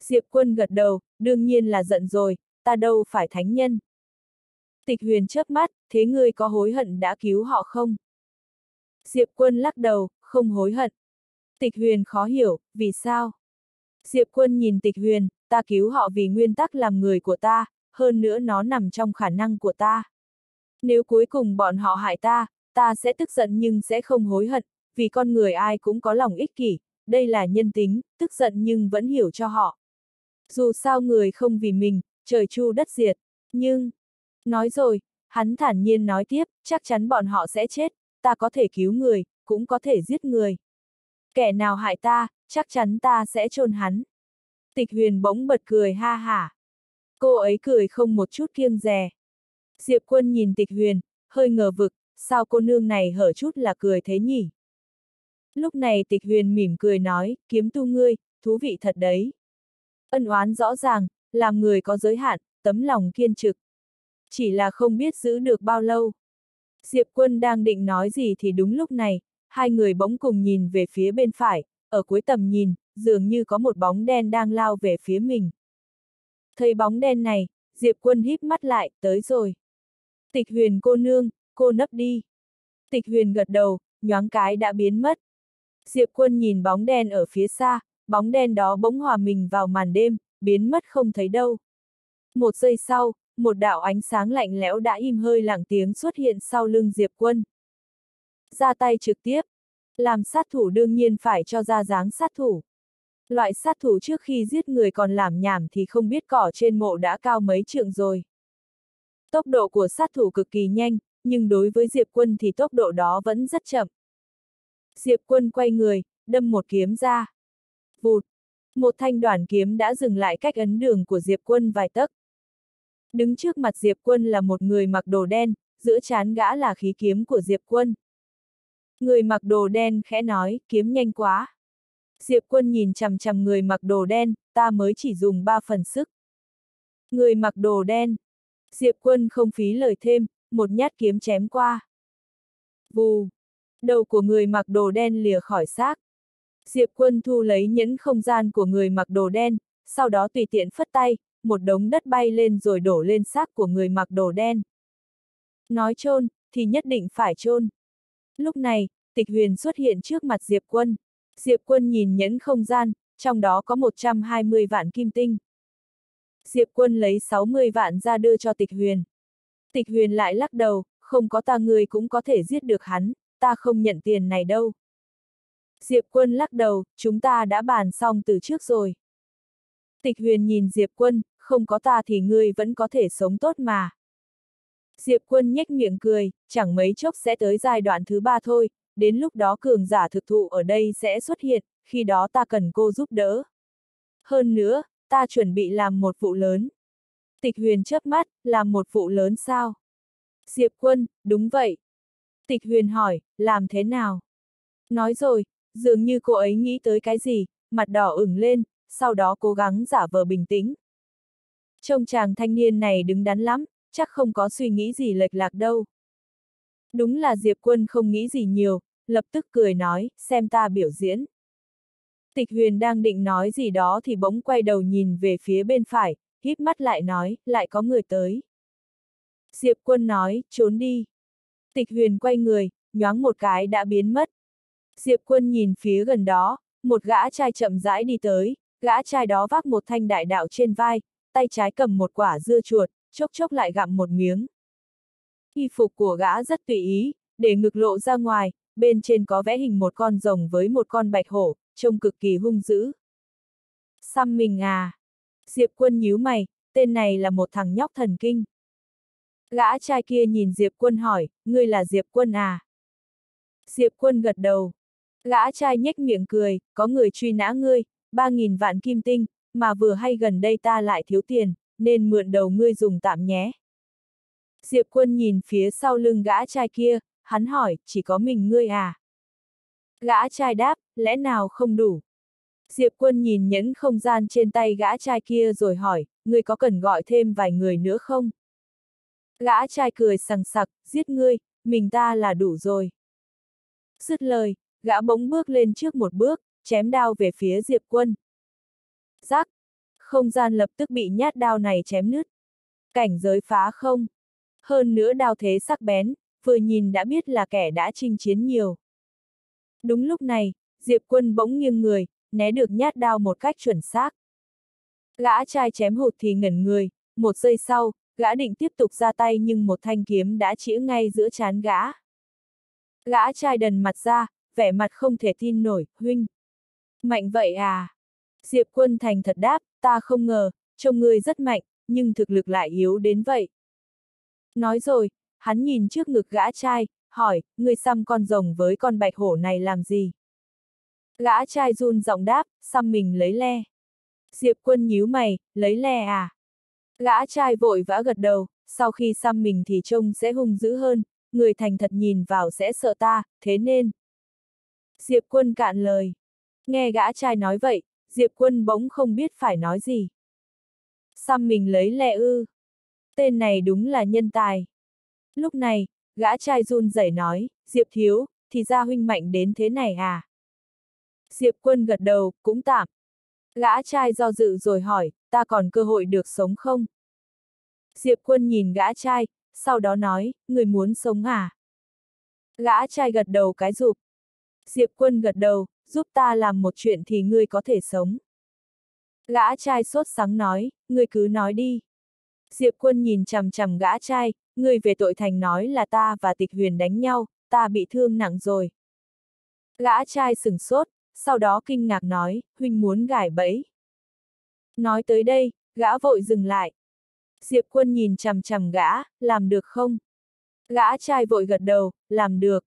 Diệp quân gật đầu, đương nhiên là giận rồi, ta đâu phải thánh nhân. Tịch huyền chớp mắt, thế ngươi có hối hận đã cứu họ không? Diệp quân lắc đầu, không hối hận. Tịch huyền khó hiểu, vì sao? Diệp quân nhìn tịch huyền, ta cứu họ vì nguyên tắc làm người của ta, hơn nữa nó nằm trong khả năng của ta. Nếu cuối cùng bọn họ hại ta, ta sẽ tức giận nhưng sẽ không hối hận, vì con người ai cũng có lòng ích kỷ, đây là nhân tính, tức giận nhưng vẫn hiểu cho họ. Dù sao người không vì mình, trời chu đất diệt, nhưng... Nói rồi, hắn thản nhiên nói tiếp, chắc chắn bọn họ sẽ chết, ta có thể cứu người, cũng có thể giết người. Kẻ nào hại ta, chắc chắn ta sẽ chôn hắn. Tịch huyền bỗng bật cười ha hả. Cô ấy cười không một chút kiêng dè. Diệp quân nhìn tịch huyền, hơi ngờ vực, sao cô nương này hở chút là cười thế nhỉ? Lúc này tịch huyền mỉm cười nói, kiếm tu ngươi, thú vị thật đấy. Ân oán rõ ràng, làm người có giới hạn, tấm lòng kiên trực. Chỉ là không biết giữ được bao lâu. Diệp quân đang định nói gì thì đúng lúc này, hai người bỗng cùng nhìn về phía bên phải, ở cuối tầm nhìn, dường như có một bóng đen đang lao về phía mình. Thấy bóng đen này, Diệp quân híp mắt lại, tới rồi. Tịch huyền cô nương, cô nấp đi. Tịch huyền gật đầu, nhoáng cái đã biến mất. Diệp quân nhìn bóng đen ở phía xa, bóng đen đó bỗng hòa mình vào màn đêm, biến mất không thấy đâu. Một giây sau, một đạo ánh sáng lạnh lẽo đã im hơi lặng tiếng xuất hiện sau lưng Diệp quân. Ra tay trực tiếp. Làm sát thủ đương nhiên phải cho ra dáng sát thủ. Loại sát thủ trước khi giết người còn làm nhảm thì không biết cỏ trên mộ đã cao mấy trượng rồi. Tốc độ của sát thủ cực kỳ nhanh, nhưng đối với Diệp Quân thì tốc độ đó vẫn rất chậm. Diệp Quân quay người, đâm một kiếm ra. Vụt! Một thanh đoàn kiếm đã dừng lại cách ấn đường của Diệp Quân vài tấc. Đứng trước mặt Diệp Quân là một người mặc đồ đen, giữa chán gã là khí kiếm của Diệp Quân. Người mặc đồ đen khẽ nói, kiếm nhanh quá. Diệp Quân nhìn chằm chằm người mặc đồ đen, ta mới chỉ dùng ba phần sức. Người mặc đồ đen. Diệp Quân không phí lời thêm, một nhát kiếm chém qua. Vù! Đầu của người mặc đồ đen lìa khỏi xác. Diệp Quân thu lấy nhẫn không gian của người mặc đồ đen, sau đó tùy tiện phất tay, một đống đất bay lên rồi đổ lên xác của người mặc đồ đen. Nói chôn thì nhất định phải chôn. Lúc này, tịch huyền xuất hiện trước mặt Diệp Quân. Diệp Quân nhìn nhẫn không gian, trong đó có 120 vạn kim tinh. Diệp Quân lấy 60 vạn ra đưa cho tịch huyền. Tịch huyền lại lắc đầu, không có ta người cũng có thể giết được hắn, ta không nhận tiền này đâu. Diệp Quân lắc đầu, chúng ta đã bàn xong từ trước rồi. Tịch huyền nhìn Diệp Quân, không có ta thì ngươi vẫn có thể sống tốt mà. Diệp Quân nhếch miệng cười, chẳng mấy chốc sẽ tới giai đoạn thứ ba thôi, đến lúc đó cường giả thực thụ ở đây sẽ xuất hiện, khi đó ta cần cô giúp đỡ. Hơn nữa, ta chuẩn bị làm một vụ lớn. Tịch huyền chớp mắt, làm một vụ lớn sao? Diệp quân, đúng vậy. Tịch huyền hỏi, làm thế nào? Nói rồi, dường như cô ấy nghĩ tới cái gì, mặt đỏ ửng lên, sau đó cố gắng giả vờ bình tĩnh. Trông chàng thanh niên này đứng đắn lắm, chắc không có suy nghĩ gì lệch lạc đâu. Đúng là Diệp Quân không nghĩ gì nhiều, lập tức cười nói, xem ta biểu diễn. Tịch huyền đang định nói gì đó thì bỗng quay đầu nhìn về phía bên phải, híp mắt lại nói, lại có người tới. Diệp Quân nói, trốn đi. Tịch huyền quay người, nhoáng một cái đã biến mất. Diệp Quân nhìn phía gần đó, một gã trai chậm rãi đi tới, gã trai đó vác một thanh đại đạo trên vai, tay trái cầm một quả dưa chuột, chốc chốc lại gặm một miếng. Y phục của gã rất tùy ý, để ngực lộ ra ngoài, bên trên có vẽ hình một con rồng với một con bạch hổ, trông cực kỳ hung dữ. Xăm mình à? Diệp quân nhíu mày, tên này là một thằng nhóc thần kinh. Gã trai kia nhìn Diệp quân hỏi, ngươi là Diệp quân à? Diệp quân gật đầu. Gã trai nhếch miệng cười, có người truy nã ngươi, ba nghìn vạn kim tinh, mà vừa hay gần đây ta lại thiếu tiền, nên mượn đầu ngươi dùng tạm nhé. Diệp quân nhìn phía sau lưng gã trai kia, hắn hỏi, chỉ có mình ngươi à? Gã trai đáp, lẽ nào không đủ? Diệp quân nhìn nhẫn không gian trên tay gã trai kia rồi hỏi, ngươi có cần gọi thêm vài người nữa không? Gã trai cười sằng sặc, giết ngươi, mình ta là đủ rồi. Dứt lời, gã bỗng bước lên trước một bước, chém đao về phía Diệp quân. Giác, không gian lập tức bị nhát đao này chém nứt. Cảnh giới phá không. Hơn nữa đao thế sắc bén, vừa nhìn đã biết là kẻ đã chinh chiến nhiều. Đúng lúc này, Diệp quân bỗng nghiêng người, né được nhát đao một cách chuẩn xác. Gã trai chém hụt thì ngẩn người, một giây sau, gã định tiếp tục ra tay nhưng một thanh kiếm đã chĩa ngay giữa chán gã. Gã trai đần mặt ra, vẻ mặt không thể tin nổi, huynh. Mạnh vậy à? Diệp quân thành thật đáp, ta không ngờ, trông ngươi rất mạnh, nhưng thực lực lại yếu đến vậy. Nói rồi, hắn nhìn trước ngực gã trai, hỏi, ngươi xăm con rồng với con bạch hổ này làm gì? Gã trai run giọng đáp, xăm mình lấy le. Diệp quân nhíu mày, lấy le à? Gã trai vội vã gật đầu, sau khi xăm mình thì trông sẽ hung dữ hơn, người thành thật nhìn vào sẽ sợ ta, thế nên. Diệp quân cạn lời. Nghe gã trai nói vậy, Diệp quân bỗng không biết phải nói gì. Xăm mình lấy lẹ ư. Tên này đúng là nhân tài. Lúc này, gã trai run rẩy nói, Diệp thiếu, thì ra huynh mạnh đến thế này à? Diệp quân gật đầu, cũng tạm. Gã trai do dự rồi hỏi, ta còn cơ hội được sống không? Diệp quân nhìn gã trai, sau đó nói, người muốn sống à? Gã trai gật đầu cái rụp. Diệp quân gật đầu, giúp ta làm một chuyện thì ngươi có thể sống. Gã trai sốt sắng nói, ngươi cứ nói đi. Diệp quân nhìn chằm chằm gã trai, ngươi về tội thành nói là ta và tịch huyền đánh nhau, ta bị thương nặng rồi. Gã trai sừng sốt, sau đó kinh ngạc nói, huynh muốn gải bẫy. Nói tới đây, gã vội dừng lại. Diệp quân nhìn chằm chằm gã, làm được không? Gã trai vội gật đầu, làm được.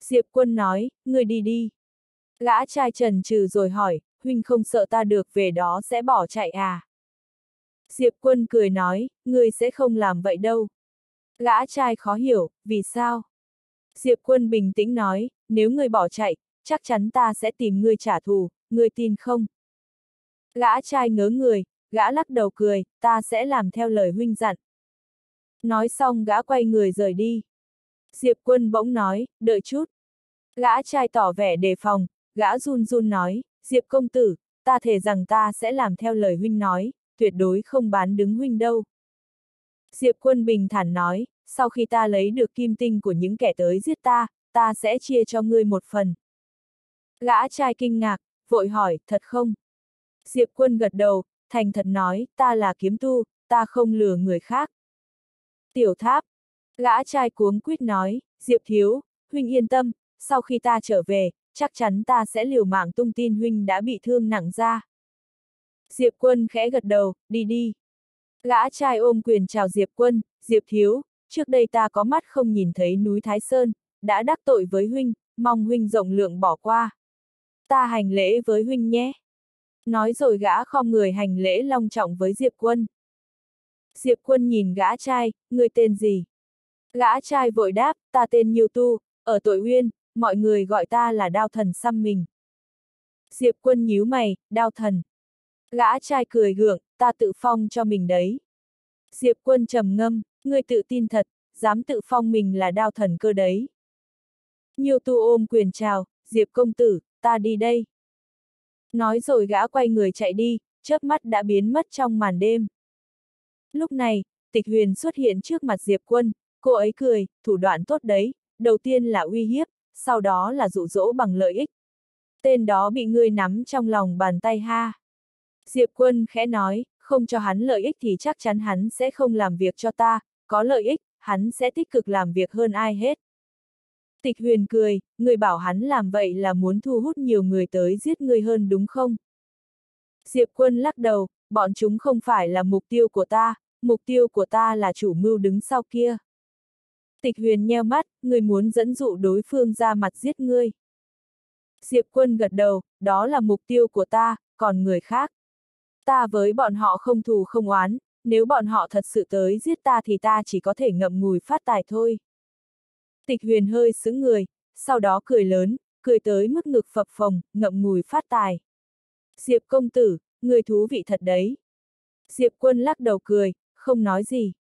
Diệp quân nói, người đi đi. Gã trai trần trừ rồi hỏi, huynh không sợ ta được về đó sẽ bỏ chạy à? Diệp quân cười nói, người sẽ không làm vậy đâu. Gã trai khó hiểu, vì sao? Diệp quân bình tĩnh nói, nếu người bỏ chạy, chắc chắn ta sẽ tìm ngươi trả thù, ngươi tin không? Gã trai ngớ người, gã lắc đầu cười, ta sẽ làm theo lời huynh dặn. Nói xong gã quay người rời đi. Diệp quân bỗng nói, đợi chút. Gã trai tỏ vẻ đề phòng, gã run run nói, Diệp công tử, ta thề rằng ta sẽ làm theo lời huynh nói, tuyệt đối không bán đứng huynh đâu. Diệp quân bình thản nói, sau khi ta lấy được kim tinh của những kẻ tới giết ta, ta sẽ chia cho ngươi một phần. Gã trai kinh ngạc, vội hỏi, thật không? Diệp quân gật đầu, thành thật nói, ta là kiếm tu, ta không lừa người khác. Tiểu tháp. Gã trai cuống quýt nói, Diệp thiếu, huynh yên tâm, sau khi ta trở về, chắc chắn ta sẽ liều mạng tung tin huynh đã bị thương nặng ra. Diệp quân khẽ gật đầu, đi đi. Gã trai ôm quyền chào Diệp quân, Diệp thiếu, trước đây ta có mắt không nhìn thấy núi Thái Sơn, đã đắc tội với huynh, mong huynh rộng lượng bỏ qua. Ta hành lễ với huynh nhé. Nói rồi gã khom người hành lễ long trọng với Diệp Quân. Diệp Quân nhìn gã trai, người tên gì? Gã trai vội đáp, ta tên Nhiêu Tu, ở tội uyên, mọi người gọi ta là đao thần xăm mình. Diệp Quân nhíu mày, đao thần. Gã trai cười gượng, ta tự phong cho mình đấy. Diệp Quân trầm ngâm, ngươi tự tin thật, dám tự phong mình là đao thần cơ đấy. Nhiêu tu ôm quyền chào, Diệp công tử, ta đi đây. Nói rồi gã quay người chạy đi, chớp mắt đã biến mất trong màn đêm. Lúc này, tịch huyền xuất hiện trước mặt Diệp quân, cô ấy cười, thủ đoạn tốt đấy, đầu tiên là uy hiếp, sau đó là dụ dỗ bằng lợi ích. Tên đó bị ngươi nắm trong lòng bàn tay ha. Diệp quân khẽ nói, không cho hắn lợi ích thì chắc chắn hắn sẽ không làm việc cho ta, có lợi ích, hắn sẽ tích cực làm việc hơn ai hết. Tịch huyền cười, người bảo hắn làm vậy là muốn thu hút nhiều người tới giết người hơn đúng không? Diệp quân lắc đầu, bọn chúng không phải là mục tiêu của ta, mục tiêu của ta là chủ mưu đứng sau kia. Tịch huyền nheo mắt, người muốn dẫn dụ đối phương ra mặt giết ngươi. Diệp quân gật đầu, đó là mục tiêu của ta, còn người khác. Ta với bọn họ không thù không oán, nếu bọn họ thật sự tới giết ta thì ta chỉ có thể ngậm ngùi phát tài thôi. Tịch huyền hơi sững người, sau đó cười lớn, cười tới mức ngực phập phồng, ngậm ngùi phát tài. Diệp công tử, người thú vị thật đấy. Diệp quân lắc đầu cười, không nói gì.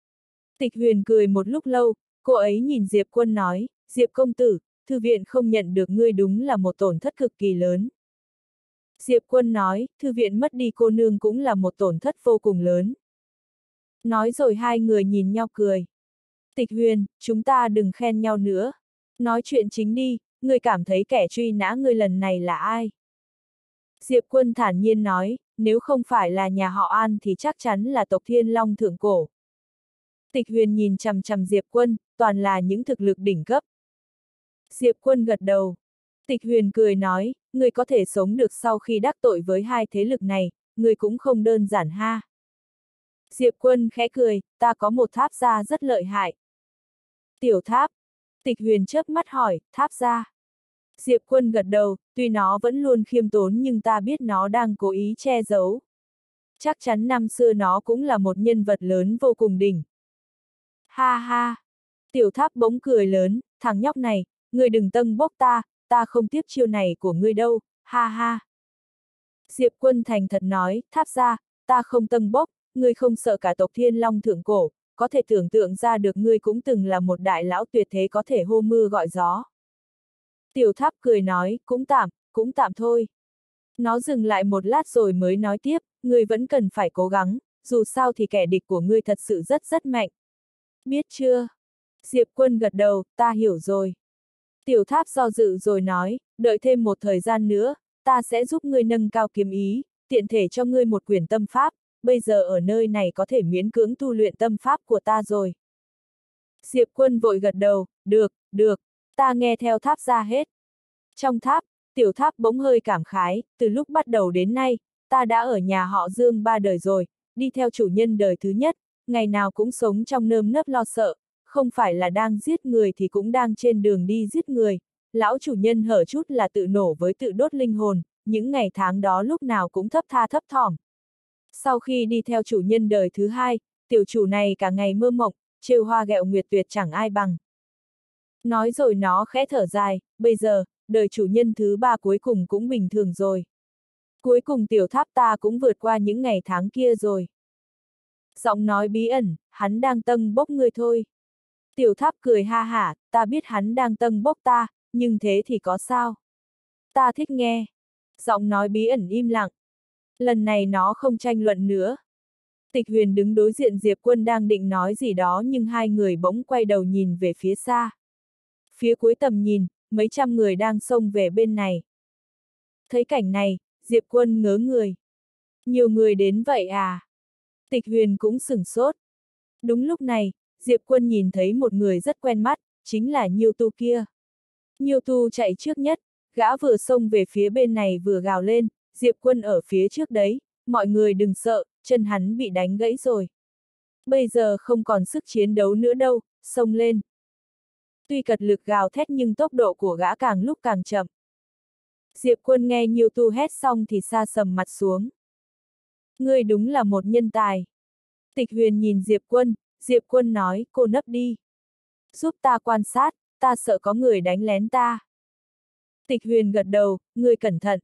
Tịch huyền cười một lúc lâu, cô ấy nhìn Diệp quân nói, Diệp công tử, thư viện không nhận được ngươi đúng là một tổn thất cực kỳ lớn. Diệp quân nói, thư viện mất đi cô nương cũng là một tổn thất vô cùng lớn. Nói rồi hai người nhìn nhau cười. Tịch huyền, chúng ta đừng khen nhau nữa. Nói chuyện chính đi, người cảm thấy kẻ truy nã người lần này là ai? Diệp quân thản nhiên nói, nếu không phải là nhà họ An thì chắc chắn là tộc Thiên Long Thượng Cổ. Tịch huyền nhìn chằm chằm Diệp quân, toàn là những thực lực đỉnh cấp. Diệp quân gật đầu. Tịch huyền cười nói, người có thể sống được sau khi đắc tội với hai thế lực này, người cũng không đơn giản ha. Diệp quân khẽ cười, ta có một tháp gia rất lợi hại. Tiểu tháp. Tịch huyền chớp mắt hỏi, tháp gia. Diệp quân gật đầu, tuy nó vẫn luôn khiêm tốn nhưng ta biết nó đang cố ý che giấu. Chắc chắn năm xưa nó cũng là một nhân vật lớn vô cùng đỉnh. Ha ha! Tiểu tháp bỗng cười lớn, thằng nhóc này, người đừng tâng bốc ta, ta không tiếp chiêu này của ngươi đâu, ha ha! Diệp quân thành thật nói, tháp ra, ta không tâng bốc, ngươi không sợ cả tộc thiên long thượng cổ, có thể tưởng tượng ra được ngươi cũng từng là một đại lão tuyệt thế có thể hô mưa gọi gió. Tiểu tháp cười nói, cũng tạm, cũng tạm thôi. Nó dừng lại một lát rồi mới nói tiếp, ngươi vẫn cần phải cố gắng, dù sao thì kẻ địch của ngươi thật sự rất rất mạnh. Biết chưa? Diệp quân gật đầu, ta hiểu rồi. Tiểu tháp do dự rồi nói, đợi thêm một thời gian nữa, ta sẽ giúp ngươi nâng cao kiếm ý, tiện thể cho ngươi một quyền tâm pháp, bây giờ ở nơi này có thể miễn cưỡng tu luyện tâm pháp của ta rồi. Diệp quân vội gật đầu, được, được, ta nghe theo tháp ra hết. Trong tháp, tiểu tháp bỗng hơi cảm khái, từ lúc bắt đầu đến nay, ta đã ở nhà họ Dương ba đời rồi, đi theo chủ nhân đời thứ nhất, ngày nào cũng sống trong nơm nớp lo sợ, không phải là đang giết người thì cũng đang trên đường đi giết người. Lão chủ nhân hở chút là tự nổ với tự đốt linh hồn, những ngày tháng đó lúc nào cũng thấp tha thấp thỏm. Sau khi đi theo chủ nhân đời thứ hai, tiểu chủ này cả ngày mơ mộng, trêu hoa gẹo nguyệt tuyệt chẳng ai bằng. Nói rồi nó khẽ thở dài, bây giờ, đời chủ nhân thứ ba cuối cùng cũng bình thường rồi. Cuối cùng tiểu tháp ta cũng vượt qua những ngày tháng kia rồi. Giọng nói bí ẩn, hắn đang tâng bốc người thôi. Tiểu tháp cười ha hả, ta biết hắn đang tâng bốc ta, nhưng thế thì có sao? Ta thích nghe. Giọng nói bí ẩn im lặng. Lần này nó không tranh luận nữa. Tịch huyền đứng đối diện Diệp Quân đang định nói gì đó nhưng hai người bỗng quay đầu nhìn về phía xa. Phía cuối tầm nhìn, mấy trăm người đang xông về bên này. Thấy cảnh này, Diệp Quân ngớ người. Nhiều người đến vậy à? Tịch huyền cũng sửng sốt. Đúng lúc này, Diệp Quân nhìn thấy một người rất quen mắt, chính là Nhiêu Tu kia. Nhiêu Tu chạy trước nhất, gã vừa xông về phía bên này vừa gào lên, Diệp Quân ở phía trước đấy, mọi người đừng sợ, chân hắn bị đánh gãy rồi. Bây giờ không còn sức chiến đấu nữa đâu, xông lên. Tuy cật lực gào thét nhưng tốc độ của gã càng lúc càng chậm. Diệp quân nghe nhiều tu hét xong thì xa sầm mặt xuống. Ngươi đúng là một nhân tài. Tịch huyền nhìn Diệp quân, Diệp quân nói, cô nấp đi. Giúp ta quan sát, ta sợ có người đánh lén ta. Tịch huyền gật đầu, ngươi cẩn thận.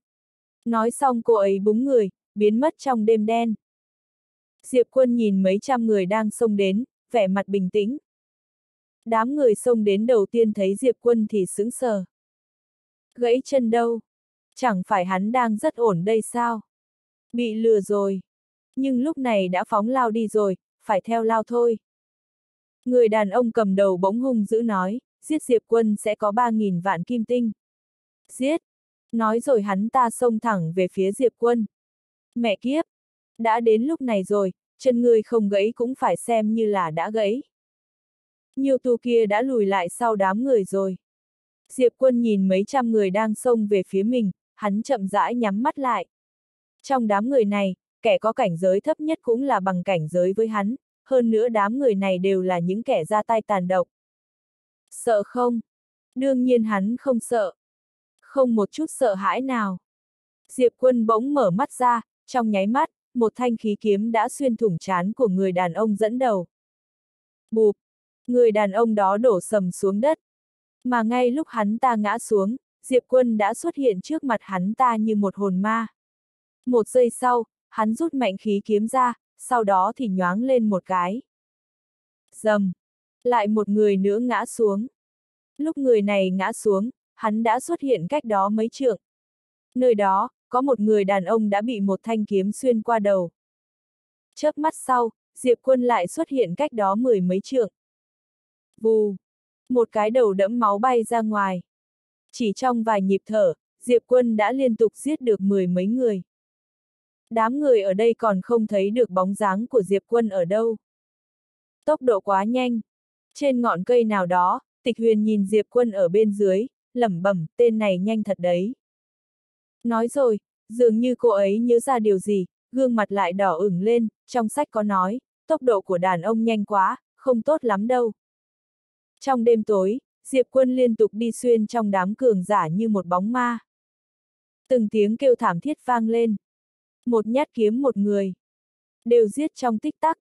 Nói xong cô ấy búng người, biến mất trong đêm đen. Diệp quân nhìn mấy trăm người đang xông đến, vẻ mặt bình tĩnh. Đám người xông đến đầu tiên thấy Diệp quân thì sững sờ. Gãy chân đâu? Chẳng phải hắn đang rất ổn đây sao? Bị lừa rồi. Nhưng lúc này đã phóng lao đi rồi, phải theo lao thôi. Người đàn ông cầm đầu bỗng hung dữ nói, giết Diệp quân sẽ có 3.000 vạn kim tinh. Giết! Nói rồi hắn ta xông thẳng về phía Diệp quân. Mẹ kiếp! Đã đến lúc này rồi, chân người không gãy cũng phải xem như là đã gãy. Nhiều tù kia đã lùi lại sau đám người rồi. Diệp quân nhìn mấy trăm người đang xông về phía mình, hắn chậm rãi nhắm mắt lại. Trong đám người này, kẻ có cảnh giới thấp nhất cũng là bằng cảnh giới với hắn, hơn nữa đám người này đều là những kẻ ra tay tàn độc. Sợ không? Đương nhiên hắn không sợ. Không một chút sợ hãi nào. Diệp quân bỗng mở mắt ra, trong nháy mắt, một thanh khí kiếm đã xuyên thủng chán của người đàn ông dẫn đầu. Bụp! Người đàn ông đó đổ sầm xuống đất. Mà ngay lúc hắn ta ngã xuống, Diệp quân đã xuất hiện trước mặt hắn ta như một hồn ma. Một giây sau, hắn rút mạnh khí kiếm ra, sau đó thì nhoáng lên một cái. Dầm! Lại một người nữa ngã xuống. Lúc người này ngã xuống, hắn đã xuất hiện cách đó mấy trượng. Nơi đó, có một người đàn ông đã bị một thanh kiếm xuyên qua đầu. Chớp mắt sau, Diệp Quân lại xuất hiện cách đó mười mấy trượng. Vù! Một cái đầu đẫm máu bay ra ngoài. Chỉ trong vài nhịp thở, Diệp Quân đã liên tục giết được mười mấy người. Đám người ở đây còn không thấy được bóng dáng của Diệp Quân ở đâu. Tốc độ quá nhanh. Trên ngọn cây nào đó, Tịch Huyền nhìn Diệp Quân ở bên dưới, lẩm bẩm, tên này nhanh thật đấy. Nói rồi, dường như cô ấy nhớ ra điều gì, gương mặt lại đỏ ửng lên, trong sách có nói, tốc độ của đàn ông nhanh quá, không tốt lắm đâu. Trong đêm tối, Diệp Quân liên tục đi xuyên trong đám cường giả như một bóng ma. Từng tiếng kêu thảm thiết vang lên. Một nhát kiếm một người. Đều giết trong tích tắc.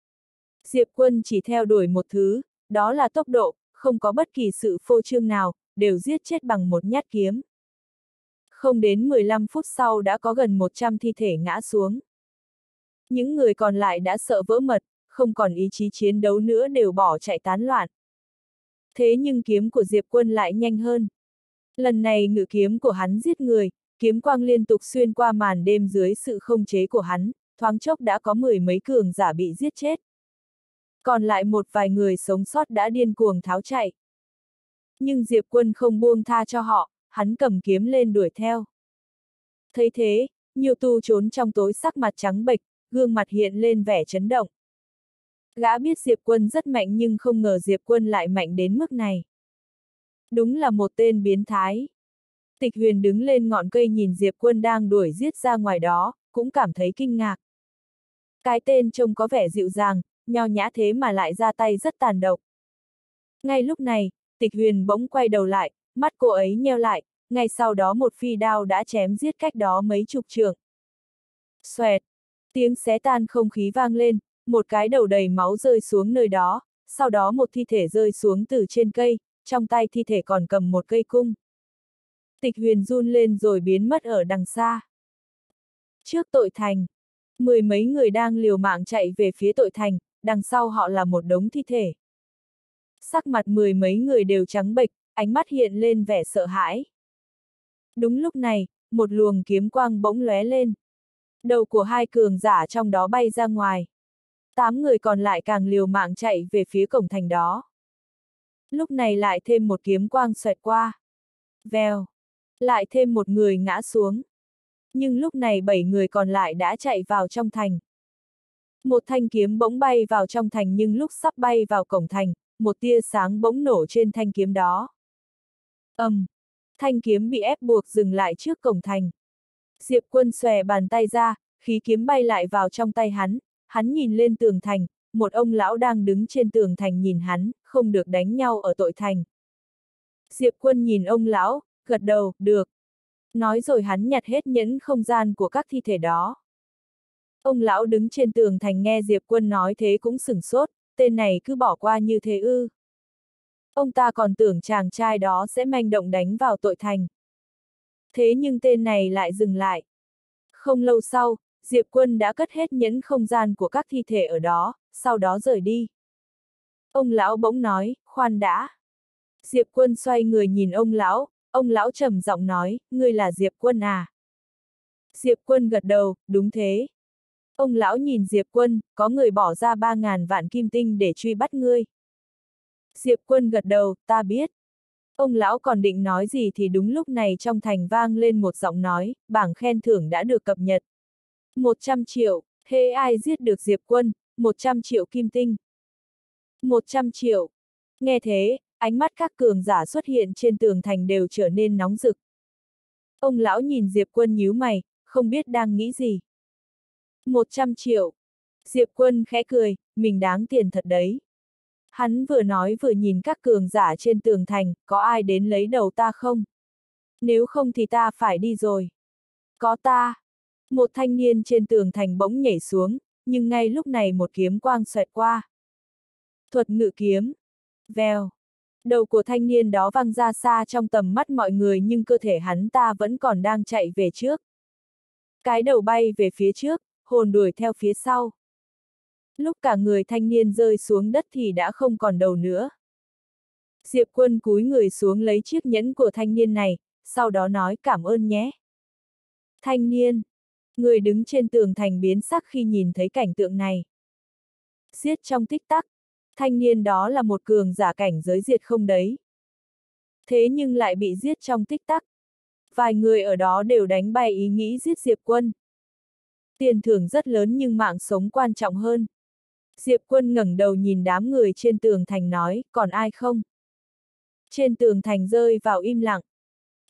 Diệp Quân chỉ theo đuổi một thứ, đó là tốc độ, không có bất kỳ sự phô trương nào, đều giết chết bằng một nhát kiếm. Không đến 15 phút sau đã có gần 100 thi thể ngã xuống. Những người còn lại đã sợ vỡ mật, không còn ý chí chiến đấu nữa đều bỏ chạy tán loạn. Thế nhưng kiếm của Diệp Quân lại nhanh hơn. Lần này ngự kiếm của hắn giết người, kiếm quang liên tục xuyên qua màn đêm dưới sự không chế của hắn, thoáng chốc đã có mười mấy cường giả bị giết chết. Còn lại một vài người sống sót đã điên cuồng tháo chạy. Nhưng Diệp Quân không buông tha cho họ, hắn cầm kiếm lên đuổi theo. Thấy thế, nhiều tu trốn trong tối sắc mặt trắng bệch, gương mặt hiện lên vẻ chấn động. Gã biết Diệp Quân rất mạnh nhưng không ngờ Diệp Quân lại mạnh đến mức này. Đúng là một tên biến thái. Tịch huyền đứng lên ngọn cây nhìn Diệp Quân đang đuổi giết ra ngoài đó, cũng cảm thấy kinh ngạc. Cái tên trông có vẻ dịu dàng, nho nhã thế mà lại ra tay rất tàn độc. Ngay lúc này, tịch huyền bỗng quay đầu lại, mắt cô ấy nheo lại, ngay sau đó một phi đao đã chém giết cách đó mấy chục trường. Xoẹt! Tiếng xé tan không khí vang lên, một cái đầu đầy máu rơi xuống nơi đó, sau đó một thi thể rơi xuống từ trên cây, trong tay thi thể còn cầm một cây cung. Tịch huyền run lên rồi biến mất ở đằng xa. Trước tội thành, mười mấy người đang liều mạng chạy về phía tội thành, đằng sau họ là một đống thi thể. Sắc mặt mười mấy người đều trắng bệch, ánh mắt hiện lên vẻ sợ hãi. Đúng lúc này, một luồng kiếm quang bỗng lóe lên. Đầu của hai cường giả trong đó bay ra ngoài. Tám người còn lại càng liều mạng chạy về phía cổng thành đó. Lúc này lại thêm một kiếm quang xoẹt qua. Vèo. Lại thêm một người ngã xuống. Nhưng lúc này bảy người còn lại đã chạy vào trong thành. Một thanh kiếm bỗng bay vào trong thành nhưng lúc sắp bay vào cổng thành, một tia sáng bỗng nổ trên thanh kiếm đó. ầm, um, thanh kiếm bị ép buộc dừng lại trước cổng thành. Diệp quân xòe bàn tay ra, khí kiếm bay lại vào trong tay hắn, hắn nhìn lên tường thành, một ông lão đang đứng trên tường thành nhìn hắn, không được đánh nhau ở tội thành. Diệp quân nhìn ông lão, gật đầu, được. Nói rồi hắn nhặt hết nhẫn không gian của các thi thể đó. Ông lão đứng trên tường thành nghe Diệp quân nói thế cũng sửng sốt, tên này cứ bỏ qua như thế ư. Ông ta còn tưởng chàng trai đó sẽ manh động đánh vào tội thành. Thế nhưng tên này lại dừng lại. Không lâu sau, Diệp quân đã cất hết nhẫn không gian của các thi thể ở đó, sau đó rời đi. Ông lão bỗng nói, khoan đã. Diệp quân xoay người nhìn ông lão, ông lão trầm giọng nói, ngươi là Diệp quân à? Diệp quân gật đầu, đúng thế. Ông lão nhìn Diệp quân, có người bỏ ra ba ngàn vạn kim tinh để truy bắt ngươi. Diệp quân gật đầu, ta biết. Ông lão còn định nói gì thì đúng lúc này trong thành vang lên một giọng nói, bảng khen thưởng đã được cập nhật. 100 triệu, hễ ai giết được Diệp quân, 100 triệu kim tinh. 100 triệu. Nghe thế, ánh mắt các cường giả xuất hiện trên tường thành đều trở nên nóng rực. Ông lão nhìn Diệp quân nhíu mày, không biết đang nghĩ gì. 100 triệu. Diệp quân khẽ cười, mình đáng tiền thật đấy. Hắn vừa nói vừa nhìn các cường giả trên tường thành, có ai đến lấy đầu ta không? Nếu không thì ta phải đi rồi. Có ta. Một thanh niên trên tường thành bỗng nhảy xuống, nhưng ngay lúc này một kiếm quang xoẹt qua. Thuật ngự kiếm. Vèo. Đầu của thanh niên đó văng ra xa trong tầm mắt mọi người nhưng cơ thể hắn ta vẫn còn đang chạy về trước. Cái đầu bay về phía trước, hồn đuổi theo phía sau. Lúc cả người thanh niên rơi xuống đất thì đã không còn đầu nữa. Diệp quân cúi người xuống lấy chiếc nhẫn của thanh niên này, sau đó nói cảm ơn nhé. Thanh niên, người đứng trên tường thành biến sắc khi nhìn thấy cảnh tượng này. Giết trong tích tắc, thanh niên đó là một cường giả cảnh giới diệt không đấy. Thế nhưng lại bị giết trong tích tắc. Vài người ở đó đều đánh bay ý nghĩ giết Diệp quân. Tiền thưởng rất lớn nhưng mạng sống quan trọng hơn. Diệp quân ngẩng đầu nhìn đám người trên tường thành nói, còn ai không? Trên tường thành rơi vào im lặng.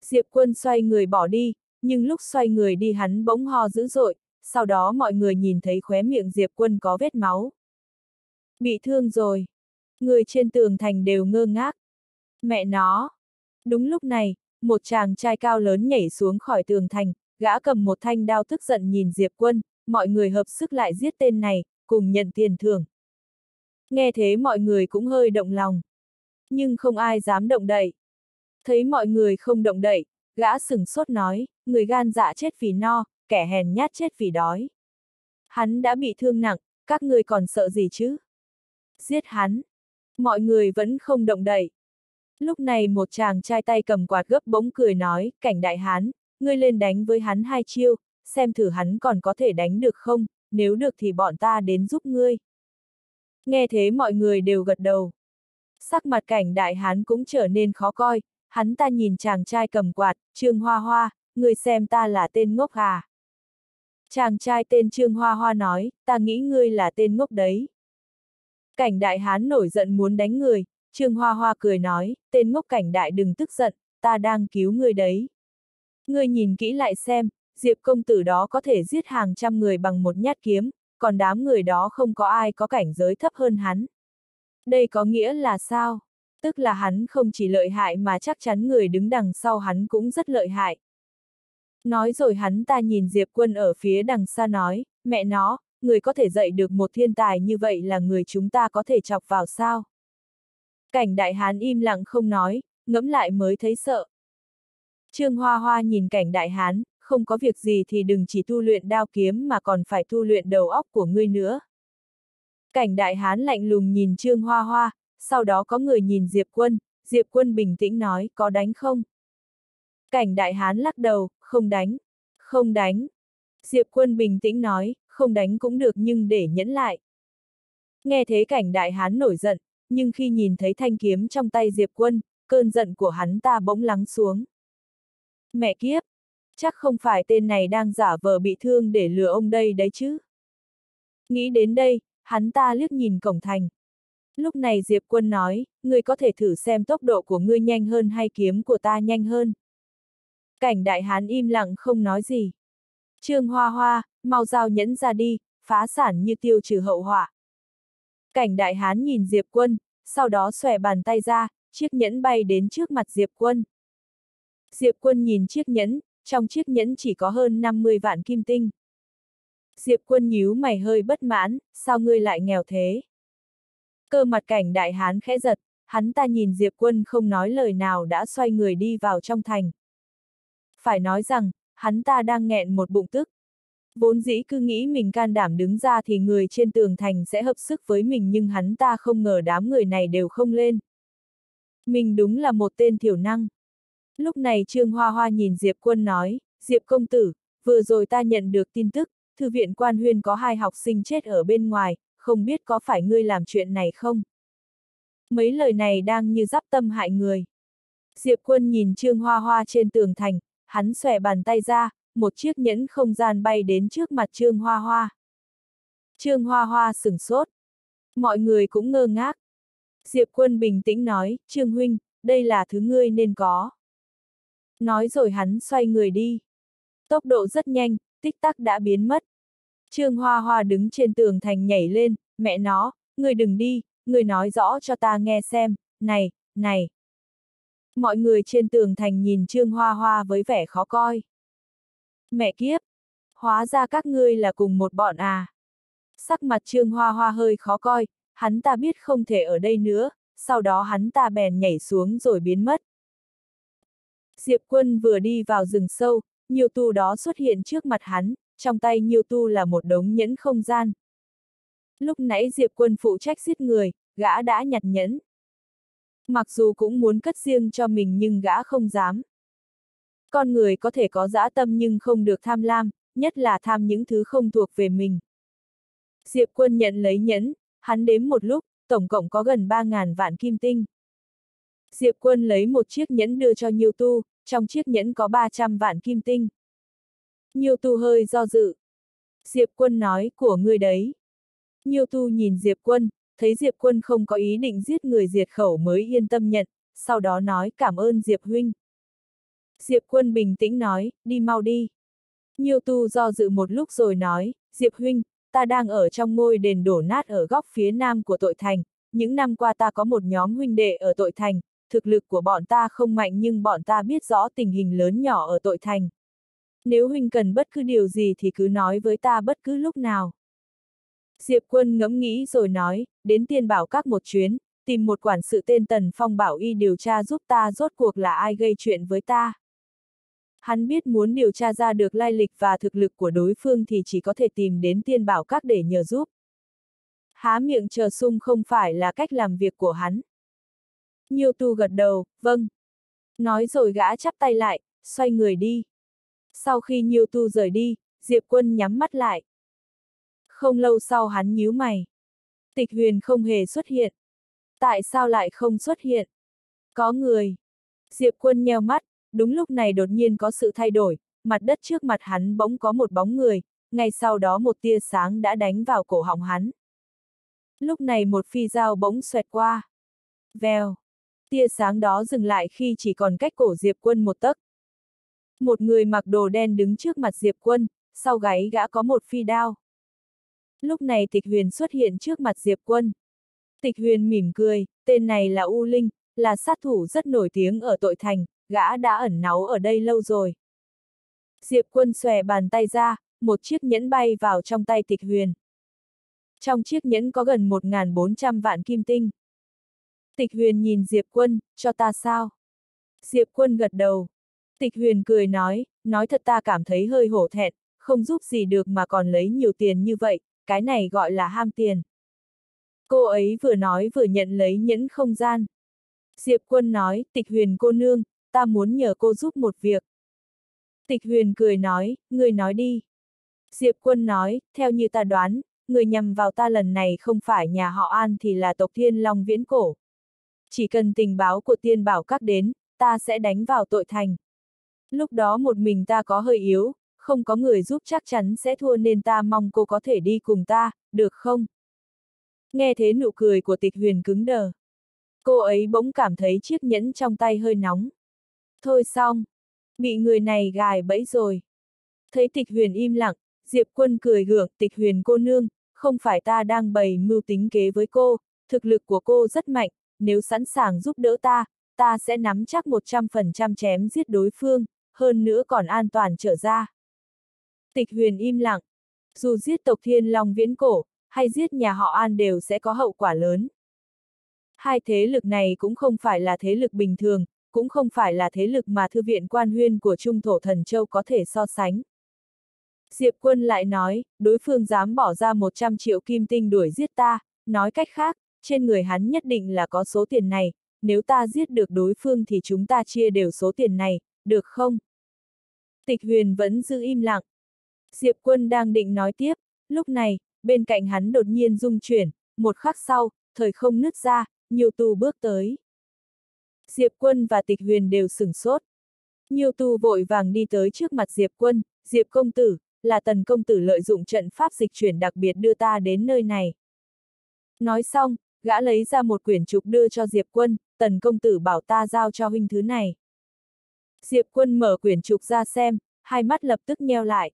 Diệp quân xoay người bỏ đi, nhưng lúc xoay người đi hắn bỗng ho dữ dội, sau đó mọi người nhìn thấy khóe miệng Diệp quân có vết máu. Bị thương rồi. Người trên tường thành đều ngơ ngác. Mẹ nó! Đúng lúc này, một chàng trai cao lớn nhảy xuống khỏi tường thành, gã cầm một thanh đao tức giận nhìn Diệp quân, mọi người hợp sức lại giết tên này, cùng nhận tiền thưởng. Nghe thế mọi người cũng hơi động lòng. Nhưng không ai dám động đậy. Thấy mọi người không động đậy, gã sừng sốt nói, người gan dạ chết vì no, kẻ hèn nhát chết vì đói. Hắn đã bị thương nặng, các người còn sợ gì chứ? Giết hắn. Mọi người vẫn không động đậy. Lúc này một chàng trai tay cầm quạt gấp bỗng cười nói, cảnh đại hán, ngươi lên đánh với hắn hai chiêu, xem thử hắn còn có thể đánh được không, nếu được thì bọn ta đến giúp ngươi. Nghe thế mọi người đều gật đầu. Sắc mặt cảnh đại hán cũng trở nên khó coi, hắn ta nhìn chàng trai cầm quạt, Trương Hoa Hoa, người xem ta là tên ngốc à. Chàng trai tên Trương Hoa Hoa nói, ta nghĩ ngươi là tên ngốc đấy. Cảnh đại hán nổi giận muốn đánh người, Trương Hoa Hoa cười nói, tên ngốc cảnh đại đừng tức giận, ta đang cứu ngươi đấy. Ngươi nhìn kỹ lại xem, Diệp công tử đó có thể giết hàng trăm người bằng một nhát kiếm, còn đám người đó không có ai có cảnh giới thấp hơn hắn. Đây có nghĩa là sao? Tức là hắn không chỉ lợi hại mà chắc chắn người đứng đằng sau hắn cũng rất lợi hại. Nói rồi hắn ta nhìn Diệp quân ở phía đằng xa nói, mẹ nó, người có thể dạy được một thiên tài như vậy là người chúng ta có thể chọc vào sao? Cảnh đại hán im lặng không nói, ngẫm lại mới thấy sợ. Trương Hoa Hoa nhìn cảnh đại hán, không có việc gì thì đừng chỉ tu luyện đao kiếm mà còn phải tu luyện đầu óc của ngươi nữa. Cảnh đại hán lạnh lùng nhìn Trương Hoa Hoa, sau đó có người nhìn Diệp Quân, Diệp Quân bình tĩnh nói, có đánh không? Cảnh đại hán lắc đầu, không đánh, không đánh. Diệp Quân bình tĩnh nói, không đánh cũng được nhưng để nhẫn lại. Nghe thế cảnh đại hán nổi giận, nhưng khi nhìn thấy thanh kiếm trong tay Diệp Quân, cơn giận của hắn ta bỗng lắng xuống. Mẹ kiếp! Chắc không phải tên này đang giả vờ bị thương để lừa ông đây đấy chứ. Nghĩ đến đây, hắn ta liếc nhìn cổng thành. Lúc này Diệp Quân nói, ngươi có thể thử xem tốc độ của ngươi nhanh hơn hay kiếm của ta nhanh hơn. Cảnh đại hán im lặng không nói gì. Trương Hoa Hoa, mau giao nhẫn ra đi, phá sản như tiêu trừ hậu họa. Cảnh đại hán nhìn Diệp Quân, sau đó xòe bàn tay ra, chiếc nhẫn bay đến trước mặt Diệp Quân. Diệp Quân nhìn chiếc nhẫn, trong chiếc nhẫn chỉ có hơn 50 vạn kim tinh. Diệp Quân nhíu mày hơi bất mãn, sao ngươi lại nghèo thế? Cơ mặt cảnh đại hán khẽ giật, hắn ta nhìn Diệp Quân không nói lời nào đã xoay người đi vào trong thành. Phải nói rằng, hắn ta đang nghẹn một bụng tức. Vốn dĩ cứ nghĩ mình can đảm đứng ra thì người trên tường thành sẽ hợp sức với mình nhưng hắn ta không ngờ đám người này đều không lên. Mình đúng là một tên thiểu năng. Lúc này Trương Hoa Hoa nhìn Diệp Quân nói, Diệp công tử, vừa rồi ta nhận được tin tức, thư viện quan huyên có hai học sinh chết ở bên ngoài, không biết có phải ngươi làm chuyện này không? Mấy lời này đang như giáp tâm hại người. Diệp Quân nhìn Trương Hoa Hoa trên tường thành, hắn xòe bàn tay ra, một chiếc nhẫn không gian bay đến trước mặt Trương Hoa Hoa. Trương Hoa Hoa sửng sốt. Mọi người cũng ngơ ngác. Diệp Quân bình tĩnh nói, Trương Huynh, đây là thứ ngươi nên có. Nói rồi hắn xoay người đi. Tốc độ rất nhanh, tích tắc đã biến mất. Trương Hoa Hoa đứng trên tường thành nhảy lên, mẹ nó, người đừng đi, người nói rõ cho ta nghe xem, này, này. Mọi người trên tường thành nhìn Trương Hoa Hoa với vẻ khó coi. Mẹ kiếp! Hóa ra các ngươi là cùng một bọn à. Sắc mặt Trương Hoa Hoa hơi khó coi, hắn ta biết không thể ở đây nữa, sau đó hắn ta bèn nhảy xuống rồi biến mất. Diệp quân vừa đi vào rừng sâu, nhiều tu đó xuất hiện trước mặt hắn, trong tay nhiều tu là một đống nhẫn không gian. Lúc nãy Diệp quân phụ trách giết người, gã đã nhặt nhẫn. Mặc dù cũng muốn cất riêng cho mình nhưng gã không dám. Con người có thể có dã tâm nhưng không được tham lam, nhất là tham những thứ không thuộc về mình. Diệp quân nhận lấy nhẫn, hắn đếm một lúc, tổng cộng có gần 3.000 vạn kim tinh. Diệp quân lấy một chiếc nhẫn đưa cho Nhiêu Tu, trong chiếc nhẫn có 300 vạn kim tinh. Nhiêu Tu hơi do dự. Diệp quân nói, của ngươi đấy. Nhiêu Tu nhìn Diệp quân, thấy Diệp quân không có ý định giết người diệt khẩu mới yên tâm nhận, sau đó nói cảm ơn Diệp huynh. Diệp quân bình tĩnh nói, đi mau đi. Nhiêu tu do dự một lúc rồi nói, Diệp huynh, ta đang ở trong ngôi đền đổ nát ở góc phía nam của tội thành, những năm qua ta có một nhóm huynh đệ ở tội thành, thực lực của bọn ta không mạnh nhưng bọn ta biết rõ tình hình lớn nhỏ ở tội thành. Nếu huynh cần bất cứ điều gì thì cứ nói với ta bất cứ lúc nào. Diệp quân ngẫm nghĩ rồi nói, đến tiên bảo các một chuyến, tìm một quản sự tên Tần Phong bảo y điều tra giúp ta rốt cuộc là ai gây chuyện với ta. Hắn biết muốn điều tra ra được lai lịch và thực lực của đối phương thì chỉ có thể tìm đến tiên bảo các để nhờ giúp. Há miệng chờ sung không phải là cách làm việc của hắn. Nhiêu tu gật đầu, vâng. Nói rồi gã chắp tay lại, xoay người đi. Sau khi Nhiêu tu rời đi, Diệp quân nhắm mắt lại. Không lâu sau hắn nhíu mày. Tịch huyền không hề xuất hiện. Tại sao lại không xuất hiện? Có người. Diệp quân nheo mắt, đúng lúc này đột nhiên có sự thay đổi, mặt đất trước mặt hắn bỗng có một bóng người, ngay sau đó một tia sáng đã đánh vào cổ họng hắn. Lúc này một phi dao bỗng xoẹt qua. Vèo. Tia sáng đó dừng lại khi chỉ còn cách cổ Diệp Quân một tấc. Một người mặc đồ đen đứng trước mặt Diệp Quân, sau gáy gã có một phi đao. Lúc này Tịch Huyền xuất hiện trước mặt Diệp Quân. Tịch Huyền mỉm cười, tên này là U Linh, là sát thủ rất nổi tiếng ở tội thành, gã đã ẩn náu ở đây lâu rồi. Diệp Quân xòe bàn tay ra, một chiếc nhẫn bay vào trong tay Tịch Huyền. Trong chiếc nhẫn có gần 1.400 vạn kim tinh. Tịch huyền nhìn Diệp Quân, cho ta sao? Diệp Quân gật đầu. Tịch huyền cười nói, nói thật ta cảm thấy hơi hổ thẹn, không giúp gì được mà còn lấy nhiều tiền như vậy, cái này gọi là ham tiền. Cô ấy vừa nói vừa nhận lấy nhẫn không gian. Diệp Quân nói, tịch huyền cô nương, ta muốn nhờ cô giúp một việc. Tịch huyền cười nói, người nói đi. Diệp Quân nói, theo như ta đoán, người nhằm vào ta lần này không phải nhà họ An thì là tộc Thiên Long Viễn Cổ. Chỉ cần tình báo của tiên bảo các đến, ta sẽ đánh vào tội thành. Lúc đó một mình ta có hơi yếu, không có người giúp chắc chắn sẽ thua nên ta mong cô có thể đi cùng ta, được không? Nghe thế nụ cười của tịch huyền cứng đờ. Cô ấy bỗng cảm thấy chiếc nhẫn trong tay hơi nóng. Thôi xong, bị người này gài bẫy rồi. Thấy tịch huyền im lặng, Diệp quân cười gượng tịch huyền cô nương, không phải ta đang bày mưu tính kế với cô, thực lực của cô rất mạnh, nếu sẵn sàng giúp đỡ ta, ta sẽ nắm chắc 100% chém giết đối phương, hơn nữa còn an toàn trở ra. Tịch huyền im lặng, dù giết tộc thiên long viễn cổ, hay giết nhà họ An đều sẽ có hậu quả lớn. Hai thế lực này cũng không phải là thế lực bình thường, cũng không phải là thế lực mà thư viện quan huyên của Trung Thổ Thần Châu có thể so sánh. Diệp quân lại nói, đối phương dám bỏ ra 100 triệu kim tinh đuổi giết ta, nói cách khác, trên người hắn nhất định là có số tiền này, nếu ta giết được đối phương thì chúng ta chia đều số tiền này, được không? Tịch huyền vẫn giữ im lặng. Diệp quân đang định nói tiếp, lúc này, bên cạnh hắn đột nhiên rung chuyển, một khắc sau, thời không nứt ra, nhiều tù bước tới. Diệp quân và tịch huyền đều sửng sốt. Nhiều tù vội vàng đi tới trước mặt Diệp quân, Diệp công tử, là tần công tử lợi dụng trận pháp dịch chuyển đặc biệt đưa ta đến nơi này. Nói xong, gã lấy ra một quyển trục đưa cho Diệp quân, tần công tử bảo ta giao cho huynh thứ này. Diệp quân mở quyển trục ra xem, hai mắt lập tức nheo lại.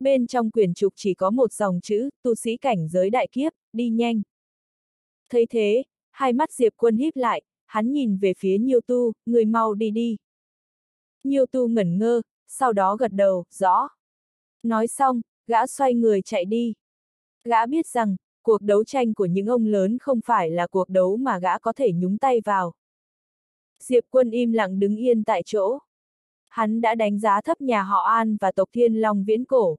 Bên trong quyển trục chỉ có một dòng chữ, tu sĩ cảnh giới đại kiếp, đi nhanh. thấy thế, hai mắt Diệp quân híp lại, hắn nhìn về phía Nhiêu Tu, người mau đi đi. Nhiêu Tu ngẩn ngơ, sau đó gật đầu, rõ. Nói xong, gã xoay người chạy đi. Gã biết rằng, cuộc đấu tranh của những ông lớn không phải là cuộc đấu mà gã có thể nhúng tay vào. Diệp quân im lặng đứng yên tại chỗ. Hắn đã đánh giá thấp nhà họ An và tộc Thiên Long viễn cổ.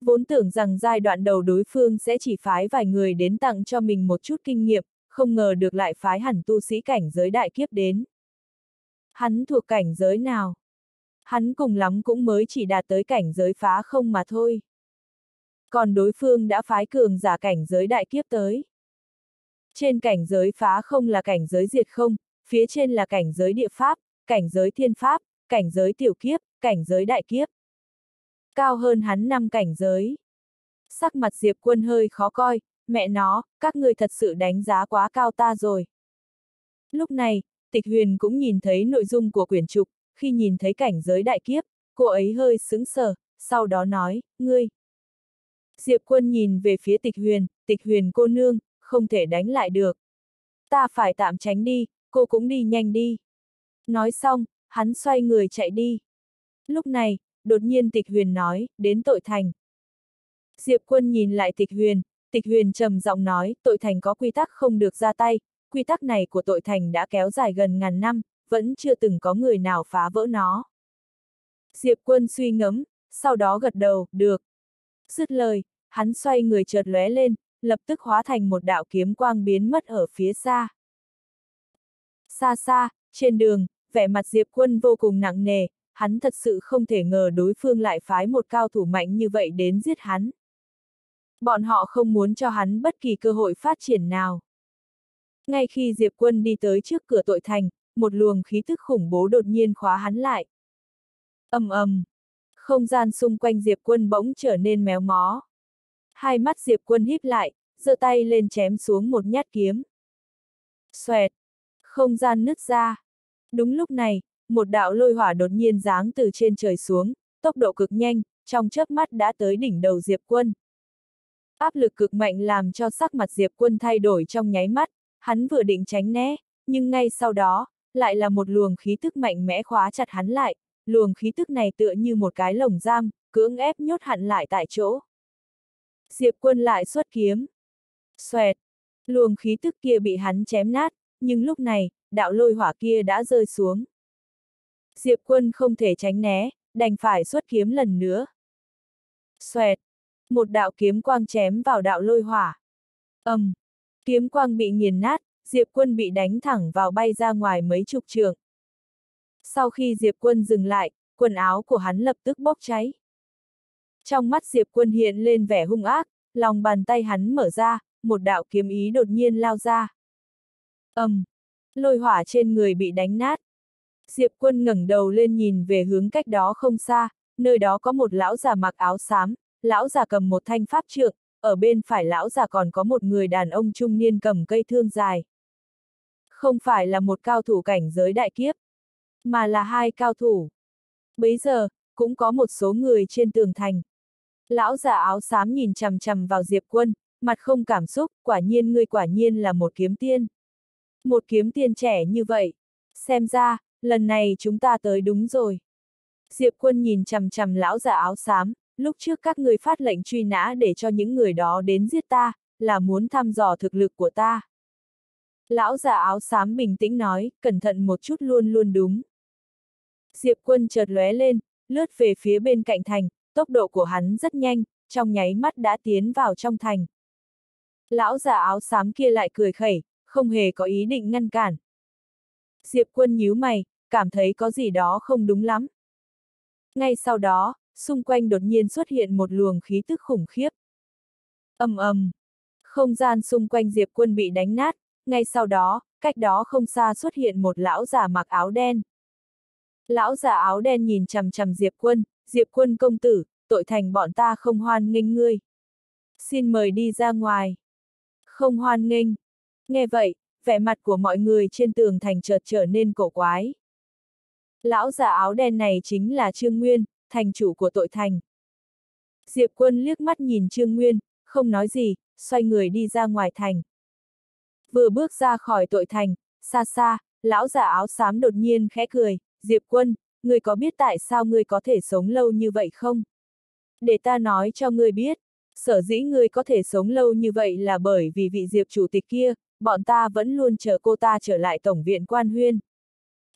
Vốn tưởng rằng giai đoạn đầu đối phương sẽ chỉ phái vài người đến tặng cho mình một chút kinh nghiệm, không ngờ được lại phái hẳn tu sĩ cảnh giới đại kiếp đến. Hắn thuộc cảnh giới nào? Hắn cùng lắm cũng mới chỉ đạt tới cảnh giới phá không mà thôi. Còn đối phương đã phái cường giả cảnh giới đại kiếp tới. Trên cảnh giới phá không là cảnh giới diệt không, phía trên là cảnh giới địa pháp, cảnh giới thiên pháp, cảnh giới tiểu kiếp, cảnh giới đại kiếp. Cao hơn hắn năm cảnh giới. Sắc mặt Diệp Quân hơi khó coi, mẹ nó, các người thật sự đánh giá quá cao ta rồi. Lúc này, Tịch Huyền cũng nhìn thấy nội dung của quyển trục, khi nhìn thấy cảnh giới đại kiếp, cô ấy hơi sững sờ, sau đó nói, ngươi. Diệp Quân nhìn về phía Tịch Huyền, Tịch Huyền cô nương, không thể đánh lại được. Ta phải tạm tránh đi, cô cũng đi nhanh đi. Nói xong, hắn xoay người chạy đi. Lúc này, đột nhiên Tịch Huyền nói, đến tội thành. Diệp Quân nhìn lại Tịch Huyền, Tịch huyền trầm giọng nói, tội thành có quy tắc không được ra tay, quy tắc này của tội thành đã kéo dài gần ngàn năm, vẫn chưa từng có người nào phá vỡ nó. Diệp quân suy ngẫm, sau đó gật đầu, được. Dứt lời, hắn xoay người chợt lóe lên, lập tức hóa thành một đạo kiếm quang biến mất ở phía xa. Xa xa, trên đường, vẻ mặt Diệp quân vô cùng nặng nề, hắn thật sự không thể ngờ đối phương lại phái một cao thủ mạnh như vậy đến giết hắn. Bọn họ không muốn cho hắn bất kỳ cơ hội phát triển nào. Ngay khi Diệp Quân đi tới trước cửa tội thành, một luồng khí thức khủng bố đột nhiên khóa hắn lại. ầm ầm, không gian xung quanh Diệp Quân bỗng trở nên méo mó. Hai mắt Diệp Quân híp lại, giơ tay lên chém xuống một nhát kiếm. Xoẹt, không gian nứt ra. Đúng lúc này, một đạo lôi hỏa đột nhiên giáng từ trên trời xuống, tốc độ cực nhanh, trong chớp mắt đã tới đỉnh đầu Diệp Quân. Áp lực cực mạnh làm cho sắc mặt Diệp Quân thay đổi trong nháy mắt, hắn vừa định tránh né, nhưng ngay sau đó, lại là một luồng khí tức mạnh mẽ khóa chặt hắn lại, luồng khí tức này tựa như một cái lồng giam, cưỡng ép nhốt hẳn lại tại chỗ. Diệp Quân lại xuất kiếm. Xoẹt! Luồng khí tức kia bị hắn chém nát, nhưng lúc này, đạo lôi hỏa kia đã rơi xuống. Diệp Quân không thể tránh né, đành phải xuất kiếm lần nữa. Xoẹt! một đạo kiếm quang chém vào đạo lôi hỏa. ầm, um, kiếm quang bị nghiền nát, Diệp Quân bị đánh thẳng vào bay ra ngoài mấy chục trường. Sau khi Diệp Quân dừng lại, quần áo của hắn lập tức bốc cháy. Trong mắt Diệp Quân hiện lên vẻ hung ác, lòng bàn tay hắn mở ra, một đạo kiếm ý đột nhiên lao ra. ầm, um, lôi hỏa trên người bị đánh nát. Diệp Quân ngẩng đầu lên nhìn về hướng cách đó không xa, nơi đó có một lão già mặc áo xám, lão già cầm một thanh pháp trượng, ở bên phải lão già còn có một người đàn ông trung niên cầm cây thương dài. Không phải là một cao thủ cảnh giới đại kiếp, mà là hai cao thủ. Bấy giờ, cũng có một số người trên tường thành. Lão già áo xám nhìn chằm chằm vào Diệp Quân, mặt không cảm xúc, quả nhiên ngươi quả nhiên là một kiếm tiên. Một kiếm tiên trẻ như vậy. Xem ra, lần này chúng ta tới đúng rồi. Diệp quân nhìn chằm chằm lão già áo xám, lúc trước các người phát lệnh truy nã để cho những người đó đến giết ta, là muốn thăm dò thực lực của ta. Lão già áo xám bình tĩnh nói, cẩn thận một chút luôn luôn đúng. Diệp quân chợt lóe lên, lướt về phía bên cạnh thành, tốc độ của hắn rất nhanh, trong nháy mắt đã tiến vào trong thành. Lão già áo xám kia lại cười khẩy, không hề có ý định ngăn cản. Diệp quân nhíu mày, cảm thấy có gì đó không đúng lắm. Ngay sau đó, xung quanh đột nhiên xuất hiện một luồng khí tức khủng khiếp. ầm ầm, không gian xung quanh Diệp quân bị đánh nát, ngay sau đó, cách đó không xa xuất hiện một lão già mặc áo đen. Lão già áo đen nhìn chằm chằm Diệp quân, Diệp quân công tử, tội thành bọn ta không hoan nghênh ngươi. Xin mời đi ra ngoài. Không hoan nghênh. Nghe vậy, vẻ mặt của mọi người trên tường thành chợt trở nên cổ quái. Lão già áo đen này chính là Trương Nguyên, thành chủ của tội thành. Diệp quân liếc mắt nhìn Trương Nguyên, không nói gì, xoay người đi ra ngoài thành. Vừa bước ra khỏi tội thành, xa xa, lão già áo xám đột nhiên khẽ cười, Diệp quân, người có biết tại sao ngươi có thể sống lâu như vậy không? Để ta nói cho ngươi biết, sở dĩ ngươi có thể sống lâu như vậy là bởi vì vị Diệp chủ tịch kia, bọn ta vẫn luôn chờ cô ta trở lại Tổng viện Quan Huyên.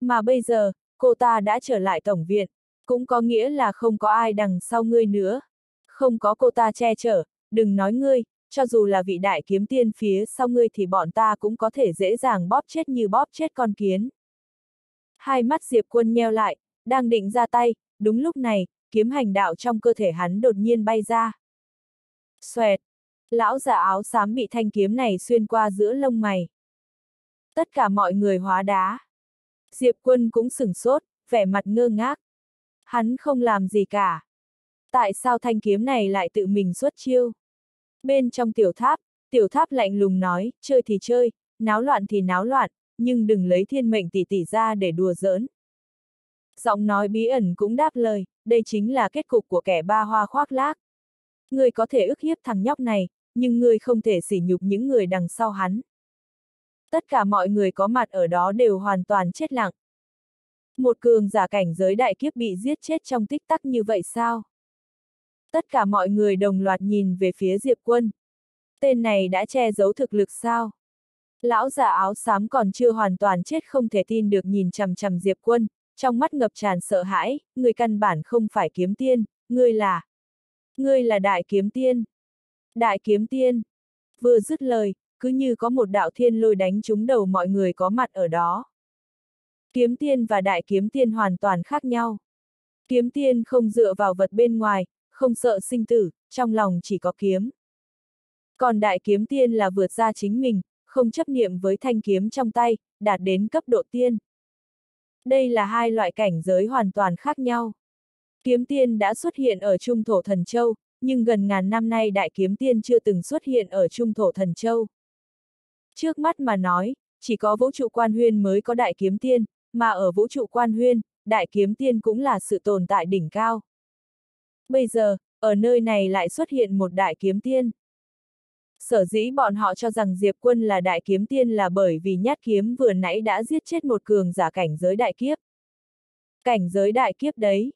Mà bây giờ, cô ta đã trở lại Tổng viện, cũng có nghĩa là không có ai đằng sau ngươi nữa. Không có cô ta che chở, đừng nói ngươi, cho dù là vị đại kiếm tiên phía sau ngươi thì bọn ta cũng có thể dễ dàng bóp chết như bóp chết con kiến. Hai mắt Diệp quân nheo lại, đang định ra tay, đúng lúc này, kiếm hành đạo trong cơ thể hắn đột nhiên bay ra. Xoẹt! Lão già áo xám bị thanh kiếm này xuyên qua giữa lông mày. Tất cả mọi người hóa đá. Diệp quân cũng sửng sốt, vẻ mặt ngơ ngác. Hắn không làm gì cả. Tại sao thanh kiếm này lại tự mình xuất chiêu? Bên trong tiểu tháp, tiểu tháp lạnh lùng nói, chơi thì chơi, náo loạn thì náo loạn, nhưng đừng lấy thiên mệnh tỷ tỷ ra để đùa giỡn. Giọng nói bí ẩn cũng đáp lời, đây chính là kết cục của kẻ ba hoa khoác lác. Người có thể ức hiếp thằng nhóc này, nhưng người không thể sỉ nhục những người đằng sau hắn. Tất cả mọi người có mặt ở đó đều hoàn toàn chết lặng. Một cường giả cảnh giới đại kiếp bị giết chết trong tích tắc như vậy sao? Tất cả mọi người đồng loạt nhìn về phía Diệp Quân. Tên này đã che giấu thực lực sao? Lão già áo xám còn chưa hoàn toàn chết không thể tin được nhìn chằm chằm Diệp Quân, trong mắt ngập tràn sợ hãi, người căn bản không phải kiếm tiên, ngươi là... Ngươi là đại kiếm tiên. Đại kiếm tiên. Vừa dứt lời, cứ như có một đạo thiên lôi đánh trúng đầu mọi người có mặt ở đó. Kiếm tiên và đại kiếm tiên hoàn toàn khác nhau. Kiếm tiên không dựa vào vật bên ngoài, không sợ sinh tử, trong lòng chỉ có kiếm. Còn đại kiếm tiên là vượt ra chính mình, không chấp niệm với thanh kiếm trong tay, đạt đến cấp độ tiên. Đây là hai loại cảnh giới hoàn toàn khác nhau. Kiếm tiên đã xuất hiện ở Trung Thổ Thần Châu, nhưng gần ngàn năm nay đại kiếm tiên chưa từng xuất hiện ở Trung Thổ Thần Châu. Trước mắt mà nói, chỉ có vũ trụ quan huyên mới có đại kiếm tiên, mà ở vũ trụ quan huyên, đại kiếm tiên cũng là sự tồn tại đỉnh cao. Bây giờ, ở nơi này lại xuất hiện một đại kiếm tiên. Sở dĩ bọn họ cho rằng Diệp Quân là đại kiếm tiên là bởi vì nhát kiếm vừa nãy đã giết chết một cường giả cảnh giới đại kiếp. Cảnh giới đại kiếp đấy.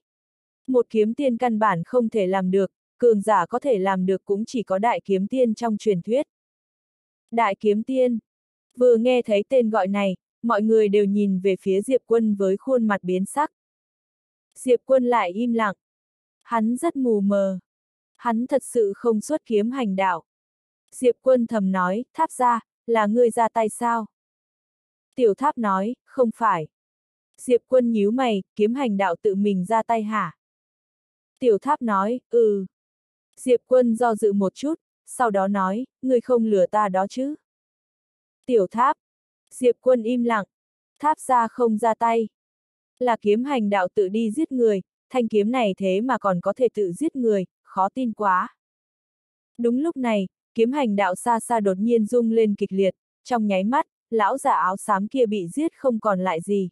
Một kiếm tiên căn bản không thể làm được, cường giả có thể làm được cũng chỉ có đại kiếm tiên trong truyền thuyết. Đại kiếm tiên. Vừa nghe thấy tên gọi này, mọi người đều nhìn về phía Diệp Quân với khuôn mặt biến sắc. Diệp Quân lại im lặng. Hắn rất mù mờ. Hắn thật sự không xuất kiếm hành đạo. Diệp quân thầm nói, tháp ra, là ngươi ra tay sao? Tiểu tháp nói, không phải. Diệp quân nhíu mày, kiếm hành đạo tự mình ra tay hả? Tiểu tháp nói, ừ. Diệp quân do dự một chút, sau đó nói, ngươi không lừa ta đó chứ? Tiểu tháp. Diệp quân im lặng. Tháp ra không ra tay. Là kiếm hành đạo tự đi giết người, thanh kiếm này thế mà còn có thể tự giết người, khó tin quá. Đúng lúc này, kiếm hành đạo xa xa đột nhiên rung lên kịch liệt, trong nháy mắt, lão giả áo xám kia bị giết không còn lại gì.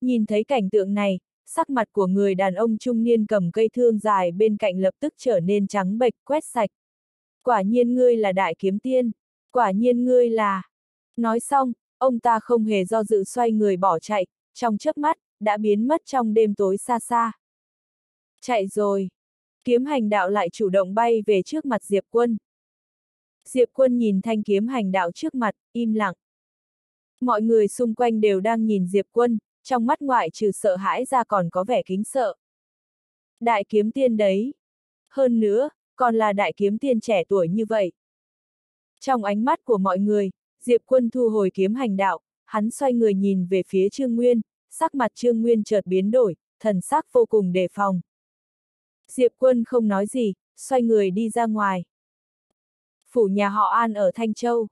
Nhìn thấy cảnh tượng này, sắc mặt của người đàn ông trung niên cầm cây thương dài bên cạnh lập tức trở nên trắng bệch, quét sạch. Quả nhiên ngươi là đại kiếm tiên, quả nhiên ngươi là... Nói xong, ông ta không hề do dự xoay người bỏ chạy, trong chớp mắt, đã biến mất trong đêm tối xa xa. Chạy rồi. Kiếm hành đạo lại chủ động bay về trước mặt Diệp Quân. Diệp Quân nhìn thanh kiếm hành đạo trước mặt, im lặng. Mọi người xung quanh đều đang nhìn Diệp Quân, trong mắt ngoại trừ sợ hãi ra còn có vẻ kính sợ. Đại kiếm tiên đấy. Hơn nữa, còn là đại kiếm tiên trẻ tuổi như vậy. Trong ánh mắt của mọi người, Diệp Quân thu hồi kiếm hành đạo, hắn xoay người nhìn về phía Trương Nguyên, sắc mặt Trương Nguyên chợt biến đổi, thần sắc vô cùng đề phòng. Diệp Quân không nói gì, xoay người đi ra ngoài. Phủ nhà họ An ở Thanh Châu.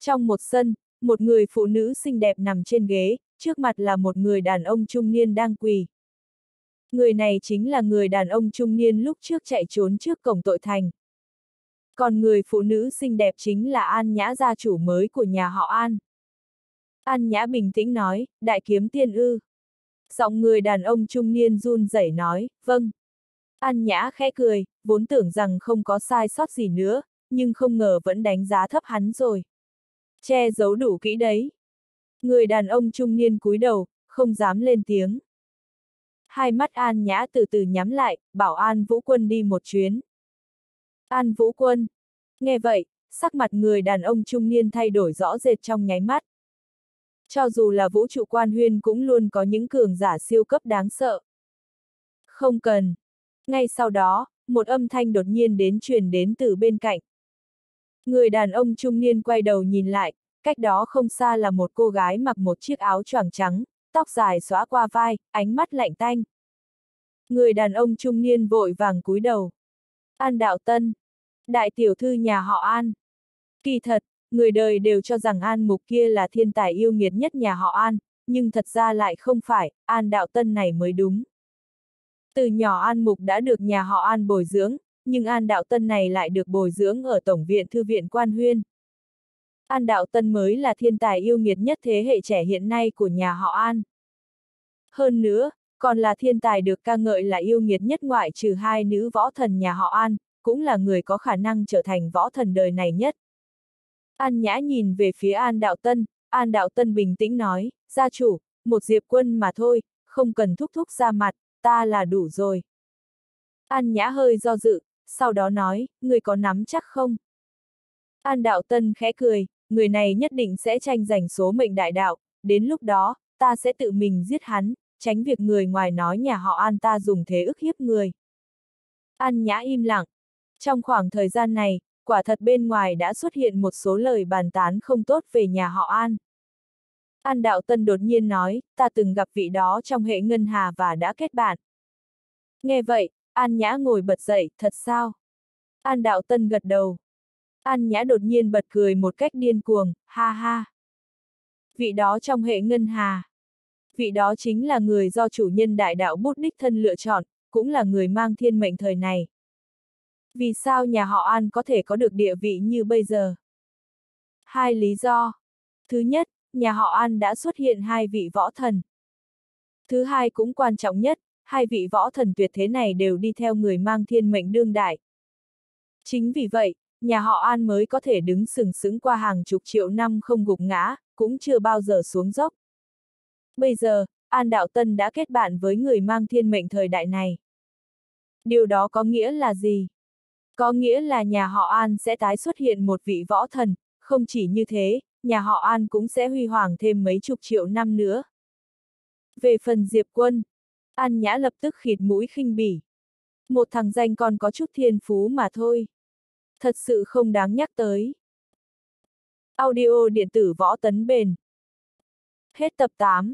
Trong một sân, một người phụ nữ xinh đẹp nằm trên ghế, trước mặt là một người đàn ông trung niên đang quỳ. Người này chính là người đàn ông trung niên lúc trước chạy trốn trước cổng tội thành. Còn người phụ nữ xinh đẹp chính là An Nhã gia chủ mới của nhà họ An. An Nhã bình tĩnh nói, đại kiếm tiên ư. Giọng người đàn ông trung niên run rẩy nói, vâng. An Nhã khẽ cười, vốn tưởng rằng không có sai sót gì nữa, nhưng không ngờ vẫn đánh giá thấp hắn rồi. Che giấu đủ kỹ đấy. Người đàn ông trung niên cúi đầu, không dám lên tiếng. Hai mắt An Nhã từ từ nhắm lại, bảo An Vũ Quân đi một chuyến. An Vũ Quân. Nghe vậy, sắc mặt người đàn ông trung niên thay đổi rõ rệt trong nháy mắt. Cho dù là vũ trụ quan huyên cũng luôn có những cường giả siêu cấp đáng sợ. Không cần. Ngay sau đó, một âm thanh đột nhiên đến truyền đến từ bên cạnh. Người đàn ông trung niên quay đầu nhìn lại, cách đó không xa là một cô gái mặc một chiếc áo choàng trắng, tóc dài xóa qua vai, ánh mắt lạnh tanh. Người đàn ông trung niên vội vàng cúi đầu. An Đạo Tân. Đại tiểu thư nhà họ An. Kỳ thật, người đời đều cho rằng An Mục kia là thiên tài yêu nghiệt nhất nhà họ An, nhưng thật ra lại không phải, An Đạo Tân này mới đúng. Từ nhỏ An Mục đã được nhà họ An bồi dưỡng, nhưng An Đạo Tân này lại được bồi dưỡng ở Tổng viện Thư viện Quan Huyên. An Đạo Tân mới là thiên tài yêu nghiệt nhất thế hệ trẻ hiện nay của nhà họ An. Hơn nữa, còn là thiên tài được ca ngợi là yêu nghiệt nhất ngoại trừ hai nữ võ thần nhà họ An, cũng là người có khả năng trở thành võ thần đời này nhất. An Nhã nhìn về phía An Đạo Tân, An Đạo Tân bình tĩnh nói, gia chủ, một diệp quân mà thôi, không cần thúc thúc ra mặt, ta là đủ rồi. An Nhã hơi do dự, sau đó nói, người có nắm chắc không? An Đạo Tân khẽ cười, người này nhất định sẽ tranh giành số mệnh đại đạo, đến lúc đó, ta sẽ tự mình giết hắn, tránh việc người ngoài nói nhà họ An ta dùng thế ức hiếp người. An Nhã im lặng. Trong khoảng thời gian này, quả thật bên ngoài đã xuất hiện một số lời bàn tán không tốt về nhà họ An. An Đạo Tân đột nhiên nói, ta từng gặp vị đó trong hệ ngân hà và đã kết bạn. Nghe vậy, An Nhã ngồi bật dậy, thật sao? An Đạo Tân gật đầu. An Nhã đột nhiên bật cười một cách điên cuồng, ha ha. Vị đó trong hệ ngân hà. Vị đó chính là người do chủ nhân đại đạo bút đích thân lựa chọn, cũng là người mang thiên mệnh thời này. Vì sao nhà họ An có thể có được địa vị như bây giờ? Hai lý do. Thứ nhất, nhà họ An đã xuất hiện hai vị võ thần. Thứ hai cũng quan trọng nhất, hai vị võ thần tuyệt thế này đều đi theo người mang thiên mệnh đương đại. Chính vì vậy, nhà họ An mới có thể đứng sừng sững qua hàng chục triệu năm không gục ngã, cũng chưa bao giờ xuống dốc. Bây giờ, An Đạo Tân đã kết bạn với người mang thiên mệnh thời đại này. Điều đó có nghĩa là gì? Có nghĩa là nhà họ An sẽ tái xuất hiện một vị võ thần, không chỉ như thế, nhà họ An cũng sẽ huy hoàng thêm mấy chục triệu năm nữa. Về phần Diệp Quân, An Nhã lập tức khịt mũi khinh bỉ. Một thằng danh còn có chút thiên phú mà thôi. Thật sự không đáng nhắc tới. Audio điện tử võ tấn bền. Hết tập 8